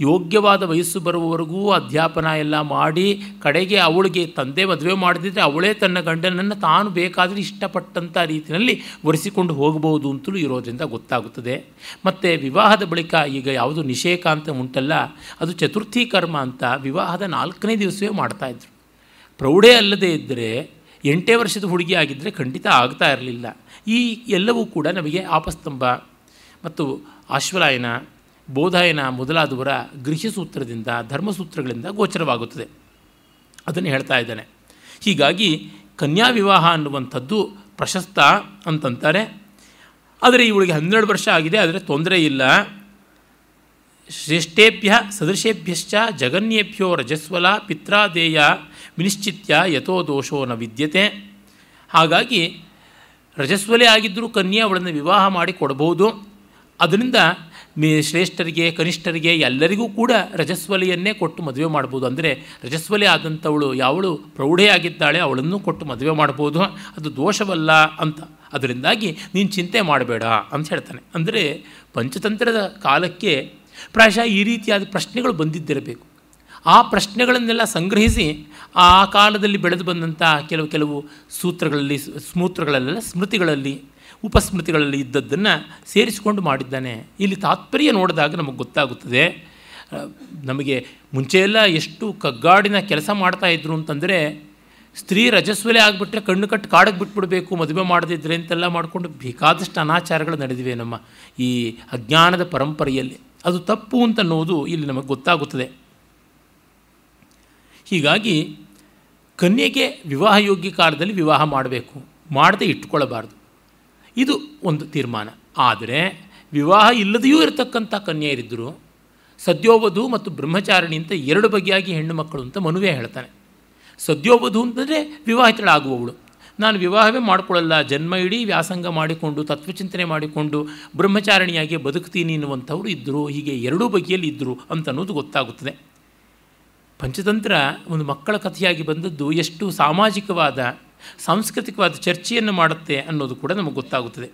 ಯೋಗ್ಯವಾದ ವಯಸ್ಸು ಬರುವವರೆಗೂ ಅಧ್ಯಾಪನ ಎಲ್ಲ ಮಾಡಿ ಕಡೆಗೆ ಅವಳಿಗೆ ತಂದೆ ಮದುವೆ ಮಾಡದಿದ್ದರೆ ಅವಳೇ ತನ್ನ ಗಂಡನನ್ನು ತಾನು ಬೇಕಾದರೆ ಇಷ್ಟಪಟ್ಟಂಥ ರೀತಿಯಲ್ಲಿ ಒರೆಸಿಕೊಂಡು ಹೋಗಬಹುದು ಅಂತಲೂ ಇರೋದರಿಂದ ಗೊತ್ತಾಗುತ್ತದೆ. ಮತ್ತು ವಿವಾಹದ ಬಳಿಕ ಈಗ ಯಾವುದು ನಿಷೇಕ ಅಂತ ಉಂಟಲ್ಲ, ಅದು ಚತುರ್ಥಿ ಕರ್ಮ ಅಂತ ವಿವಾಹದ ನಾಲ್ಕನೇ ದಿವಸವೇ ಮಾಡ್ತಾಯಿದ್ರು ಪ್ರೌಢೇ ಅಲ್ಲದೇ ಇದ್ದರೆ ಎಂಟೇ ವರ್ಷದ ಹುಡುಗಿ ಆಗಿದ್ದರೆ ಖಂಡಿತ ಆಗ್ತಾ ಇರಲಿಲ್ಲ. ಈ ಎಲ್ಲವೂ ಕೂಡ ನಮಗೆ ಆಪಸ್ತಂಭ ಮತ್ತು ಆಶ್ವಲಾಯನ, ಬೋಧಾಯನ ಮೊದಲಾದವರ ಗೃಹ್ಯಸೂತ್ರದಿಂದ ಧರ್ಮಸೂತ್ರಗಳಿಂದ ಗೋಚರವಾಗುತ್ತದೆ. ಅದನ್ನು ಹೇಳ್ತಾ ಇದ್ದಾನೆ. ಹೀಗಾಗಿ ಕನ್ಯಾ ವಿವಾಹ ಅನ್ನುವಂಥದ್ದು ಪ್ರಶಸ್ತ ಅಂತಂತಾರೆ. ಆದರೆ ಇವಳಿಗೆ ಹನ್ನೆರಡು ವರ್ಷ ಆಗಿದೆ, ಆದರೆ ತೊಂದರೆ ಇಲ್ಲ. ಶ್ರೇಷ್ಠೇಭ್ಯ ಸದೃಶೇಭ್ಯಶ್ಚ ಜಗನ್ಯೇಭ್ಯೋ ರಜಸ್ವಲ ಪಿತ್ರಾದೇಯ ವಿನಿಶ್ಚಿತ್ಯ ಯಥೋ ದೋಷೋ ನ ವಿದ್ಯತೆ. ಹಾಗಾಗಿ ರಜಸ್ವಲೆ ಆಗಿದ್ದರೂ ಕನ್ಯೆ ಅವಳನ್ನು ವಿವಾಹ ಮಾಡಿ ಕೊಡಬಹುದು. ಅದರಿಂದ ಮೇ ಶ್ರೇಷ್ಠರಿಗೆ, ಕನಿಷ್ಠರಿಗೆ ಎಲ್ಲರಿಗೂ ಕೂಡ ರಜಸ್ವಲೆಯನ್ನೇ ಕೊಟ್ಟು ಮದುವೆ ಮಾಡ್ಬೋದು ಅಂದರೆ ರಜಸ್ವಲಿ ಆದಂಥವಳು ಯಾವಳು ಪ್ರೌಢೆಯಾಗಿದ್ದಾಳೆ ಅವಳನ್ನು ಕೊಟ್ಟು ಮದುವೆ ಮಾಡ್ಬೋದು ಅದು ದೋಷವಲ್ಲ ಅಂತ. ಅದರಿಂದಾಗಿ ನೀನು ಚಿಂತೆ ಮಾಡಬೇಡ ಅಂತ ಹೇಳ್ತಾನೆ. ಅಂದರೆ ಪಂಚತಂತ್ರದ ಕಾಲಕ್ಕೆ ಪ್ರಾಯಶಃ ಈ ರೀತಿಯಾದ ಪ್ರಶ್ನೆಗಳು ಬಂದಿದ್ದಿರಬೇಕು. ಆ ಪ್ರಶ್ನೆಗಳನ್ನೆಲ್ಲ ಸಂಗ್ರಹಿಸಿ ಆ ಕಾಲದಲ್ಲಿ ಬೆಳೆದು ಬಂದಂಥ ಕೆಲವು ಕೆಲವು ಸೂತ್ರಗಳಲ್ಲಿ, ಸ್ಮೂತ್ರಗಳಲ್ಲೆಲ್ಲ, ಸ್ಮೃತಿಗಳಲ್ಲಿ, ಉಪಸ್ಮೃತಿಗಳಲ್ಲಿ ಇದ್ದದ್ದನ್ನು ಸೇರಿಸಿಕೊಂಡು ಮಾಡಿದ್ದಾನೆ. ಇಲ್ಲಿ ತಾತ್ಪರ್ಯ ನೋಡಿದಾಗ ನಮಗೆ ಗೊತ್ತಾಗುತ್ತದೆ. ನಮಗೆ ಮುಂಚೆಯೆಲ್ಲ ಎಷ್ಟು ಕಗ್ಗಾಡಿನ ಕೆಲಸ ಮಾಡ್ತಾಯಿದ್ರು ಅಂತಂದರೆ, ಸ್ತ್ರೀ ರಜಸ್ವಲೆ ಆಗಿಬಿಟ್ರೆ ಕಣ್ಣು ಕಟ್ಟು ಕಾಡಕ್ಕೆ ಬಿಟ್ಬಿಡಬೇಕು, ಮದುವೆ ಮಾಡದಿದ್ರೆ ಅಂತೆಲ್ಲ ಮಾಡಿಕೊಂಡು ಬೇಕಾದಷ್ಟು ಅನಾಚಾರಗಳು ನಡೆದಿವೆ ನಮ್ಮ ಈ ಅಜ್ಞಾನದ ಪರಂಪರೆಯಲ್ಲಿ. ಅದು ತಪ್ಪು ಅಂತನ್ನೋದು ಇಲ್ಲಿ ನಮಗೆ ಗೊತ್ತಾಗುತ್ತದೆ. ಹೀಗಾಗಿ ಕನ್ಯೆಗೆ ವಿವಾಹ ಯೋಗ್ಯ ಕಾಲದಲ್ಲಿ ವಿವಾಹ ಮಾಡಬೇಕು, ಮಾಡದೆ ಇಟ್ಕೊಳ್ಳಬಾರ್ದು ಇದು ಒಂದು ತೀರ್ಮಾನ. ಆದರೆ ವಿವಾಹ ಇಲ್ಲದೆಯೂ ಇರತಕ್ಕಂಥ ಕನ್ಯೆಯರಿದ್ದರು ಸದ್ಯೋವಧು ಮತ್ತು ಬ್ರಹ್ಮಚಾರಿಣಿ ಅಂತ ಎರಡು ಬಗೆಯಾಗಿ ಹೆಣ್ಣು ಮಕ್ಕಳು ಅಂತ ಮನುವೆ ಹೇಳ್ತಾನೆ. ಸದ್ಯೋವಧು ಅಂತಂದರೆ ವಿವಾಹಿತಳಾಗುವವಳು. ನಾನು ವಿವಾಹವೇ ಮಾಡಿಕೊಳ್ಳಲ್ಲ, ಜನ್ಮ ಇಡೀ ವ್ಯಾಸಂಗ ಮಾಡಿಕೊಂಡು, ತತ್ವಚಿಂತನೆ ಮಾಡಿಕೊಂಡು ಬ್ರಹ್ಮಚಾರಿಣಿಯಾಗಿ ಬದುಕ್ತೀನಿ ಎನ್ನುವಂಥವ್ರು ಇದ್ದರು, ಹೀಗೆ ಎರಡೂ ಬಗೆಯಲ್ಲಿ ಇದ್ದರು ಅಂತ ಅನ್ನೋದು ಗೊತ್ತಾಗುತ್ತದೆ. ಪಂಚತಂತ್ರ ಒಂದು ಮಕ್ಕಳ ಕಥೆಯಾಗಿ ಬಂದದ್ದು ಎಷ್ಟು ಸಾಮಾಜಿಕವಾದ, ಸಾಂಸ್ಕೃತಿಕವಾದ ಚರ್ಚೆಯನ್ನು ಮಾಡುತ್ತೆ ಅನ್ನೋದು ಕೂಡ ನಮಗೆ ಗೊತ್ತಾಗುತ್ತದೆ.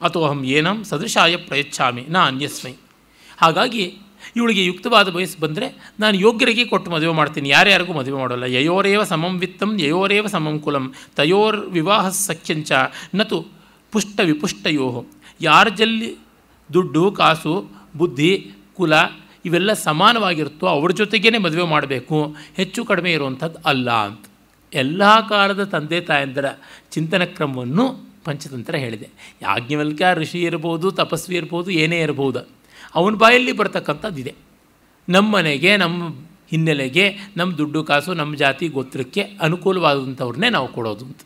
ಅಥವಾ ಅಹಂ ಏನಂ ಸದೃಶಾಯ ಪ್ರಯಚ್ಛಾಮಿ, ನಾ ಅನ್ಯಸ್ಮೈ. ಹಾಗಾಗಿ ಇವಳಿಗೆ ಯುಕ್ತವಾದ ವಯಸ್ಸು ಬಂದರೆ ನಾನು ಯೋಗ್ಯರಿಗೆ ಕೊಟ್ಟು ಮದುವೆ ಮಾಡ್ತೀನಿ, ಯಾರ್ಯಾರಿಗೂ ಮದುವೆ ಮಾಡೋಲ್ಲ. ಯಯೋರೇವ ಸಮಂ ವಿತ್ತಂ, ಯಯೋರೇವ ಸಮಂ ಕುಲಂ, ತಯೋರ್ ವಿವಾಹ ಸಖ್ಯಂಚ, ನತು ಪುಷ್ಟ ವಿಪುಷ್ಟಯೋ ಯಾರ ಜಲ್ಲಿ ದುಡ್ಡು, ಕಾಸು, ಬುದ್ಧಿ, ಕುಲ ಇವೆಲ್ಲ ಸಮಾನವಾಗಿರುತ್ತೋ ಅವ್ರ ಜೊತೆಗೇ ಮದುವೆ ಮಾಡಬೇಕು. ಹೆಚ್ಚು ಕಡಿಮೆ ಇರುವಂಥದ್ದು ಅಲ್ಲ ಅಂತ. ಎಲ್ಲ ಕಾಲದ ತಂದೆ ತಾಯಂದರ ಚಿಂತನ ಕ್ರಮವನ್ನು ಪಂಚತಂತ್ರ ಹೇಳಿದೆ. ಯಾಜ್ಞವಲ್ಕ ಋಷಿ ಇರ್ಬೋದು, ತಪಸ್ವಿ ಇರ್ಬೋದು, ಏನೇ ಇರ್ಬೋದು, ಅವನ ಬಾಯಲ್ಲಿ ಬರ್ತಕ್ಕಂಥದ್ದಿದೆ ನಮ್ಮ ಮನೆಗೆ, ನಮ್ಮ ಹಿನ್ನೆಲೆಗೆ, ನಮ್ಮ ದುಡ್ಡು ಕಾಸು, ನಮ್ಮ ಜಾತಿ ಗೋತ್ರಕ್ಕೆ ಅನುಕೂಲವಾದಂಥವ್ರನ್ನೇ ನಾವು ಕೊಡೋದು ಅಂತ.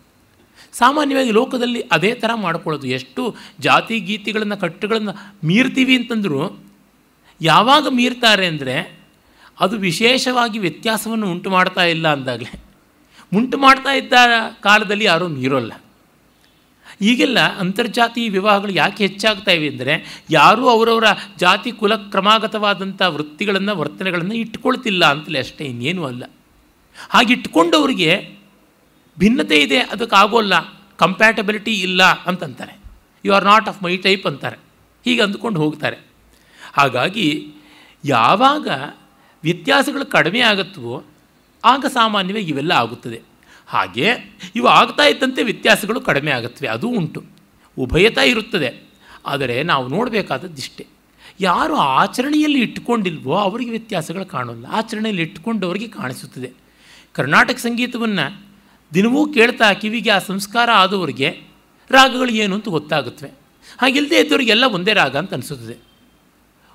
ಸಾಮಾನ್ಯವಾಗಿ ಲೋಕದಲ್ಲಿ ಅದೇ ಥರ ಮಾಡ್ಕೊಳ್ಳೋದು. ಎಷ್ಟು ಜಾತಿ ಗೀತಿಗಳನ್ನು, ಕಟ್ಟುಗಳನ್ನು ಮೀರ್ತೀವಿ ಅಂತಂದರೂ ಯಾವಾಗ ಮೀರ್ತಾರೆ ಅಂದರೆ ಅದು ವಿಶೇಷವಾಗಿ ವ್ಯತ್ಯಾಸವನ್ನು ಉಂಟು ಮಾಡ್ತಾ ಇಲ್ಲ ಅಂದಾಗಲೇ. ಉಂಟು ಮಾಡ್ತಾ ಇದ್ದ ಕಾಲದಲ್ಲಿ ಯಾರೂ ಮೀರೋಲ್ಲ. ಈಗೆಲ್ಲ ಅಂತರ್ಜಾತಿ ವಿವಾಹಗಳು ಯಾಕೆ ಹೆಚ್ಚಾಗ್ತಾ ಇವೆ ಅಂದರೆ ಯಾರೂ ಅವರವರ ಜಾತಿ ಕುಲ ಕ್ರಮಾಗತವಾದಂಥ ವೃತ್ತಿಗಳನ್ನು, ವರ್ತನೆಗಳನ್ನು ಇಟ್ಕೊಳ್ತಿಲ್ಲ ಅಂತಲೇ ಅಷ್ಟೇ, ಇನ್ನೇನೂ ಅಲ್ಲ. ಹಾಗೆ ಇಟ್ಕೊಂಡವರಿಗೆ ಭಿನ್ನತೆ ಇದೆ ಅದಕ್ಕಾಗೋಲ್ಲ ಕಂಪ್ಯಾಟಬಿಲಿಟಿ ಇಲ್ಲ ಅಂತಂತಾರೆ. You are not of my type ಅಂತಾರೆ. ಹೀಗೆ ಅಂದ್ಕೊಂಡು ಹೋಗ್ತಾರೆ. ಹಾಗಾಗಿ ಯಾವಾಗ ವ್ಯತ್ಯಾಸಗಳು ಕಡಿಮೆ ಆಗುತ್ತವೋ ಆಗ ಸಾಮಾನ್ಯವಾಗಿ ಇವೆಲ್ಲ ಆಗುತ್ತದೆ. ಹಾಗೆ ಇವು ಆಗ್ತಾ ಇದ್ದಂತೆ ವ್ಯತ್ಯಾಸಗಳು ಕಡಿಮೆ ಆಗುತ್ತವೆ. ಅದು ಉಂಟು. ಉಭಯತ ಇರುತ್ತದೆ. ಆದರೆ ನಾವು ನೋಡಬೇಕಾದದ್ದಿಷ್ಟೇ ಯಾರು ಆಚರಣೆಯಲ್ಲಿ ಇಟ್ಕೊಂಡಿಲ್ವೋ ಅವರಿಗೆ ವ್ಯತ್ಯಾಸಗಳು ಕಾಣೋಲ್ಲ ಆಚರಣೆಯಲ್ಲಿ ಇಟ್ಕೊಂಡವರಿಗೆ ಕಾಣಿಸುತ್ತದೆ. ಕರ್ನಾಟಕ ಸಂಗೀತವನ್ನು ದಿನವೂ ಕೇಳ್ತಾ ಕಿವಿಗೆ ಆ ಸಂಸ್ಕಾರ ಆದವರಿಗೆ ರಾಗಗಳು ಏನು ಅಂತ ಗೊತ್ತಾಗುತ್ತವೆ. ಹಾಗಿಲ್ಲದೆ ಇದ್ದವರಿಗೆಲ್ಲ ಒಂದೇ ರಾಗ ಅಂತ ಅನಿಸುತ್ತದೆ.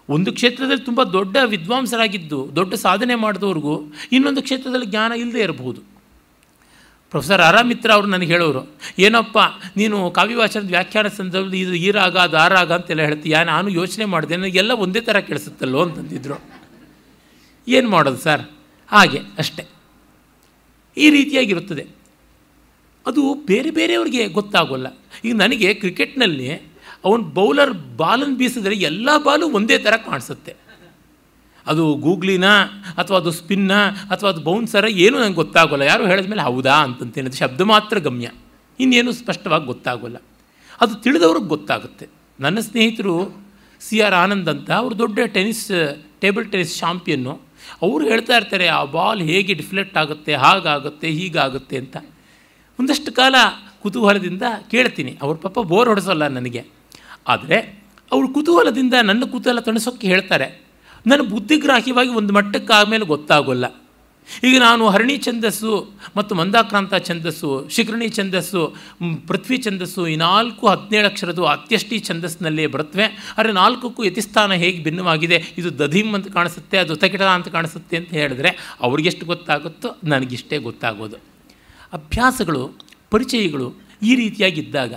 ಒಂದು ಕ್ಷೇತ್ರದಲ್ಲಿ ತುಂಬ ದೊಡ್ಡ ವಿದ್ವಾಂಸರಾಗಿದ್ದು, ದೊಡ್ಡ ಸಾಧನೆ ಮಾಡಿದವ್ರಿಗೂ ಇನ್ನೊಂದು ಕ್ಷೇತ್ರದಲ್ಲಿ ಜ್ಞಾನ ಇಲ್ಲದೆ ಇರಬಹುದು. ಪ್ರೊಫೆಸರ್ ಆರಾಮಿತ್ರ ಅವರು ನನಗೆ ಹೇಳೋರು, ಏನಪ್ಪ, ನೀನು ಕಾವ್ಯವಾಚನದ ವ್ಯಾಖ್ಯಾನ ಸಂದರ್ಭದಲ್ಲಿ ಇದು ಈ ರಾಗ ಅದು ಆ ರಾಗ ಅಂತೆಲ್ಲ ಹೇಳ್ತೀಯ? ನಾನು ಯೋಚನೆ ಮಾಡಿದೆ, ನನಗೆಲ್ಲ ಒಂದೇ ಥರ ಕೇಳಿಸುತ್ತಲ್ಲೋ? ಅಂತಂದಿದ್ರು. ಏನು ಮಾಡೋದು ಸರ್? ಹಾಗೆ, ಅಷ್ಟೆ. ಈ ರೀತಿಯಾಗಿರುತ್ತದೆ. ಅದು ಬೇರೆ ಬೇರೆಯವ್ರಿಗೆ ಗೊತ್ತಾಗೋಲ್ಲ. ಈಗ ನನಗೆ ಕ್ರಿಕೆಟ್ನಲ್ಲಿ ಅವನು ಬೌಲರ್ ಬಾಲನ್ನು ಬೀಸಿದ್ರೆ ಎಲ್ಲ ಬಾಲು ಒಂದೇ ಥರ ಕಾಣಿಸುತ್ತೆ. ಅದು ಗೂಗ್ಲಿನ ಅಥವಾ ಅದು ಸ್ಪಿನ್ನ ಅಥವಾ ಅದು ಬೌನ್ಸರ ಏನೂ ನಂಗೆ ಗೊತ್ತಾಗೋಲ್ಲ. ಯಾರು ಹೇಳಿದ ಮೇಲೆ ಹೌದಾ ಅಂತಂತೇನೆ ಅದು ಶಬ್ದ ಮಾತ್ರ ಗಮ್ಯ. ಇನ್ನೇನು ಸ್ಪಷ್ಟವಾಗಿ ಗೊತ್ತಾಗೋಲ್ಲ. ಅದು ತಿಳಿದವ್ರಿಗೆ ಗೊತ್ತಾಗುತ್ತೆ. ನನ್ನ ಸ್ನೇಹಿತರು ಸಿ ಆರ್ ಆನಂದ್ ಅಂತ, ಅವರು ದೊಡ್ಡ ಟೆನಿಸ್, ಟೇಬಲ್ ಟೆನಿಸ್ ಚಾಂಪಿಯನ್ನು. ಅವರು ಹೇಳ್ತಾ ಇರ್ತಾರೆ, ಆ ಬಾಲ್ ಹೇಗೆ ಡಿಫ್ಲೆಕ್ಟ್ ಆಗುತ್ತೆ, ಹಾಗಾಗುತ್ತೆ, ಹೀಗಾಗುತ್ತೆ ಅಂತ. ಒಂದಷ್ಟು ಕಾಲ ಕುತೂಹಲದಿಂದ ಕೇಳ್ತೀನಿ. ಅವ್ರ ಪಾಪ ಬೋರ್ ಹೊಡೆಸೋಲ್ಲ ನನಗೆ. ಆದರೆ ಅವರು ಕುತೂಹಲದಿಂದ ನನ್ನ ಕುತೂಹಲ ತಣಿಸೋಕ್ಕೆ ಹೇಳ್ತಾರೆ, ನನ್ನ ಬುದ್ಧಿಗ್ರಾಹ್ಯವಾಗಿ ಒಂದು ಮಟ್ಟಕ್ಕೆ ಆಮೇಲೆ ಗೊತ್ತಾಗೋಲ್ಲ. ಈಗ ನಾನು ಹರಣಿ ಛಂದಸ್ಸು ಮತ್ತು ಮಂದಾಕ್ರಾಂತ ಛಂದಸ್ಸು, ಶಿಖರಣಿ ಛಂದಸ್ಸು ಪೃಥ್ವಿ ಛಂದಸ್ಸು, ಈ ನಾಲ್ಕು ಹದಿನೇಳು ಅಕ್ಷರದ್ದು ಅತ್ಯಷ್ಟಿ ಛಂದಸ್ಸಿನಲ್ಲಿ ಬರುತ್ತವೆ. ಆದರೆ ನಾಲ್ಕಕ್ಕೂ ಯತಿಸ್ಥಾನ ಹೇಗೆ ಭಿನ್ನವಾಗಿದೆ, ಇದು ದಧಿಮ್ ಅಂತ ಕಾಣಿಸುತ್ತೆ, ಅದು ತಕಿಟ ಅಂತ ಕಾಣಿಸುತ್ತೆ ಅಂತ ಹೇಳಿದ್ರೆ ಅವ್ರಿಗೆಷ್ಟು ಗೊತ್ತಾಗುತ್ತೋ ನನಗಿಷ್ಟೇ ಗೊತ್ತಾಗೋದು. ಅಭ್ಯಾಸಗಳು, ಪರಿಚಯಗಳು ಈ ರೀತಿಯಾಗಿದ್ದಾಗ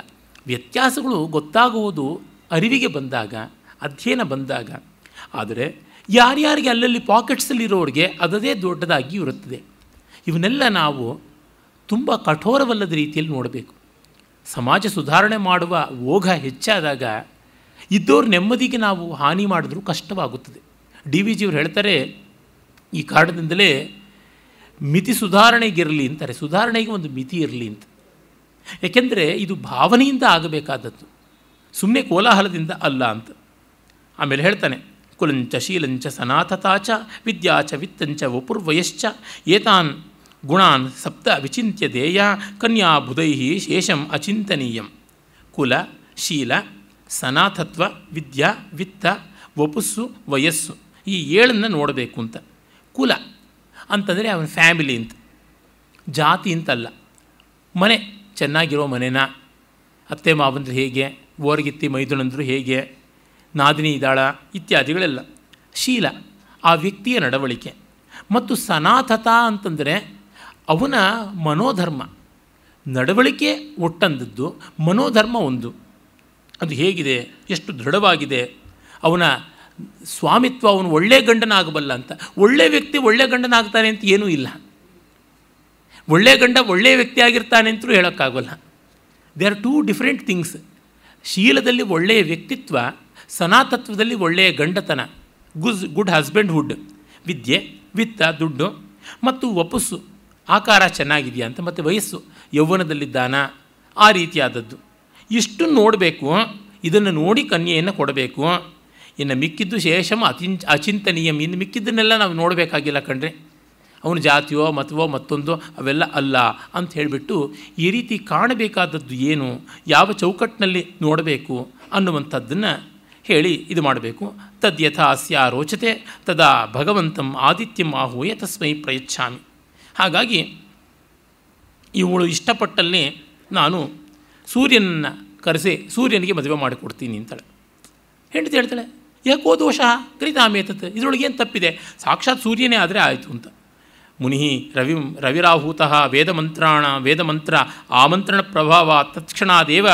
ವ್ಯತ್ಯಾಸಗಳು ಗೊತ್ತಾಗುವುದು ಅರಿವಿಗೆ ಬಂದಾಗ, ಅಧ್ಯಯನ ಬಂದಾಗ. ಆದರೆ ಯಾರ್ಯಾರಿಗೆ ಅಲ್ಲಲ್ಲಿ ಪಾಕೆಟ್ಸಲ್ಲಿರೋರಿಗೆ ಅದದೇ ದೊಡ್ಡದಾಗಿ ಇರುತ್ತದೆ. ಇವನ್ನೆಲ್ಲ ನಾವು ತುಂಬ ಕಠೋರವಲ್ಲದ ರೀತಿಯಲ್ಲಿ ನೋಡಬೇಕು. ಸಮಾಜ ಸುಧಾರಣೆ ಮಾಡುವ ಓಘ ಹೆಚ್ಚಾದಾಗ ಇದ್ದವ್ರ ನೆಮ್ಮದಿಗೆ ನಾವು ಹಾನಿ ಮಾಡಿದ್ರೂ ಕಷ್ಟವಾಗುತ್ತದೆ. ಡಿ ವಿ ಜಿಯವರು ಹೇಳ್ತಾರೆ, ಈ ಕಾರಣದಿಂದಲೇ ಮಿತಿ ಸುಧಾರಣೆಗಿರಲಿ ಅಂತಾರೆ. ಸುಧಾರಣೆಗೆ ಒಂದು ಮಿತಿ ಇರಲಿ ಅಂತ. ಏಕೆಂದರೆ ಇದು ಭಾವನೆಯಿಂದ ಆಗಬೇಕಾದದ್ದು. ಸುಮ್ಮನೆ ಕೋಲಾಹಲದಿಂದ ಅಲ್ಲ ಅಂತ. ಆಮೇಲೆ ಹೇಳ್ತಾನೆ, ಕುಲಂಚ ಶೀಲಂಚ ಸನಾಥತಾಚ ವಿದ್ಯಾಚ ವಿತ್ತಂಚ ವಪುರ್ವಯಶ್ಚ, ಏತಾನ್ ಗುಣಾನ್ ಸಪ್ತ ವಿಚಿಂತ್ಯ ದೇಯ ಕನ್ಯಾ ಬುಧೈ ಶೇಷಂ ಅಚಿಂತನೀಯಂ. ಕುಲ, ಶೀಲ ಸನಾಥತ್ವ ವಿದ್ಯಾ, ವಿತ್ತ, ವಪುಸ್ಸು, ವಯಸ್ಸು ಈ ಏಳನ್ನು ನೋಡಬೇಕು ಅಂತ. ಕುಲ ಅಂತಂದರೆ ಅವನ ಫ್ಯಾಮಿಲಿ ಅಂತ. ಜಾತಿ ಅಂತಲ್ಲ. ಮನೆ. ಚೆನ್ನಾಗಿರೋ ಮನೆನ ಅತ್ತೆ ಮಾವಂದ್ರೆ ಹೇಗೆ, ಓರ್ಗಿತ್ತಿ ಮೈದುಳಂದ್ರು ಹೇಗೆ, ನಾದಿನಿ ಇದ್ದಾಳ ಇತ್ಯಾದಿಗಳೆಲ್ಲ. ಶೀಲ, ಆ ವ್ಯಕ್ತಿಯ ನಡವಳಿಕೆ. ಮತ್ತು ಸನಾತತ ಅಂತಂದರೆ ಅವನ ಮನೋಧರ್ಮ. ನಡವಳಿಕೆ ಒಟ್ಟಂದದ್ದು, ಮನೋಧರ್ಮ ಒಂದು. ಅದು ಹೇಗಿದೆ, ಎಷ್ಟು ದೃಢವಾಗಿದೆ, ಅವನ ಸ್ವಾಮಿತ್ವ ಅವನು ಒಳ್ಳೆ ಗಂಡನಾಗಬಲ್ಲ ಅಂತ. ಒಳ್ಳೆ ವ್ಯಕ್ತಿ ಒಳ್ಳೆ ಗಂಡನಾಗ್ತಾನೆ ಅಂತ ಏನೂ ಇಲ್ಲ. ಒಳ್ಳೆ ಗಂಡ ಒಳ್ಳೆಯ ವ್ಯಕ್ತಿ ಆಗಿರ್ತಾನೆ ಅಂತಲೂ ಹೇಳೋಕ್ಕಾಗೋಲ್ಲ. They are two different things ಶೀಲದಲ್ಲಿ ಒಳ್ಳೆಯ ವ್ಯಕ್ತಿತ್ವ, ಸನಾತತ್ವದಲ್ಲಿ ಒಳ್ಳೆಯ ಗಂಡತನ ಗುಜ್ ಗುಡ್ ಹಸ್ಬೆಂಡ್ಹುಡ್ ವಿದ್ಯೆ, ವಿತ್ತ, ದುಡ್ಡು, ಮತ್ತು ವಪಸ್ಸು, ಆಕಾರ ಚೆನ್ನಾಗಿದೆಯಾ ಅಂತ, ಮತ್ತು ವಯಸ್ಸು, ಯೌವನದಲ್ಲಿದ್ದಾನ, ಆ ರೀತಿಯಾದದ್ದು. ಇಷ್ಟು ನೋಡಬೇಕು, ಇದನ್ನು ನೋಡಿ ಕನ್ಯೆಯನ್ನು ಕೊಡಬೇಕು. ಇನ್ನು ಮಿಕ್ಕಿದ್ದು ಶೇಷಂ ಅತಿಂಚ, ಅಚಿಂತನೀಯಂ, ಇನ್ನು ಮಿಕ್ಕಿದ್ದನ್ನೆಲ್ಲ ನಾವು ನೋಡಬೇಕಾಗಿಲ್ಲ ಕಣ್ರೆ. ಅವನ ಜಾತಿಯೋ ಮತವೋ ಮತ್ತೊಂದೋ ಅವೆಲ್ಲ ಅಲ್ಲ ಅಂತ ಹೇಳಿಬಿಟ್ಟು ಈ ರೀತಿ ಕಾಣಬೇಕಾದದ್ದು ಏನು, ಯಾವ ಚೌಕಟ್ಟಿನಲ್ಲಿ ನೋಡಬೇಕು ಅನ್ನುವಂಥದ್ದನ್ನು ಹೇಳಿ ಇದು ಮಾಡಬೇಕು. ತದ್ಯಥಾ ಅಸ್ಯ ರೋಚತೆ ತದಾ ಭಗವಂತಂ ಆದಿತ್ಯಂ ಆಹೂಯ ತಸ್ಮೈ ಪ್ರಯಚ್ಛಾಮಿ. ಹಾಗಾಗಿ ಇವಳು ಇಷ್ಟಪಟ್ಟಲ್ಲಿ ನಾನು ಸೂರ್ಯನನ್ನು ಕರೆಸಿ ಸೂರ್ಯನಿಗೆ ಮದುವೆ ಮಾಡಿಕೊಡ್ತೀನಿ ಅಂತಾಳೆ. ಹೆಂಡತಿ ಹೇಳ್ತಾಳೆ, ಯಾಕೋ ದೋಷ? ಕರಿತಾಮೇತತ್ ಇದರೊಳಗೆ ಏನು ತಪ್ಪಿದೆ? ಸಾಕ್ಷಾತ್ ಸೂರ್ಯನೇ ಆದರೆ ಆಯಿತು ಅಂತ. ಮುನಿ ರವಿ, ರವಿರಾಹೂತ ವೇದಮಂತ್ರಾಣ, ವೇದಮಂತ್ರ ಆಮಂತ್ರಣ ಪ್ರಭಾವ ತತ್ಕ್ಷಣಾದೇವ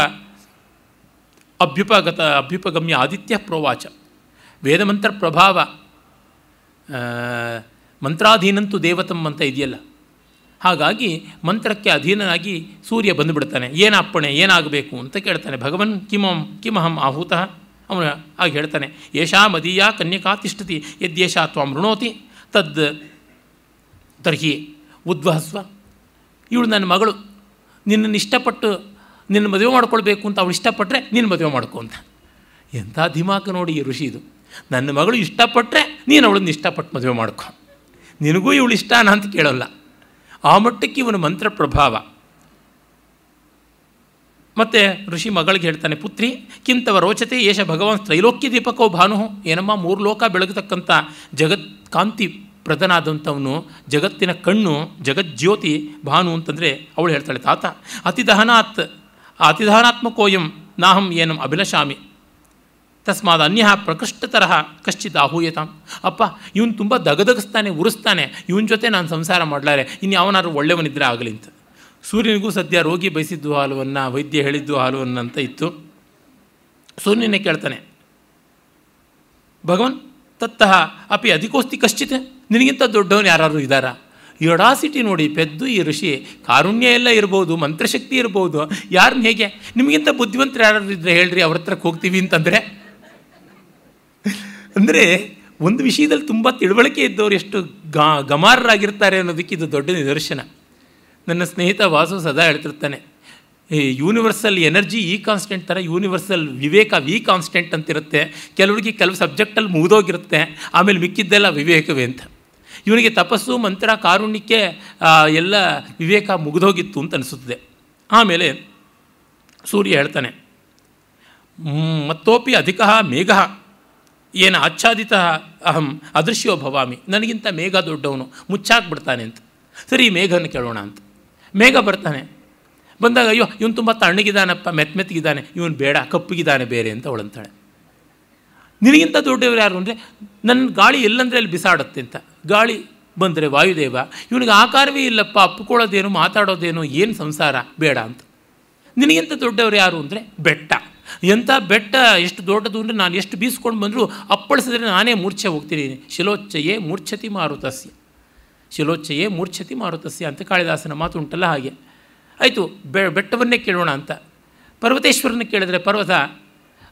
ಅಭ್ಯುಪಗತ, ಅಭ್ಯುಪಗಮ್ಯ ಆದಿತ್ಯ ಪ್ರೋವಾಚ. ವೇದಮಂತ್ರ ಪ್ರಭಾವ ಮಂತ್ರಾಧೀನಂತೂ ದೇವತಂ ಅಂತ ಇದೆಯಲ್ಲ. ಹಾಗಾಗಿ ಮಂತ್ರಕ್ಕೆ ಅಧೀನನಾಗಿ ಸೂರ್ಯ ಬಂದುಬಿಡ್ತಾನೆ. ಏನಪ್ಪಣೆ ಏನಾಗಬೇಕು ಅಂತ ಕೇಳ್ತಾನೆ. ಭಗವನ್ ಕಿಮಂ, ಕಿಮಹಂ ಆಹೂತ ಅವನು ಆಗ ಹೇಳ್ತಾನೆ. ಏಷಾ ಮದೀಯ ಕನ್ಯಕಾ ತಿಷ್ಠತಿ ಯದ್ಯೇಷಾ ತ್ವಾಂ ಋಣೋತಿ ತದ್ ತರ್ಹಿ ಉದ್ವಹಸ್ವ. ಇವಳು ನನ್ನ ಮಗಳು. ನಿನ್ನನ್ನು ಇಷ್ಟಪಟ್ಟು ನಿನ್ನ ಮದುವೆ ಮಾಡ್ಕೊಳ್ಬೇಕು ಅಂತ ಅವಳು ಇಷ್ಟಪಟ್ಟರೆ ನಿನ್ನ ಮದುವೆ ಮಾಡ್ಕೊ ಅಂತ. ಎಂಥ ಧಿಮಾಕ ನೋಡಿ ಈ ಋಷಿ ಇದು. ನನ್ನ ಮಗಳು ಇಷ್ಟಪಟ್ಟರೆ ನೀನು ಅವಳನ್ನು ಇಷ್ಟಪಟ್ಟು ಮದುವೆ ಮಾಡ್ಕೊ. ನಿನಗೂ ಇವಳು ಇಷ್ಟಾನ ಅಂತ ಕೇಳೋಲ್ಲ. ಆ ಮಟ್ಟಕ್ಕೆ ಇವನ ಮಂತ್ರ ಪ್ರಭಾವ ಮತ್ತು ಋಷಿ ಮಗಳಿಗೆ ಹೇಳ್ತಾನೆ, ಪುತ್ರಿ, ಕಿಂತವ ರೋಚತೆ ಏಷ ಭಗವಾನ್ ತ್ರೈಲೋಕ್ಯ ದೀಪಕೋ ಭಾನು. ಏನಮ್ಮ ಮೂರು ಲೋಕ ಬೆಳಗತಕ್ಕಂಥ ಜಗತ್ ಕಾಂತಿ ಪ್ರಧಾನಾದಂಥವನು ಜಗತ್ತಿನ ಕಣ್ಣು, ಜಗಜ್ಯೋತಿ ಭಾನು ಅಂತಂದರೆ ಅವಳು ಹೇಳ್ತಾಳೆ, ತಾತ, ಅತಿದಹನಾತ್, ಅತಿದಹನಾತ್ಮಕೋಯಂ ನಾಹಂ ಏನಂ ಅಭಿಲಷಾಮಿ. ತಸ್ಮಾದ ಅನ್ಯ ಪ್ರಕೃಷ್ಟತರಹ ಕಶ್ಚಿತ್ ಆಹೂಯತಾಂ. ಅಪ್ಪ, ಇವನು ತುಂಬ ದಗದಗಿಸ್ತಾನೆ, ಉರಿಸ್ತಾನೆ, ಇವನ ಜೊತೆ ನಾನು ಸಂಸಾರ ಮಾಡಲಾರೆ ಇನ್ನು ಯಾವನಾದ್ರು ಒಳ್ಳೆಯವನಿದ್ರೆ ಆಗಲಿ ಅಂತ. ಸೂರ್ಯನಿಗೂ ಸದ್ಯ ರೋಗಿ ಬಯಸಿದ್ದು ಹಾಲುವನ್ನು, ವೈದ್ಯ ಹೇಳಿದ್ದು ಹಾಲುವನ್ನು ಅಂತ ಇತ್ತು. ಸೂರ್ಯನೇ ಕೇಳ್ತಾನೆ, ಭಗವನ್ ತತ್ತಃ ಅಪಿ ಅಧಿಕೋಸ್ತಿ ಕಶ್ಚಿತ್. ನಿನಗಿಂತ ದೊಡ್ಡವನು ಯಾರಾದರೂ ಇದ್ದಾರಾ? ಯೊಡಾಸಿಟಿ ನೋಡಿ ಪೆದ್ದು ಈ ಋಷಿ, ಕಾರುಣ್ಯ ಎಲ್ಲ ಇರ್ಬೋದು, ಮಂತ್ರಶಕ್ತಿ ಇರ್ಬೋದು. ಯಾರನ್ನ ಹೇಗೆ? ನಿಮಗಿಂತ ಬುದ್ಧಿವಂತರು ಯಾರಾದರೂ ಇದ್ರೆ ಹೇಳ್ರಿ, ಅವ್ರ ಹತ್ರಕ್ಕೆ ಹೋಗ್ತೀವಿ ಅಂತಂದರೆ. ಅಂದರೆ ಒಂದು ವಿಷಯದಲ್ಲಿ ತುಂಬ ತಿಳುವಳಿಕೆ ಇದ್ದವರು ಎಷ್ಟು ಗಮಾರರಾಗಿರ್ತಾರೆ ಅನ್ನೋದಕ್ಕೆ ಇದು ದೊಡ್ಡ ನಿದರ್ಶನ. ನನ್ನ ಸ್ನೇಹಿತ ವಾಸು ಸದಾ ಹೇಳ್ತಿರ್ತಾನೆ ಯೂನಿವರ್ಸಲ್ ಎನರ್ಜಿ ಈ ಕಾನ್ಸ್ಟೆಂಟ್ ಥರ ಯೂನಿವರ್ಸಲ್ ವಿವೇಕ ವಿ ಕಾನ್ಸ್ಟೆಂಟ್ ಅಂತಿರುತ್ತೆ. ಕೆಲವರಿಗೆ ಕೆಲವು ಸಬ್ಜೆಕ್ಟಲ್ಲಿ ಮುಗಿದೋಗಿರುತ್ತೆ. ಆಮೇಲೆ ಮಿಕ್ಕಿದ್ದೆಲ್ಲ ವಿವೇಕವೇ ಅಂತ. ಇವನಿಗೆ ತಪಸ್ಸು, ಮಂತ್ರ, ಕಾರುಣ್ಯಕ್ಕೆ ಎಲ್ಲ ವಿವೇಕ ಮುಗಿದೋಗಿತ್ತು ಅಂತ ಅನಿಸುತ್ತದೆ ಆಮೇಲೆ ಸೂರ್ಯ ಹೇಳ್ತಾನೆ ಮತ್ತೋಪಿ ಅಧಿಕ ಮೇಘ, ಏನು ಆಚ್ಛಾದಿತ ಅಹಂ ಅದೃಶ್ಯೋ ಭವಾಮಿ, ನನಗಿಂತ ಮೇಘ ದೊಡ್ಡವನು ಮುಚ್ಚಾಕ್ಬಿಡ್ತಾನೆ ಅಂತ. ಸರಿ ಮೇಘನ ಕೇಳೋಣ ಅಂತ. ಮೇಘ ಬರ್ತಾನೆ ಬಂದಾಗ ಅಯ್ಯೋ, ಇವನು ತುಂಬ ತಣ್ಣಗಿದ್ದಾನಪ್ಪ ಮೆತ್ತ ಮೆತ್ತಗಿದ್ದಾನೆ ಇವನು ಬೇಡ, ಕಪ್ಪಗಿದ್ದಾನೆ ಬೇರೆ ಅಂತ ಅವಳಂತಾಳೆ. ನಿನಗಿಂತ ದೊಡ್ಡವರು ಯಾರು ಅಂದರೆ ನನ್ನ ಗಾಳಿ ಎಲ್ಲಂದರೆ ಅಲ್ಲಿ ಬಿಸಾಡುತ್ತೆ ಅಂತ. ಗಾಳಿ ಬಂದರೆ ವಾಯುದೇವ, ಇವನಿಗೆ ಆಕಾರವೇ ಇಲ್ಲಪ್ಪ, ಅಪ್ಪಿಕೊಳ್ಳೋದೇನು, ಮಾತಾಡೋದೇನು, ಏನು ಸಂಸಾರ, ಬೇಡ ಅಂತ. ನಿನಗಿಂತ ದೊಡ್ಡವರು ಯಾರು ಅಂದರೆ, ಬೆಟ್ಟ. ಎಂಥ ಬೆಟ್ಟ ಎಷ್ಟು ದೊಡ್ಡದು ಅಂದರೆ, ನಾನು ಎಷ್ಟು ಬೀಸ್ಕೊಂಡು ಬಂದರೂ, ಅಪ್ಪಳಿಸಿದ್ರೆ ನಾನೇ ಮೂರ್ಛೆ ಹೋಗ್ತೀನಿ ಶಿಲೋಚ್ಚಯೇ ಮೂರ್ಛತಿ ಮಾರುತಸ್ಯ. ಶಿಲೋಚ್ಚಯೇ ಮೂರ್ಛತಿ ಮಾರುತಸ್ಯ ಅಂತ ಕಾಳಿದಾಸನ ಮಾತು ಉಂಟಲ್ಲ ಹಾಗೆ. ಆಯಿತು, ಬೆ, ಬೆಟ್ಟವನ್ನೇ ಕೇಳೋಣ ಅಂತ. ಪರ್ವತೇಶ್ವರನ ಕೇಳಿದ್ರೆ ಪರ್ವತ,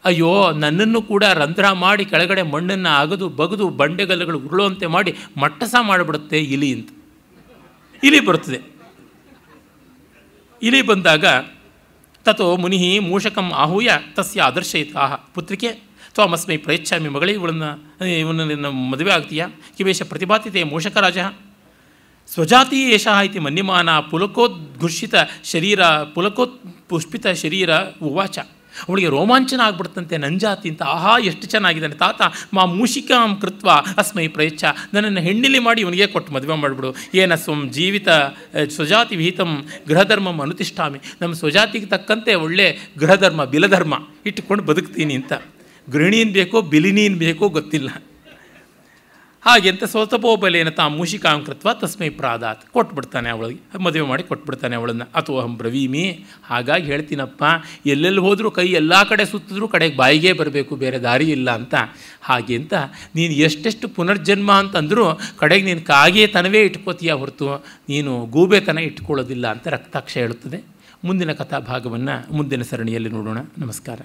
ಅಯ್ಯೋ, ನನ್ನನ್ನು ಕೂಡ ರಂಧ್ರ ಮಾಡಿ ಕೆಳಗಡೆ ಮಣ್ಣನ್ನು ಅಗದು ಬಗದು ಬಂಡೆಗಲ್ಲುಗಳು ಉರುಳುವಂತೆ ಮಾಡಿ ಮಟ್ಟಸ ಮಾಡಿಬಿಡುತ್ತೆ, ಇಲಿ ಅಂತ. ಇಲಿ ಬರುತ್ತದೆ. ಇಲಿ ಬಂದಾಗ ತಥೋ ಮುನಿ ಮೂಷಕಂ ಆಹೂಯ ತಸ್ಯ ಆದರ್ಶಯಿತ ಆಹ ಪುತ್ರಿಕೆ, ತ್ವಾಮಸ್ಮೈ ಪ್ರಯಚ್ಛಾಮಿ ಮಗಳೇ, ಇವಳನ್ನು ಇವನನ್ನು ಮದುವೆ ಆಗ್ತೀಯಾ? ಕಿವೇಶ ಪ್ರತಿಭಾತಿತೆ ಮೂಷಕರಾಜ ಸ್ವಜಾತಿ ಏಷ ಇತಿ ಮನ್ಯಮಾನ ಪುಲಕೋದ್ಘುಷಿತ ಶರೀರ ಪುಲಕೋತ್ ಪುಷ್ಪಿತ ಶರೀರ ಉವಾಚ. ಅವಳಿಗೆ ರೋಮಾಂಚನ ಆಗ್ಬಿಡ್ತಂತೆ ನಂಜಾತಿ ಅಂತ. ಆಹಾ, ಎಷ್ಟು ಚೆನ್ನಾಗಿದ್ದಾನೆ. ತಾತ, ಮಾ ಮೂಷಿಕಾಂ ಕೃತ್ವ, ಅಸ್ಮೈ ಪ್ರಯಚ್ಛ. ನನ್ನನ್ನು ಹೆಣ್ಣಿಲಿ ಮಾಡಿ ಇವನಿಗೆ ಕೊಟ್ಟು ಮದುವೆ ಮಾಡಿಬಿಡು. ಏನ ಸ್ವಂ ಜೀವಿತ ಸ್ವಜಾತಿ ವಿಹಿತಂ ಗೃಹಧರ್ಮಂ ಅನುತಿಷ್ಠಾಮಿ. ನಮ್ಮ ಸ್ವಜಾತಿಗೆ ತಕ್ಕಂತೆ ಒಳ್ಳೆ ಗೃಹಧರ್ಮ, ಬಿಲಧರ್ಮ ಇಟ್ಟುಕೊಂಡು ಬದುಕ್ತೀನಿ ಅಂತ. ಗೃಹಿಣೀನ್ ಬೇಕೋ, ಬಿಲಿನೀನ್ ಬೇಕೋ ಗೊತ್ತಿಲ್ಲ. ಹಾಗೆ ಅಂತ ಸ್ವತಪೋಬಲೇನ ತಾ ಮೂಷಿಕಾಂ ಕೃತ್ವ ತಸ್ಮೈ ಪ್ರಾದಾತ್. ಕೊಟ್ಬಿಡ್ತಾನೆ ಅವಳಿಗೆ. ಮದುವೆ ಮಾಡಿ ಕೊಟ್ಬಿಡ್ತಾನೆ ಅವಳನ್ನು. ಅಥವಾ ಅಹಂ ಬ್ರವೀಮಿ. ಹಾಗಾಗಿ ಹೇಳ್ತೀನಪ್ಪ, ಎಲ್ಲೆಲ್ಲಿ ಹೋದರೂ ಕೈ ಎಲ್ಲ ಕಡೆ ಸುತ್ತಿದ್ರೂ ಕಡೆಗೆ ಬಾಯಿಗೆ ಬರಬೇಕು, ಬೇರೆ ದಾರಿ ಇಲ್ಲ ಅಂತ. ಹಾಗೆ ಅಂತ ನೀನು ಎಷ್ಟೆಷ್ಟು ಪುನರ್ಜನ್ಮ ಅಂತಂದರೂ ಕಡೆಗೆ ನೀನು ಕಾಗೆ ತನವೇ ಇಟ್ಕೋತೀಯ ಹೊರತು ನೀನು ಗೂಬೆತನ ಇಟ್ಕೊಳ್ಳೋದಿಲ್ಲ ಅಂತ ರಕ್ತಾಕ್ಷ ಹೇಳುತ್ತದೆ. ಮುಂದಿನ ಕಥಾಭಾಗವನ್ನು ಮುಂದಿನ ಸರಣಿಯಲ್ಲಿ ನೋಡೋಣ. ನಮಸ್ಕಾರ.